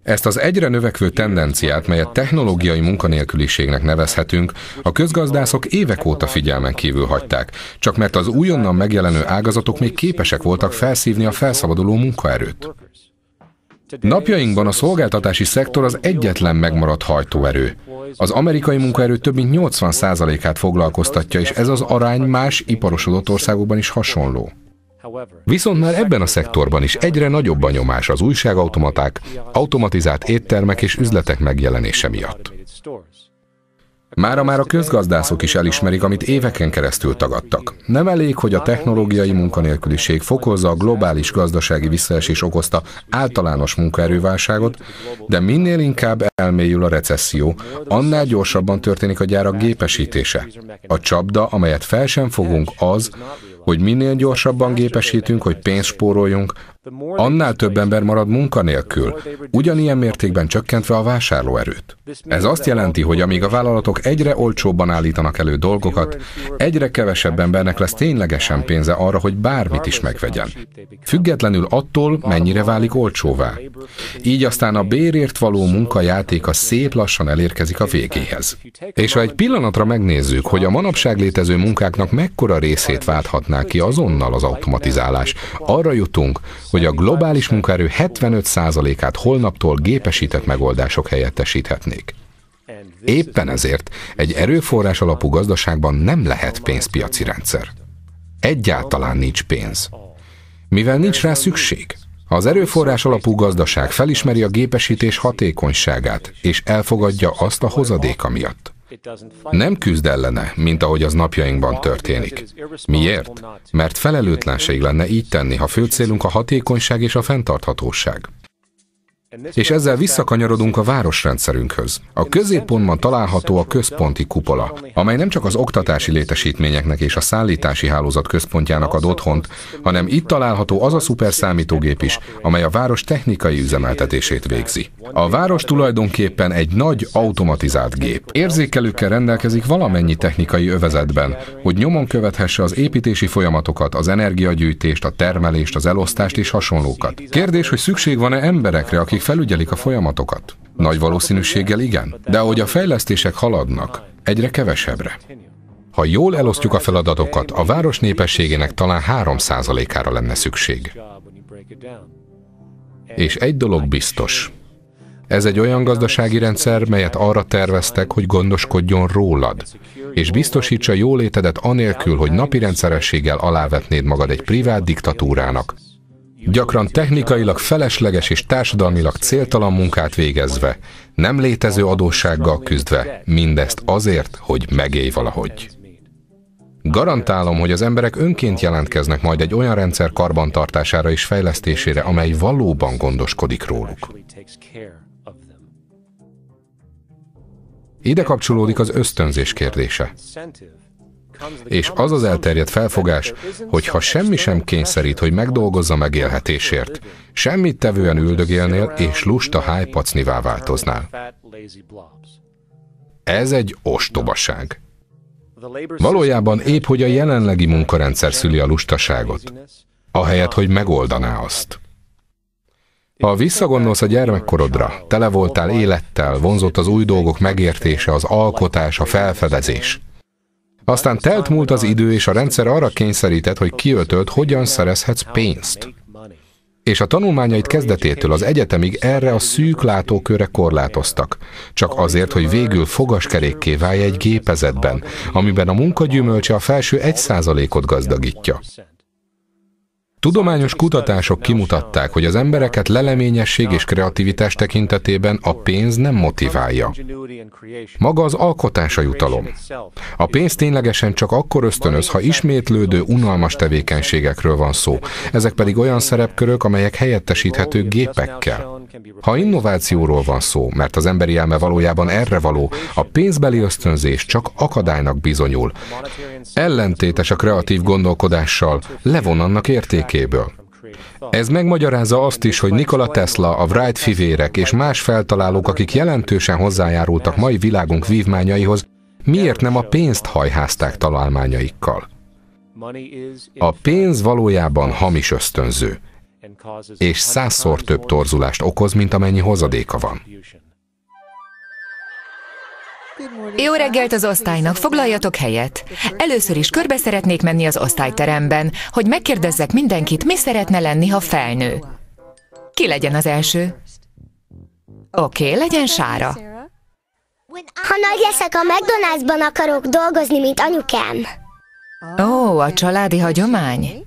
Ezt az egyre növekvő tendenciát, melyet technológiai munkanélküliségnek nevezhetünk, a közgazdászok évek óta figyelmen kívül hagyták, csak mert az újonnan megjelenő ágazatok még képesek voltak felszívni a felszabaduló munkaerőt. Napjainkban a szolgáltatási szektor az egyetlen megmaradt hajtóerő. Az amerikai munkaerő több mint 80%-át foglalkoztatja, és ez az arány más iparosodott országokban is hasonló. Viszont már ebben a szektorban is egyre nagyobb a nyomás az újságautomaták, automatizált éttermek és üzletek megjelenése miatt. Mára már a közgazdászok is elismerik, amit éveken keresztül tagadtak. Nem elég, hogy a technológiai munkanélküliség fokozza a globális gazdasági visszaesés okozta általános munkaerőválságot, de minél inkább elmélyül a recesszió, annál gyorsabban történik a gyárak gépesítése. A csapda, amelyet fel sem fogunk, az, hogy minél gyorsabban gépesítünk, hogy pénzt spóroljunk, annál több ember marad munkanélkül, ugyanilyen mértékben csökkentve a vásárlóerőt. Ez azt jelenti, hogy amíg a vállalatok egyre olcsóbban állítanak elő dolgokat, egyre kevesebb embernek lesz ténylegesen pénze arra, hogy bármit is megvegyen. Függetlenül attól, mennyire válik olcsóvá. Így aztán a bérért való munkajátéka szép lassan elérkezik a végéhez. És ha egy pillanatra megnézzük, hogy a manapság létező munkáknak mekkora részét válthatná ki azonnal az automatizálás, arra jutunk, hogy a globális munkaerő 75%-át holnaptól gépesített megoldások helyettesíthetnék. Éppen ezért egy erőforrás alapú gazdaságban nem lehet pénzpiaci rendszer. Egyáltalán nincs pénz. Mivel nincs rá szükség. Az erőforrás alapú gazdaság felismeri a gépesítés hatékonyságát, és elfogadja azt a hozadéka miatt. Nem küzd ellene, mint ahogy az napjainkban történik. Miért? Mert felelőtlenség lenne így tenni, ha fő célunk a hatékonyság és a fenntarthatóság. És ezzel visszakanyarodunk a városrendszerünkhöz. A középpontban található a központi kupola, amely nem csak az oktatási létesítményeknek és a szállítási hálózat központjának ad otthont, hanem itt található az a szuperszámítógép is, amely a város technikai üzemeltetését végzi. A város tulajdonképpen egy nagy automatizált gép. Érzékelőkkel rendelkezik valamennyi technikai övezetben, hogy nyomon követhesse az építési folyamatokat, az energiagyűjtést, a termelést, az elosztást és hasonlókat. Kérdés, hogy szükség van-e emberekre, akik felügyelik a folyamatokat? Nagy valószínűséggel igen, de ahogy a fejlesztések haladnak, egyre kevesebbre. Ha jól elosztjuk a feladatokat, a város népességének talán 3%-ára lenne szükség. És egy dolog biztos. Ez egy olyan gazdasági rendszer, melyet arra terveztek, hogy gondoskodjon rólad, és biztosítsa jólétedet anélkül, hogy napi rendszerességgel alávetnéd magad egy privát diktatúrának, gyakran technikailag felesleges és társadalmilag céltalan munkát végezve, nem létező adóssággal küzdve, mindezt azért, hogy megélj valahogy. Garantálom, hogy az emberek önként jelentkeznek majd egy olyan rendszer karbantartására és fejlesztésére, amely valóban gondoskodik róluk. Ide kapcsolódik az ösztönzés kérdése. És az az elterjedt felfogás, hogy ha semmi sem kényszerít, hogy megdolgozza megélhetésért, semmit tevően üldögélnél és lusta hájpacnivá változnál. Ez egy ostobaság. Valójában épp, hogy a jelenlegi munkarendszer szüli a lustaságot, ahelyett, hogy megoldaná azt. Ha visszagondolsz a gyermekkorodra, tele voltál élettel, vonzott az új dolgok megértése, az alkotás, a felfedezés. Aztán telt múlt az idő, és a rendszer arra kényszerített, hogy kiöltölt, hogyan szerezhetsz pénzt. És a tanulmányait kezdetétől az egyetemig erre a szűk látókörre korlátoztak. Csak azért, hogy végül fogaskerékké válj egy gépezetben, amiben a munkagyümölcse a felső egy százalékot gazdagítja. Tudományos kutatások kimutatták, hogy az embereket leleményesség és kreativitás tekintetében a pénz nem motiválja. Maga az alkotás a jutalom. A pénz ténylegesen csak akkor ösztönöz, ha ismétlődő, unalmas tevékenységekről van szó, ezek pedig olyan szerepkörök, amelyek helyettesíthetők gépekkel. Ha innovációról van szó, mert az emberi elme valójában erre való, a pénzbeli ösztönzés csak akadálynak bizonyul. Ellentétes a kreatív gondolkodással, levon annak értékéből. Ez megmagyarázza azt is, hogy Nikola Tesla, a Wright fivérek és más feltalálók, akik jelentősen hozzájárultak mai világunk vívmányaihoz, miért nem a pénzt hajházták találmányaikkal. A pénz valójában hamis ösztönző, és százszor több torzulást okoz, mint amennyi hozadéka van. Jó reggelt az osztálynak, foglaljatok helyet. Először is körbe szeretnék menni az osztályteremben, hogy megkérdezzek mindenkit, mi szeretne lenni, ha felnő. Ki legyen az első? Oké, okay, legyen Sára. Ha nagy leszek, a McDonald'sban akarok dolgozni, mint anyukám. Ó, a családi hagyomány?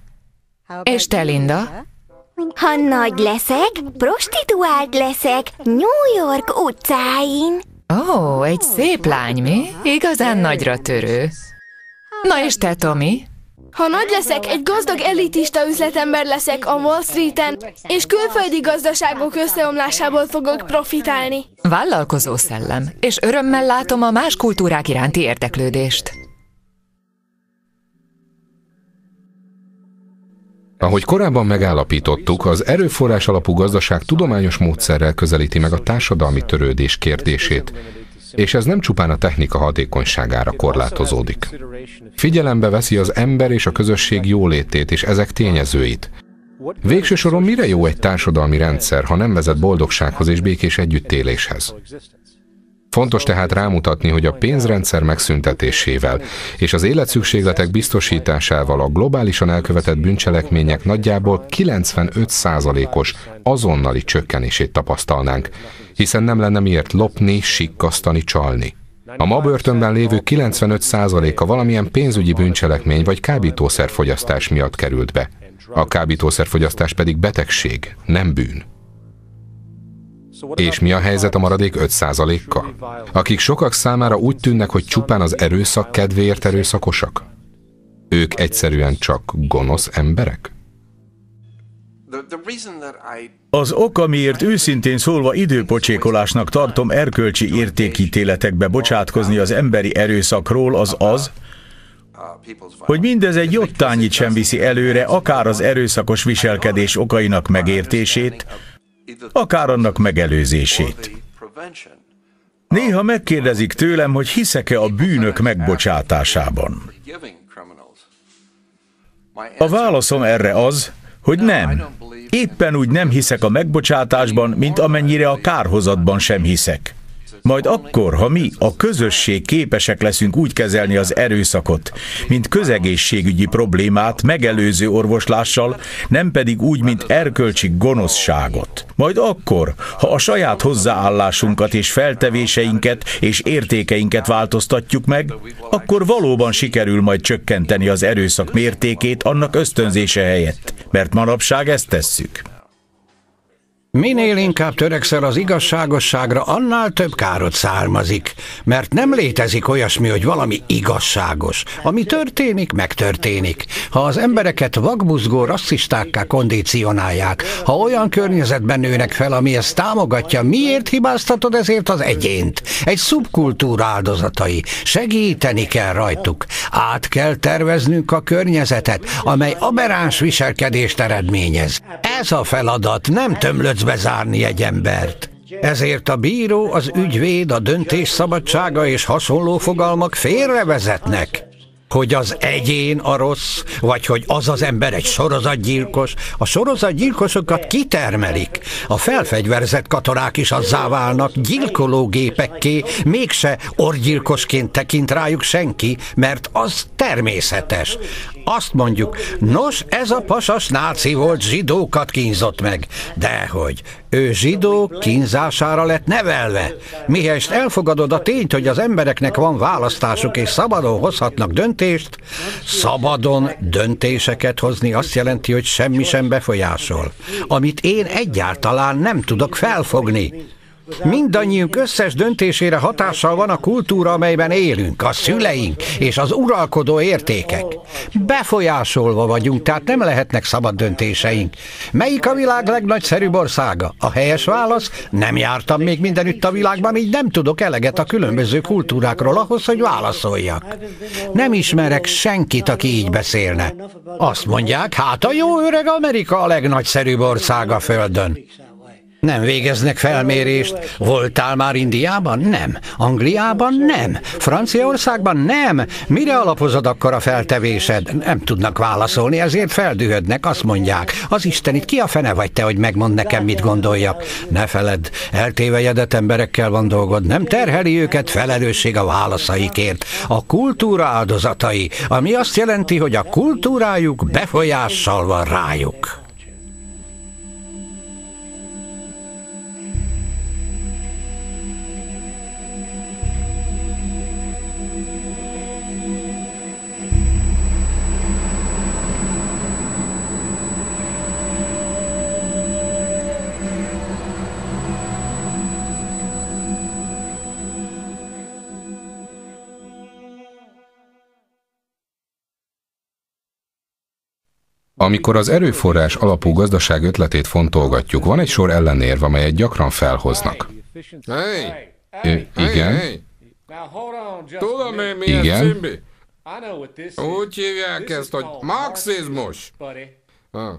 És te, Linda? Ha nagy leszek, prostituált leszek New York utcáin. Ó, egy szép lány, mi? Igazán nagyra törő. Na és te, Tomi? Ha nagy leszek, egy gazdag elitista üzletember leszek a Wall Street-en, és külföldi gazdaságok összeomlásából fogok profitálni. Vállalkozó szellem, és örömmel látom a más kultúrák iránti érdeklődést. Ahogy korábban megállapítottuk, az erőforrás alapú gazdaság tudományos módszerrel közelíti meg a társadalmi törődés kérdését, és ez nem csupán a technika hatékonyságára korlátozódik. Figyelembe veszi az ember és a közösség jólétét és ezek tényezőit. Végső soron mire jó egy társadalmi rendszer, ha nem vezet boldogsághoz és békés együttéléshez? Fontos tehát rámutatni, hogy a pénzrendszer megszüntetésével és az életszükségletek biztosításával a globálisan elkövetett bűncselekmények nagyjából 95%-os azonnali csökkenését tapasztalnánk, hiszen nem lenne miért lopni, sikkasztani, csalni. A ma börtönben lévő 95%-a valamilyen pénzügyi bűncselekmény vagy kábítószerfogyasztás miatt került be. A kábítószerfogyasztás pedig betegség, nem bűn. És mi a helyzet a maradék 5%-kal? Akik sokak számára úgy tűnnek, hogy csupán az erőszak kedvéért erőszakosak? Ők egyszerűen csak gonosz emberek? Az ok, amiért őszintén szólva időpocsékolásnak tartom erkölcsi értékítéletekbe bocsátkozni az emberi erőszakról, az az, hogy mindez egy jottányit sem viszi előre akár az erőszakos viselkedés okainak megértését, akár annak megelőzését. Néha megkérdezik tőlem, hogy hiszek-e a bűnök megbocsátásában. A válaszom erre az, hogy nem. Éppen úgy nem hiszek a megbocsátásban, mint amennyire a kárhozatban sem hiszek. Majd akkor, ha mi, a közösség képesek leszünk úgy kezelni az erőszakot, mint közegészségügyi problémát megelőző orvoslással, nem pedig úgy, mint erkölcsi gonoszságot. Majd akkor, ha a saját hozzáállásunkat és feltevéseinket és értékeinket változtatjuk meg, akkor valóban sikerül majd csökkenteni az erőszak mértékét annak ösztönzése helyett, mert manapság ezt tesszük. Minél inkább törekszel az igazságosságra, annál több károd származik, mert nem létezik olyasmi, hogy valami igazságos. Ami történik, megtörténik. Ha az embereket vakbuzgó rasszistákká kondicionálják, ha olyan környezetben nőnek fel, ami ezt támogatja, miért hibáztatod ezért az egyént? Egy szubkultúra áldozatai. Segíteni kell rajtuk. Át kell terveznünk a környezetet, amely aberáns viselkedést eredményez. Ez a feladat, nem tömlött tudsz bezárni egy embert. Ezért a bíró, az ügyvéd, a döntés szabadsága és hasonló fogalmak félrevezetnek hogy az egyén a rossz, vagy hogy az az ember egy sorozatgyilkos. A sorozatgyilkosokat kitermelik. A felfegyverzett katonák is azzá válnak, gyilkológépekké, mégse orgyilkosként tekint rájuk senki, mert az természetes. Azt mondjuk, nos, ez a pasas náci volt, zsidókat kínzott meg. Dehogy, ő zsidó kínzására lett nevelve. Mihelyest elfogadod a tényt, hogy az embereknek van választásuk és szabadon hozhatnak döntést, szabadon döntéseket hozni azt jelenti, hogy semmi sem befolyásol. Amit én egyáltalán nem tudok felfogni. Mindannyiunk összes döntésére hatással van a kultúra, amelyben élünk, a szüleink és az uralkodó értékek. Befolyásolva vagyunk, tehát nem lehetnek szabad döntéseink. Melyik a világ legnagyszerűbb országa? A helyes válasz? Nem jártam még mindenütt a világban, így nem tudok eleget a különböző kultúrákról ahhoz, hogy válaszoljak. Nem ismerek senkit, aki így beszélne. Azt mondják, hát a jó öreg Amerika a legnagyszerűbb ország a Földön. Nem végeznek felmérést. Voltál már Indiában? Nem. Angliában? Nem. Franciaországban? Nem. Mire alapozod akkor a feltevésed? Nem tudnak válaszolni, ezért feldühödnek, azt mondják. Az Istenit, ki a fene vagy te, hogy megmond nekem, mit gondoljak? Ne feled, eltévejedett emberekkel van dolgod, nem terheli őket felelősség a válaszaikért. A kultúra áldozatai, ami azt jelenti, hogy a kultúrájuk befolyással van rájuk. Amikor az erőforrás alapú gazdaság ötletét fontolgatjuk, van egy sor ellenérv, amelyet gyakran felhoznak. Hey! Ö, igen? Tudom én miért, Igen? Cimbi? Úgy hívják ezt, hogy marxizmus. Ah.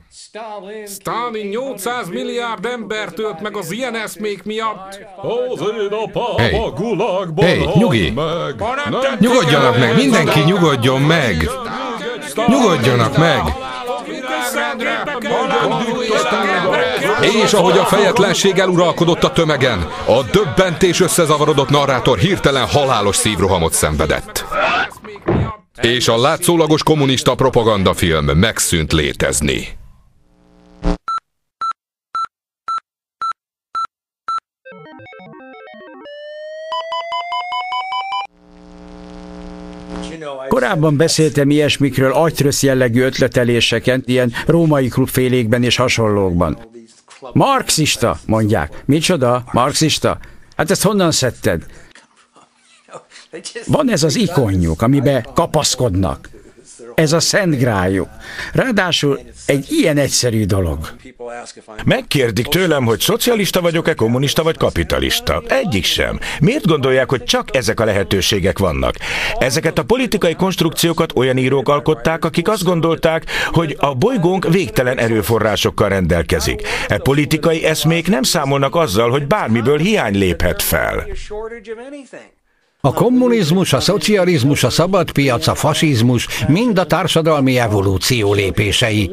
Stalin 800 milliárd embert ölt meg az ilyen eszmék miatt. Az én apám Hey. a gulagban Hey, nyugi! meg. Nyugodjanak meg, mindenki nyugodjon meg! Nyugodjanak meg! És ahogy a fejetlenség eluralkodott a tömegen, a döbbentés összezavarodott narrátor hirtelen halálos szívrohamot szenvedett. És a látszólagos kommunista propagandafilm megszűnt létezni. Korábban beszéltem ilyesmikről agytrösz jellegű ötleteléseken, ilyen római klubfélékben és hasonlókban. Marxista, mondják. Micsoda? Marxista? Hát ezt honnan szedted? Van ez az ikonjuk, amibe kapaszkodnak. Ez a szent grájuk. Ráadásul egy ilyen egyszerű dolog. Megkérdik tőlem, hogy szocialista vagyok-e, kommunista vagy kapitalista. Egyik sem. Miért gondolják, hogy csak ezek a lehetőségek vannak? Ezeket a politikai konstrukciókat olyan írók alkották, akik azt gondolták, hogy a bolygónk végtelen erőforrásokkal rendelkezik. E politikai eszmék nem számolnak azzal, hogy bármiből hiány léphet fel. A kommunizmus, a szocializmus, a szabadpiac, a fasizmus mind a társadalmi evolúció lépései.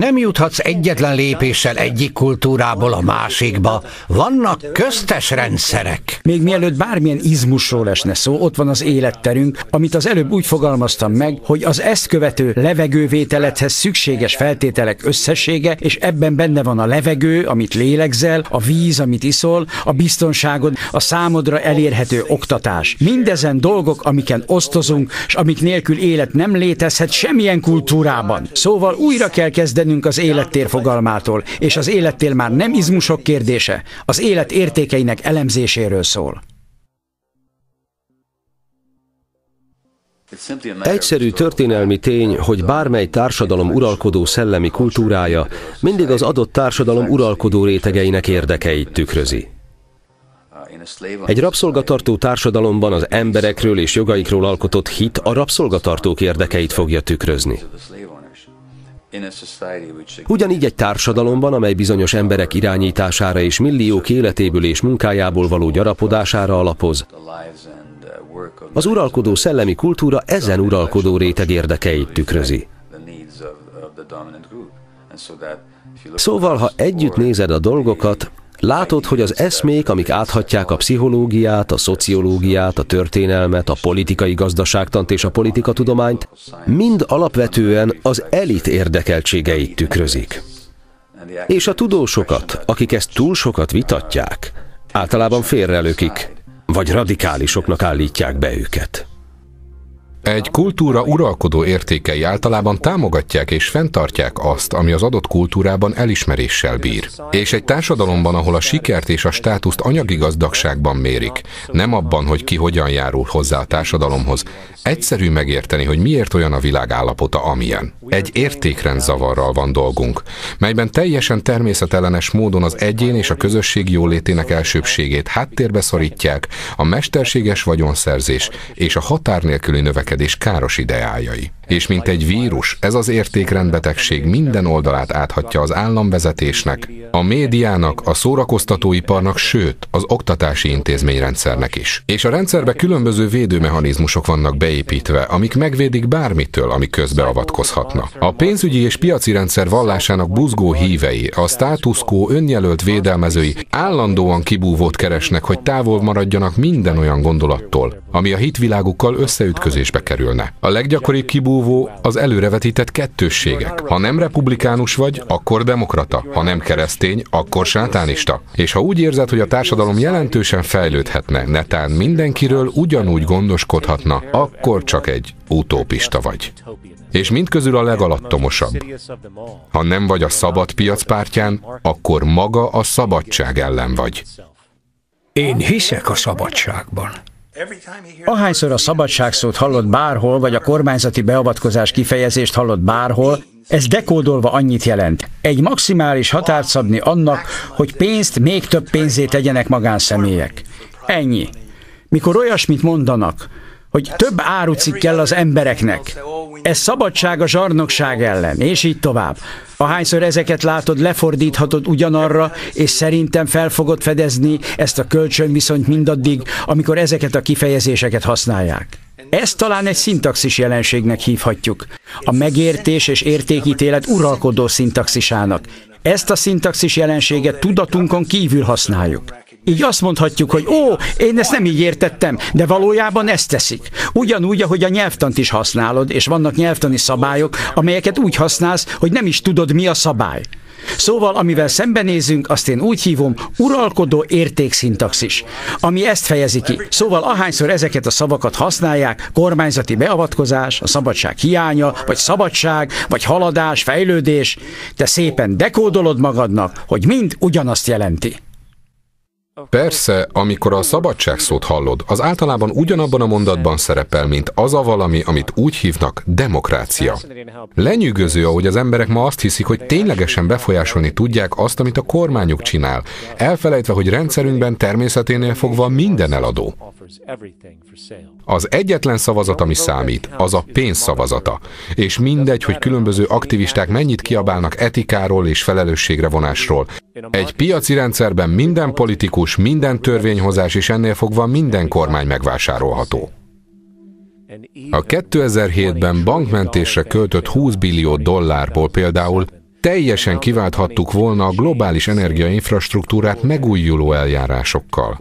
Nem juthatsz egyetlen lépéssel egyik kultúrából a másikba. Vannak köztes rendszerek. Még mielőtt bármilyen izmusról esne szó, ott van az életterünk, amit az előbb úgy fogalmaztam meg, hogy az ezt követő levegővételethez szükséges feltételek összessége, és ebben benne van a levegő, amit lélegzel, a víz, amit iszol, a biztonságod, a számodra elérhető oktatás. Mindezen dolgok, amiken osztozunk, és amik nélkül élet nem létezhet semmilyen kultúrában. Szóval újra kell kezdenünk az élettér fogalmától, és az élettér már nem izmusok kérdése, az élet értékeinek elemzéséről szól. Egyszerű történelmi tény, hogy bármely társadalom uralkodó szellemi kultúrája mindig az adott társadalom uralkodó rétegeinek érdekeit tükrözi. Egy rabszolgatartó társadalomban az emberekről és jogaikról alkotott hit a rabszolgatartók érdekeit fogja tükrözni. Ugyanígy egy társadalomban, amely bizonyos emberek irányítására és milliók életéből és munkájából való gyarapodására alapoz, az uralkodó szellemi kultúra ezen uralkodó réteg érdekeit tükrözi. Szóval, ha együtt nézed a dolgokat, látod, hogy az eszmék, amik áthatják a pszichológiát, a szociológiát, a történelmet, a politikai gazdaságtant és a politikatudományt, mind alapvetően az elit érdekeltségeit tükrözik. És a tudósokat, akik ezt túl sokat vitatják, általában félrelökik, vagy radikálisoknak állítják be őket. Egy kultúra uralkodó értékei általában támogatják és fenntartják azt, ami az adott kultúrában elismeréssel bír. És egy társadalomban, ahol a sikert és a státuszt anyagi gazdagságban mérik, nem abban, hogy ki hogyan járul hozzá a társadalomhoz, egyszerű megérteni, hogy miért olyan a világ állapota, amilyen. Egy értékrend zavarral van dolgunk, melyben teljesen természetellenes módon az egyén és a közösség jólétének elsőbségét háttérbe szorítják a mesterséges vagyonszerzés és a határ nélküli növekedés káros ideájai. És mint egy vírus, ez az értékrendbetegség minden oldalát áthatja az államvezetésnek, a médiának, a szórakoztatóiparnak, sőt, az oktatási intézményrendszernek is. És a rendszerbe különböző védőmechanizmusok vannak beépítve, amik megvédik bármitől, ami közbeavatkozhatna. A pénzügyi és piaci rendszer vallásának buzgó hívei, a status quo önjelölt védelmezői állandóan kibúvót keresnek, hogy távol maradjanak minden olyan gondolattól, ami a hitvilágukkal összeütközésbe kerülne. A leggyakoribb kibúvó az előrevetített kettősségek. Ha nem republikánus vagy, akkor demokrata, ha nem keresztény, akkor sátánista. És ha úgy érzed, hogy a társadalom jelentősen fejlődhetne, netán mindenkiről ugyanúgy gondoskodhatna, akkor csak egy utópista vagy. És mindközül a legalattomosabb. Ha nem vagy a szabad piac pártján, akkor maga a szabadság ellen vagy. Én hiszek a szabadságban. Ahányszor a szabadságszót hallott bárhol, vagy a kormányzati beavatkozás kifejezést hallott bárhol, Ez dekódolva annyit jelent. Egy maximális határt szabni annak, hogy pénzt még több pénzét tegyenek magánszemélyek. Ennyi. Mikor olyasmit mondanak, hogy több árucik kell az embereknek. Ez szabadság a zsarnokság ellen, és így tovább. Ahányszor ezeket látod, lefordíthatod ugyanarra, és szerintem fel fogod fedezni ezt a kölcsönviszonyt mindaddig, amikor ezeket a kifejezéseket használják. Ezt talán egy szintaxis jelenségnek hívhatjuk. A megértés és értékítélet uralkodó szintaxisának. Ezt a szintaxis jelenséget tudatunkon kívül használjuk. Így azt mondhatjuk, hogy ó, én ezt nem így értettem, de valójában ezt teszik. Ugyanúgy, ahogy a nyelvtant is használod, és vannak nyelvtani szabályok, amelyeket úgy használsz, hogy nem is tudod, mi a szabály. Szóval, amivel szembenézünk, azt én úgy hívom uralkodó értékszintaxis, ami ezt fejezi ki. Szóval ahányszor ezeket a szavakat használják, kormányzati beavatkozás, a szabadság hiánya, vagy szabadság, vagy haladás, fejlődés, te szépen dekódolod magadnak, hogy mind ugyanazt jelenti. Persze, amikor a szabadság szót hallod, az általában ugyanabban a mondatban szerepel, mint az a valami, amit úgy hívnak demokrácia. Lenyűgöző, ahogy az emberek ma azt hiszik, hogy ténylegesen befolyásolni tudják azt, amit a kormányuk csinál, elfelejtve, hogy rendszerünkben természeténél fogva minden eladó. Az egyetlen szavazat, ami számít, az a pénz szavazata. És mindegy, hogy különböző aktivisták mennyit kiabálnak etikáról és felelősségre vonásról. Egy piaci rendszerben minden politikus, minden törvényhozás és ennél fogva minden kormány megvásárolható. A 2007-ben bankmentésre költött 20 billió dollárból például teljesen kiválthattuk volna a globális energiainfrastruktúrát megújuló eljárásokkal.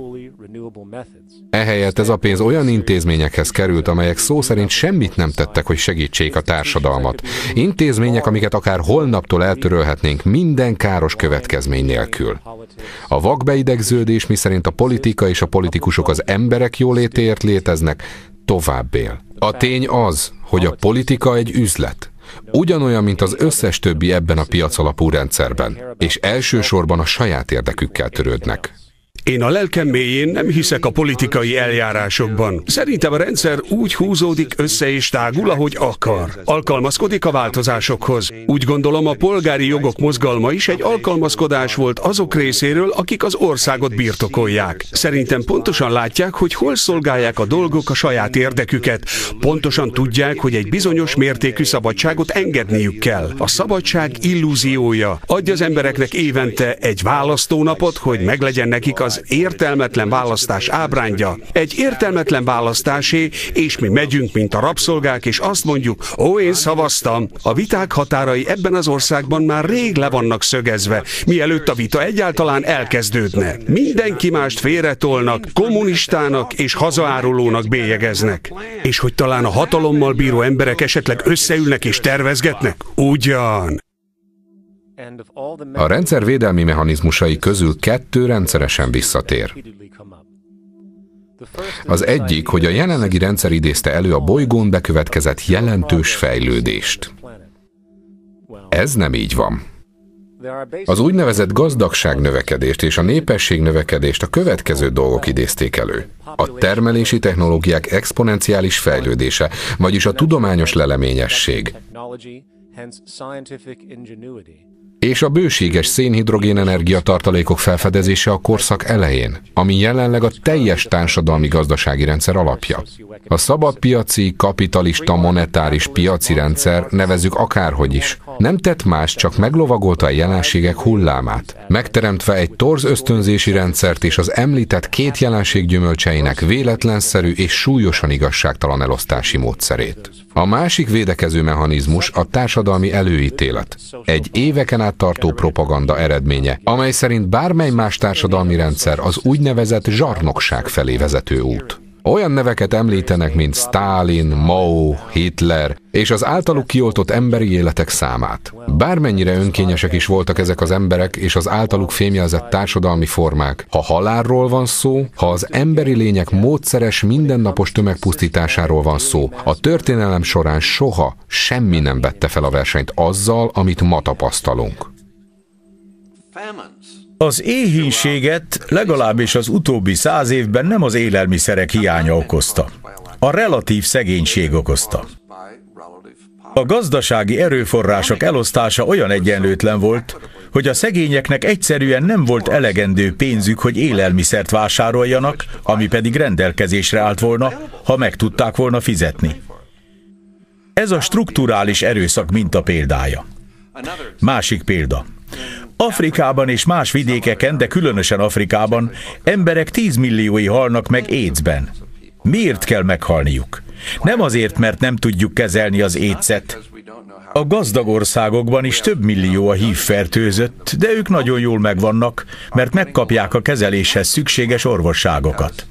Ehelyett ez a pénz olyan intézményekhez került, amelyek szó szerint semmit nem tettek, hogy segítsék a társadalmat. Intézmények, amiket akár holnaptól eltörölhetnénk minden káros következmény nélkül. A vakbeidegződés, miszerint a politika és a politikusok az emberek jólétéért léteznek, tovább él. A tény az, hogy a politika egy üzlet. Ugyanolyan, mint az összes többi ebben a piac alapú rendszerben, és elsősorban a saját érdekükkel törődnek. Én a lelkem mélyén nem hiszek a politikai eljárásokban. Szerintem a rendszer úgy húzódik össze és tágul, ahogy akar. Alkalmazkodik a változásokhoz. Úgy gondolom, a polgári jogok mozgalma is egy alkalmazkodás volt azok részéről, akik az országot birtokolják. Szerintem pontosan látják, hogy hol szolgálják a dolgok a saját érdeküket. Pontosan tudják, hogy egy bizonyos mértékű szabadságot engedniük kell. A szabadság illúziója adja az embereknek évente egy választónapot, hogy meglegyen nekik az értelmetlen választás ábrándja. Egy értelmetlen választásé, és mi megyünk, mint a rabszolgák, és azt mondjuk, ó, én szavaztam. A viták határai ebben az országban már rég le vannak szögezve, mielőtt a vita egyáltalán elkezdődne. Mindenki mást félretolnak, kommunistának és hazaárulónak bélyegeznek. És hogy talán a hatalommal bíró emberek esetleg összeülnek és tervezgetnek? Ugyan. A rendszer védelmi mechanizmusai közül kettő rendszeresen visszatér. Az egyik, hogy a jelenlegi rendszer idézte elő a bolygón bekövetkezett jelentős fejlődést. Ez nem így van. Az úgynevezett gazdagság növekedést és a népesség növekedést a következő dolgok idézték elő. A termelési technológiák exponenciális fejlődése, vagyis a tudományos leleményesség és a bőséges szénhidrogén energiatartalékok felfedezése a korszak elején, ami jelenleg a teljes társadalmi gazdasági rendszer alapja. A szabadpiaci, kapitalista, monetáris piaci rendszer, nevezük akárhogy is, nem tett más, csak meglovagolta a jelenségek hullámát, megteremtve egy torz ösztönzési rendszert és az említett két jelenség gyümölcseinek véletlenszerű és súlyosan igazságtalan elosztási módszerét. A másik védekező mechanizmus a társadalmi előítélet. Egy éveken át tartó propaganda eredménye, amely szerint bármely más társadalmi rendszer az úgynevezett zsarnokság felé vezető út. Olyan neveket említenek, mint Stalin, Mao, Hitler és az általuk kioltott emberi életek számát. Bármennyire önkényesek is voltak ezek az emberek és az általuk fémjelzett társadalmi formák, ha halálról van szó, ha az emberi lények módszeres mindennapos tömegpusztításáról van szó, a történelem során soha semmi nem vette fel a versenyt azzal, amit ma tapasztalunk. Az éhínséget legalábbis az utóbbi száz évben nem az élelmiszerek hiánya okozta. A relatív szegénység okozta. A gazdasági erőforrások elosztása olyan egyenlőtlen volt, hogy a szegényeknek egyszerűen nem volt elegendő pénzük, hogy élelmiszert vásároljanak, ami pedig rendelkezésre állt volna, ha meg tudták volna fizetni. Ez a strukturális erőszak minta példája. Másik példa. Afrikában és más vidékeken, de különösen Afrikában emberek tízmilliói halnak meg AIDS-ben. Miért kell meghalniuk? Nem azért, mert nem tudjuk kezelni az étszet. A gazdag országokban is több millió a hív fertőzött, de ők nagyon jól megvannak, mert megkapják a kezeléshez szükséges orvosságokat.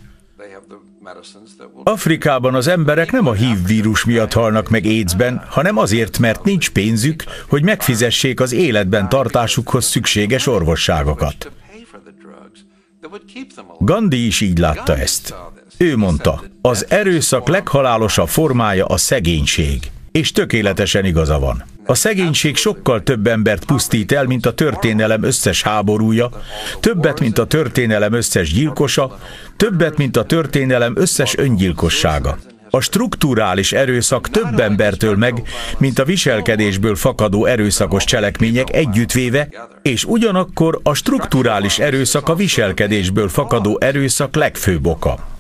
Afrikában az emberek nem a HIV vírus miatt halnak meg AIDS-ben, hanem azért, mert nincs pénzük, hogy megfizessék az életben tartásukhoz szükséges orvosságokat. Gandhi is így látta ezt. Ő mondta, az erőszak leghalálosabb formája a szegénység. És tökéletesen igaza van. A szegénység sokkal több embert pusztít el, mint a történelem összes háborúja, többet, mint a történelem összes gyilkosa, többet, mint a történelem összes öngyilkossága. A strukturális erőszak több embertől meg, mint a viselkedésből fakadó erőszakos cselekmények együttvéve, és ugyanakkor a strukturális erőszak a viselkedésből fakadó erőszak legfőbb oka.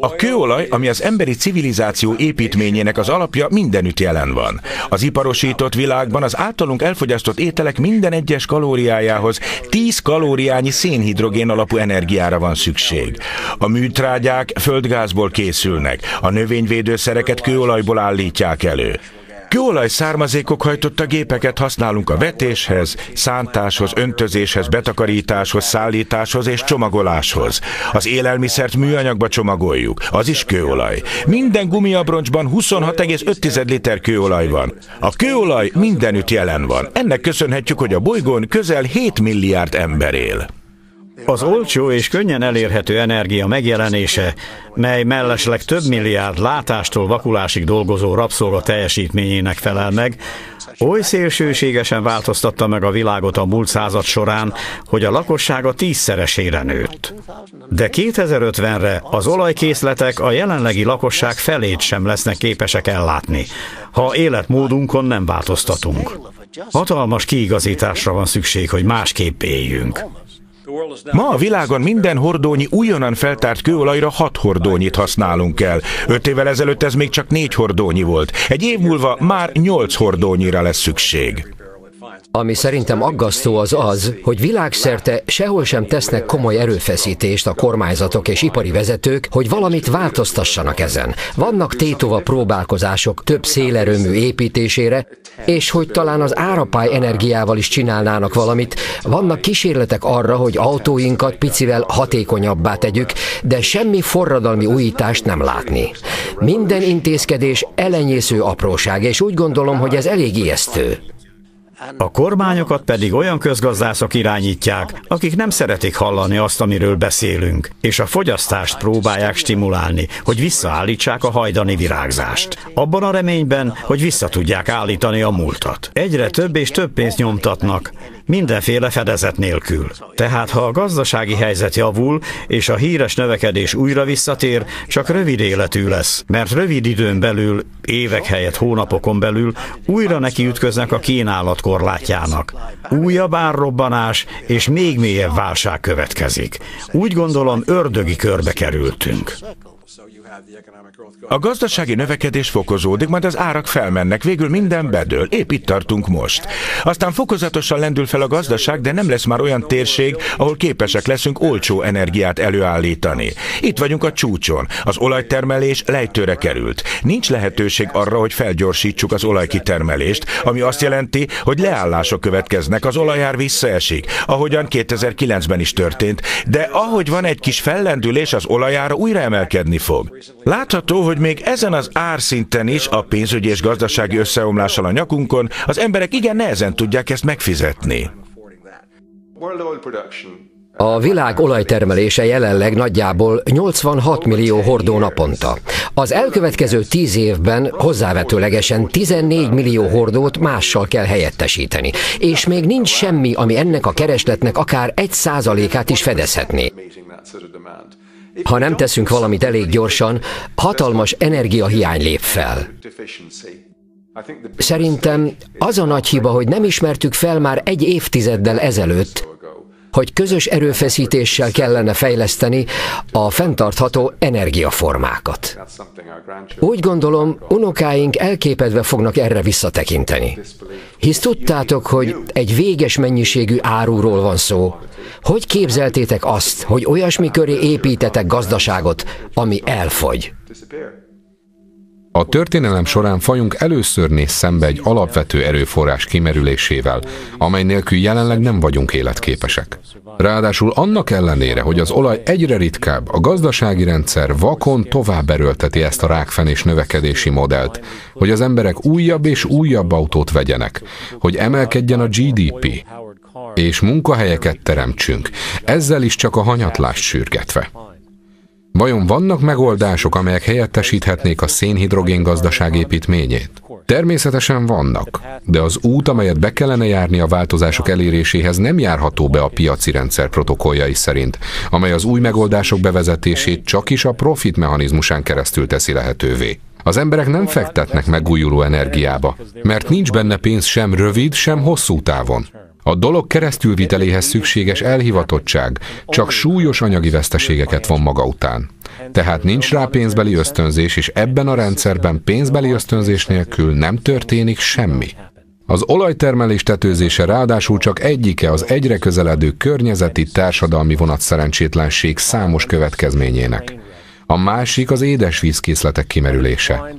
A kőolaj, ami az emberi civilizáció építményének az alapja, mindenütt jelen van. Az iparosított világban az általunk elfogyasztott ételek minden egyes kalóriájához 10 kalóriányi szénhidrogén alapú energiára van szükség. A műtrágyák földgázból készülnek, a növényvédőszereket kőolajból állítják elő. Kőolaj származékok hajtott a gépeket használunk a vetéshez, szántáshoz, öntözéshez, betakarításhoz, szállításhoz és csomagoláshoz. Az élelmiszert műanyagba csomagoljuk, az is kőolaj. Minden gumiabroncsban 26,5 liter kőolaj van. A kőolaj mindenütt jelen van. Ennek köszönhetjük, hogy a bolygón közel 7 milliárd ember él. Az olcsó és könnyen elérhető energia megjelenése, mely mellesleg több milliárd látástól vakulásig dolgozó rabszolga teljesítményének felel meg, oly szélsőségesen változtatta meg a világot a múlt század során, hogy a lakossága tízszeresére nőtt. De 2050-re az olajkészletek a jelenlegi lakosság felét sem lesznek képesek ellátni, ha életmódunkon nem változtatunk. Hatalmas kiigazításra van szükség, hogy másképp éljünk. Ma a világon minden hordónyi újonnan feltárt kőolajra 6 hordónyit használunk el. 5 évvel ezelőtt ez még csak 4 hordónyi volt. Egy év múlva már 8 hordónyira lesz szükség. Ami szerintem aggasztó az az, hogy világszerte sehol sem tesznek komoly erőfeszítést a kormányzatok és ipari vezetők, hogy valamit változtassanak ezen. Vannak tétova próbálkozások több szélerőmű építésére, és hogy talán az árapály energiával is csinálnának valamit. Vannak kísérletek arra, hogy autóinkat picivel hatékonyabbá tegyük, de semmi forradalmi újítást nem látni. Minden intézkedés elenyésző apróság, és úgy gondolom, hogy ez elég ijesztő. A kormányokat pedig olyan közgazdászok irányítják, akik nem szeretik hallani azt, amiről beszélünk, és a fogyasztást próbálják stimulálni, hogy visszaállítsák a hajdani virágzást. Abban a reményben, hogy vissza tudják állítani a múltat. Egyre több és több pénzt nyomtatnak, mindenféle fedezet nélkül. Tehát ha a gazdasági helyzet javul, és a híres növekedés újra visszatér, csak rövid életű lesz, mert rövid időn belül, évek helyett hónapokon belül újra neki ütköznek a kínálat korlátjának. Újabb árrobbanás és még mélyebb válság következik. Úgy gondolom, ördögi körbe kerültünk. A gazdasági növekedés fokozódik, majd az árak felmennek, végül minden bedől. Épp itt tartunk most. Aztán fokozatosan lendül fel a gazdaság, de nem lesz már olyan térség, ahol képesek leszünk olcsó energiát előállítani. Itt vagyunk a csúcson. Az olajtermelés lejtőre került. Nincs lehetőség arra, hogy felgyorsítsuk az olajkitermelést, ami azt jelenti, hogy leállások következnek, az olajár visszaesik, ahogyan 2009-ben is történt, de ahogy van egy kis fellendülés, az olajára újra emelkedni fog. Látható, hogy még ezen az árszinten is, a pénzügyi és gazdasági összeomlással a nyakunkon, az emberek igen nehezen tudják ezt megfizetni. A világ olajtermelése jelenleg nagyjából 86 millió hordó naponta. Az elkövetkező 10 évben hozzávetőlegesen 14 millió hordót mással kell helyettesíteni, és még nincs semmi, ami ennek a keresletnek akár egy százalékát is fedezhetné. Ha nem teszünk valamit elég gyorsan, hatalmas energiahiány lép fel. Szerintem az a nagy hiba, hogy nem ismertük fel már egy évtizeddel ezelőtt, hogy közös erőfeszítéssel kellene fejleszteni a fenntartható energiaformákat. Úgy gondolom, unokáink elképedve fognak erre visszatekinteni. Hisz tudtátok, hogy egy véges mennyiségű áruról van szó. Hogy képzeltétek azt, hogy olyasmi köré építetek gazdaságot, ami elfogy? A történelem során fajunk először néz szembe egy alapvető erőforrás kimerülésével, amely nélkül jelenleg nem vagyunk életképesek. Ráadásul annak ellenére, hogy az olaj egyre ritkább, a gazdasági rendszer vakon tovább erőlteti ezt a rákfenés növekedési modellt, hogy az emberek újabb és újabb autót vegyenek, hogy emelkedjen a GDP, és munkahelyeket teremtsünk, ezzel is csak a hanyatlást sürgetve. Vajon vannak megoldások, amelyek helyettesíthetnék a szénhidrogén gazdaság építményét? Természetesen vannak, de az út, amelyet be kellene járni a változások eléréséhez nem járható be a piaci rendszer protokolljai szerint, amely az új megoldások bevezetését csak is a profit mechanizmusán keresztül teszi lehetővé. Az emberek nem fektetnek megújuló energiába, mert nincs benne pénz sem rövid, sem hosszú távon. A dolog keresztülviteléhez szükséges elhivatottság csak súlyos anyagi veszteségeket von maga után. Tehát nincs rá pénzbeli ösztönzés, és ebben a rendszerben pénzbeli ösztönzés nélkül nem történik semmi. Az olajtermelés tetőzése ráadásul csak egyike az egyre közeledő környezeti társadalmi vonatszerencsétlenség számos következményének. A másik az édesvízkészletek kimerülése.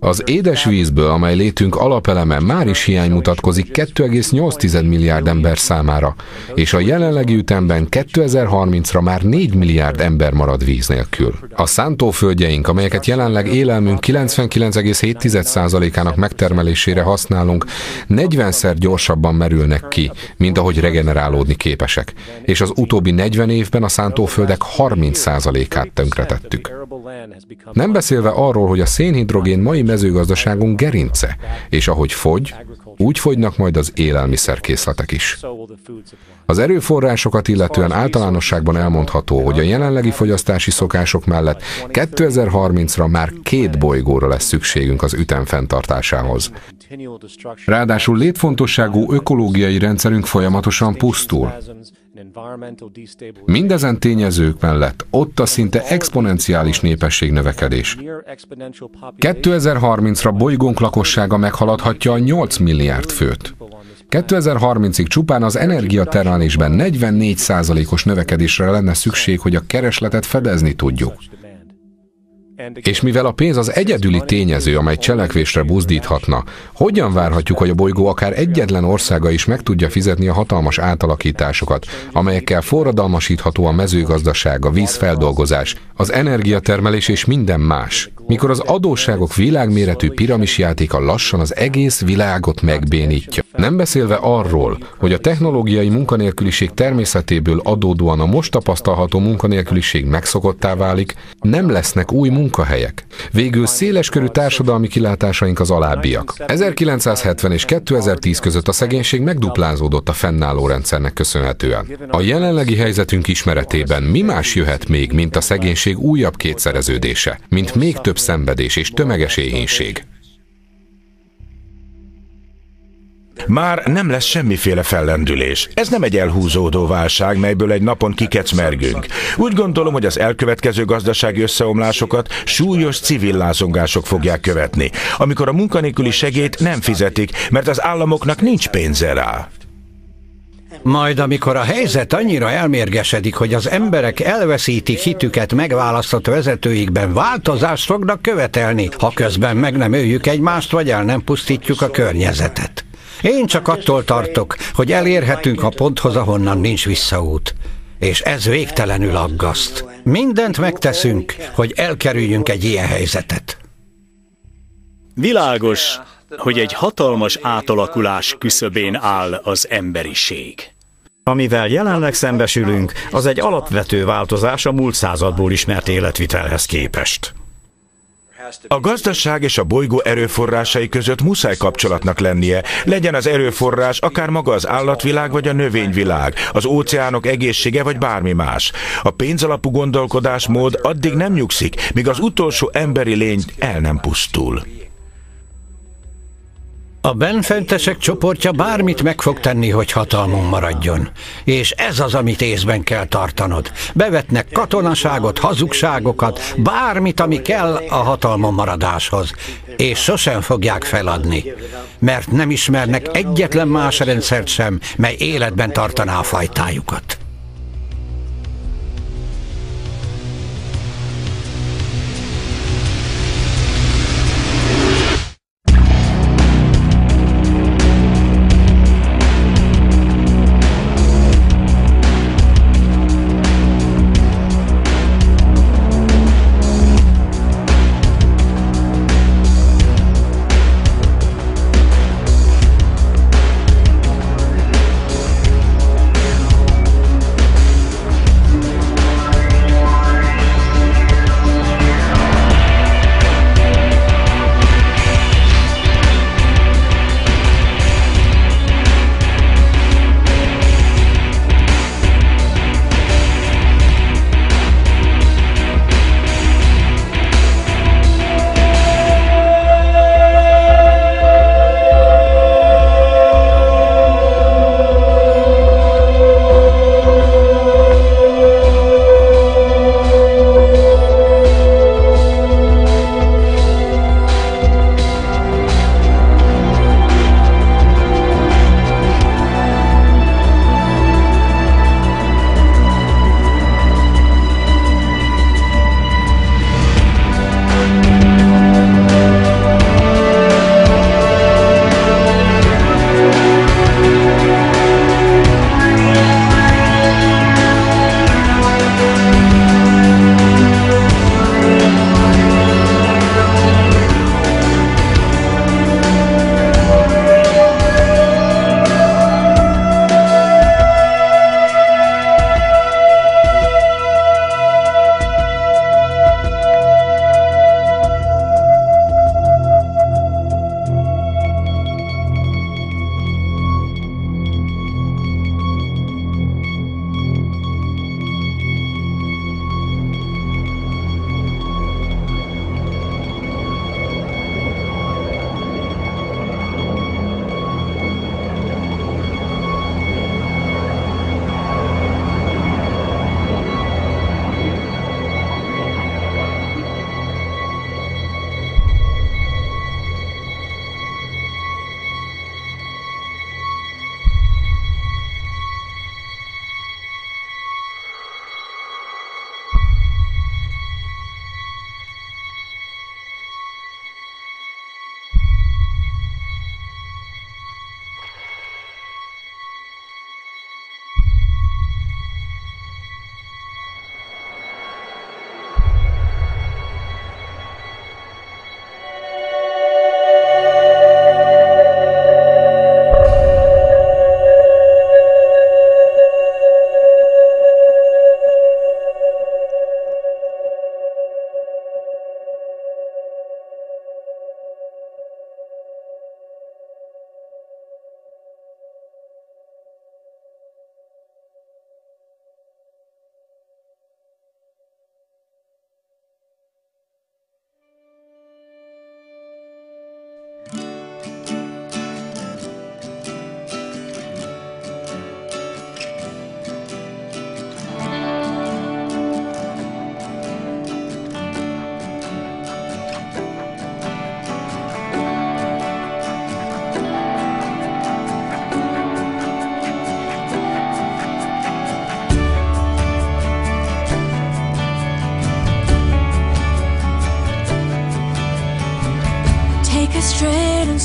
Az édesvízből, amely létünk alapeleme, már is hiány mutatkozik 2,8 milliárd ember számára, és a jelenlegi ütemben 2030-ra már 4 milliárd ember marad víz nélkül. A szántóföldjeink, amelyeket jelenleg élelmünk 99,7%-ának megtermelésére használunk, 40-szer gyorsabban merülnek ki, mint ahogy regenerálódni képesek, és az utóbbi 40 évben a szántóföldek 30%-át tönkretettük. Nem beszélve arról, hogy a szénhidrogén mai mezőgazdaságunk gerince, és ahogy fogy, úgy fogynak majd az élelmiszerkészletek is. Az erőforrásokat illetően általánosságban elmondható, hogy a jelenlegi fogyasztási szokások mellett 2030-ra már két bolygóra lesz szükségünk az ütem fenntartásához. Ráadásul létfontosságú ökológiai rendszerünk folyamatosan pusztul. Mindezen tényezők mellett ott a szinte exponenciális népességnövekedés. 2030-ra bolygónk lakossága meghaladhatja a 8 milliárd főt. 2030-ig csupán az energiatermelésben 44%-os növekedésre lenne szükség, hogy a keresletet fedezni tudjuk. És mivel a pénz az egyedüli tényező, amely cselekvésre buzdíthatna, hogyan várhatjuk, hogy a bolygó akár egyetlen országa is meg tudja fizetni a hatalmas átalakításokat, amelyekkel forradalmasítható a mezőgazdaság, a vízfeldolgozás, az energiatermelés és minden más? Mikor az adósságok világméretű piramisjátéka lassan az egész világot megbénítja. Nem beszélve arról, hogy a technológiai munkanélküliség természetéből adódóan a most tapasztalható munkanélküliség megszokottá válik, nem lesznek új munkahelyek. Végül széleskörű társadalmi kilátásaink az alábbiak. 1970 és 2010 között a szegénység megduplázódott a fennálló rendszernek köszönhetően. A jelenlegi helyzetünk ismeretében mi más jöhet még, mint a szegénység újabb kétszereződése, mint még több szenvedés és tömeges éhénység. Már nem lesz semmiféle fellendülés. Ez nem egy elhúzódó válság, melyből egy napon kikecmergünk. Úgy gondolom, hogy az elkövetkező gazdasági összeomlásokat súlyos civil lázongások fogják követni, amikor a munkanélküli segét nem fizetik, mert az államoknak nincs pénze rá. Majd amikor a helyzet annyira elmérgesedik, hogy az emberek elveszítik hitüket megválasztott vezetőikben, változást fognak követelni, ha közben meg nem öljük egymást, vagy el nem pusztítjuk a környezetet. Én csak attól tartok, hogy elérhetünk a ponthoz, ahonnan nincs visszaút. És ez végtelenül aggaszt. Mindent megteszünk, hogy elkerüljünk egy ilyen helyzetet. Világos, hogy egy hatalmas átalakulás küszöbén áll az emberiség. Amivel jelenleg szembesülünk, az egy alapvető változás a múlt századból ismert életvitelhez képest. A gazdaság és a bolygó erőforrásai között muszáj kapcsolatnak lennie, legyen az erőforrás akár maga az állatvilág vagy a növényvilág, az óceánok egészsége vagy bármi más. A pénzalapú gondolkodásmód addig nem nyugszik, míg az utolsó emberi lény el nem pusztul. A benfentesek csoportja bármit meg fog tenni, hogy hatalmon maradjon. És ez az, amit észben kell tartanod. Bevetnek katonaságot, hazugságokat, bármit, ami kell a hatalmon maradáshoz. És sosem fogják feladni. Mert nem ismernek egyetlen más rendszert sem, mely életben tartaná a fajtájukat.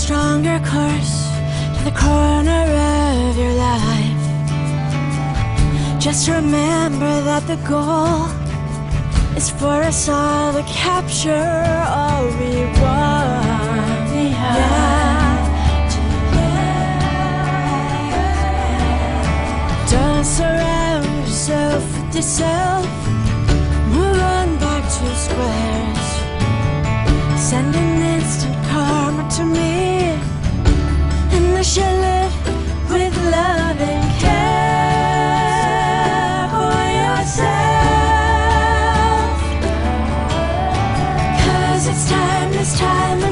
stronger course to the corner of your life. Just remember that the goal is for us all to capture all we want. Yeah. Don't surround yourself with yourself. Move on back to squares. Sending to me And I shall live with love and care for yourself. Cause it's time, it's time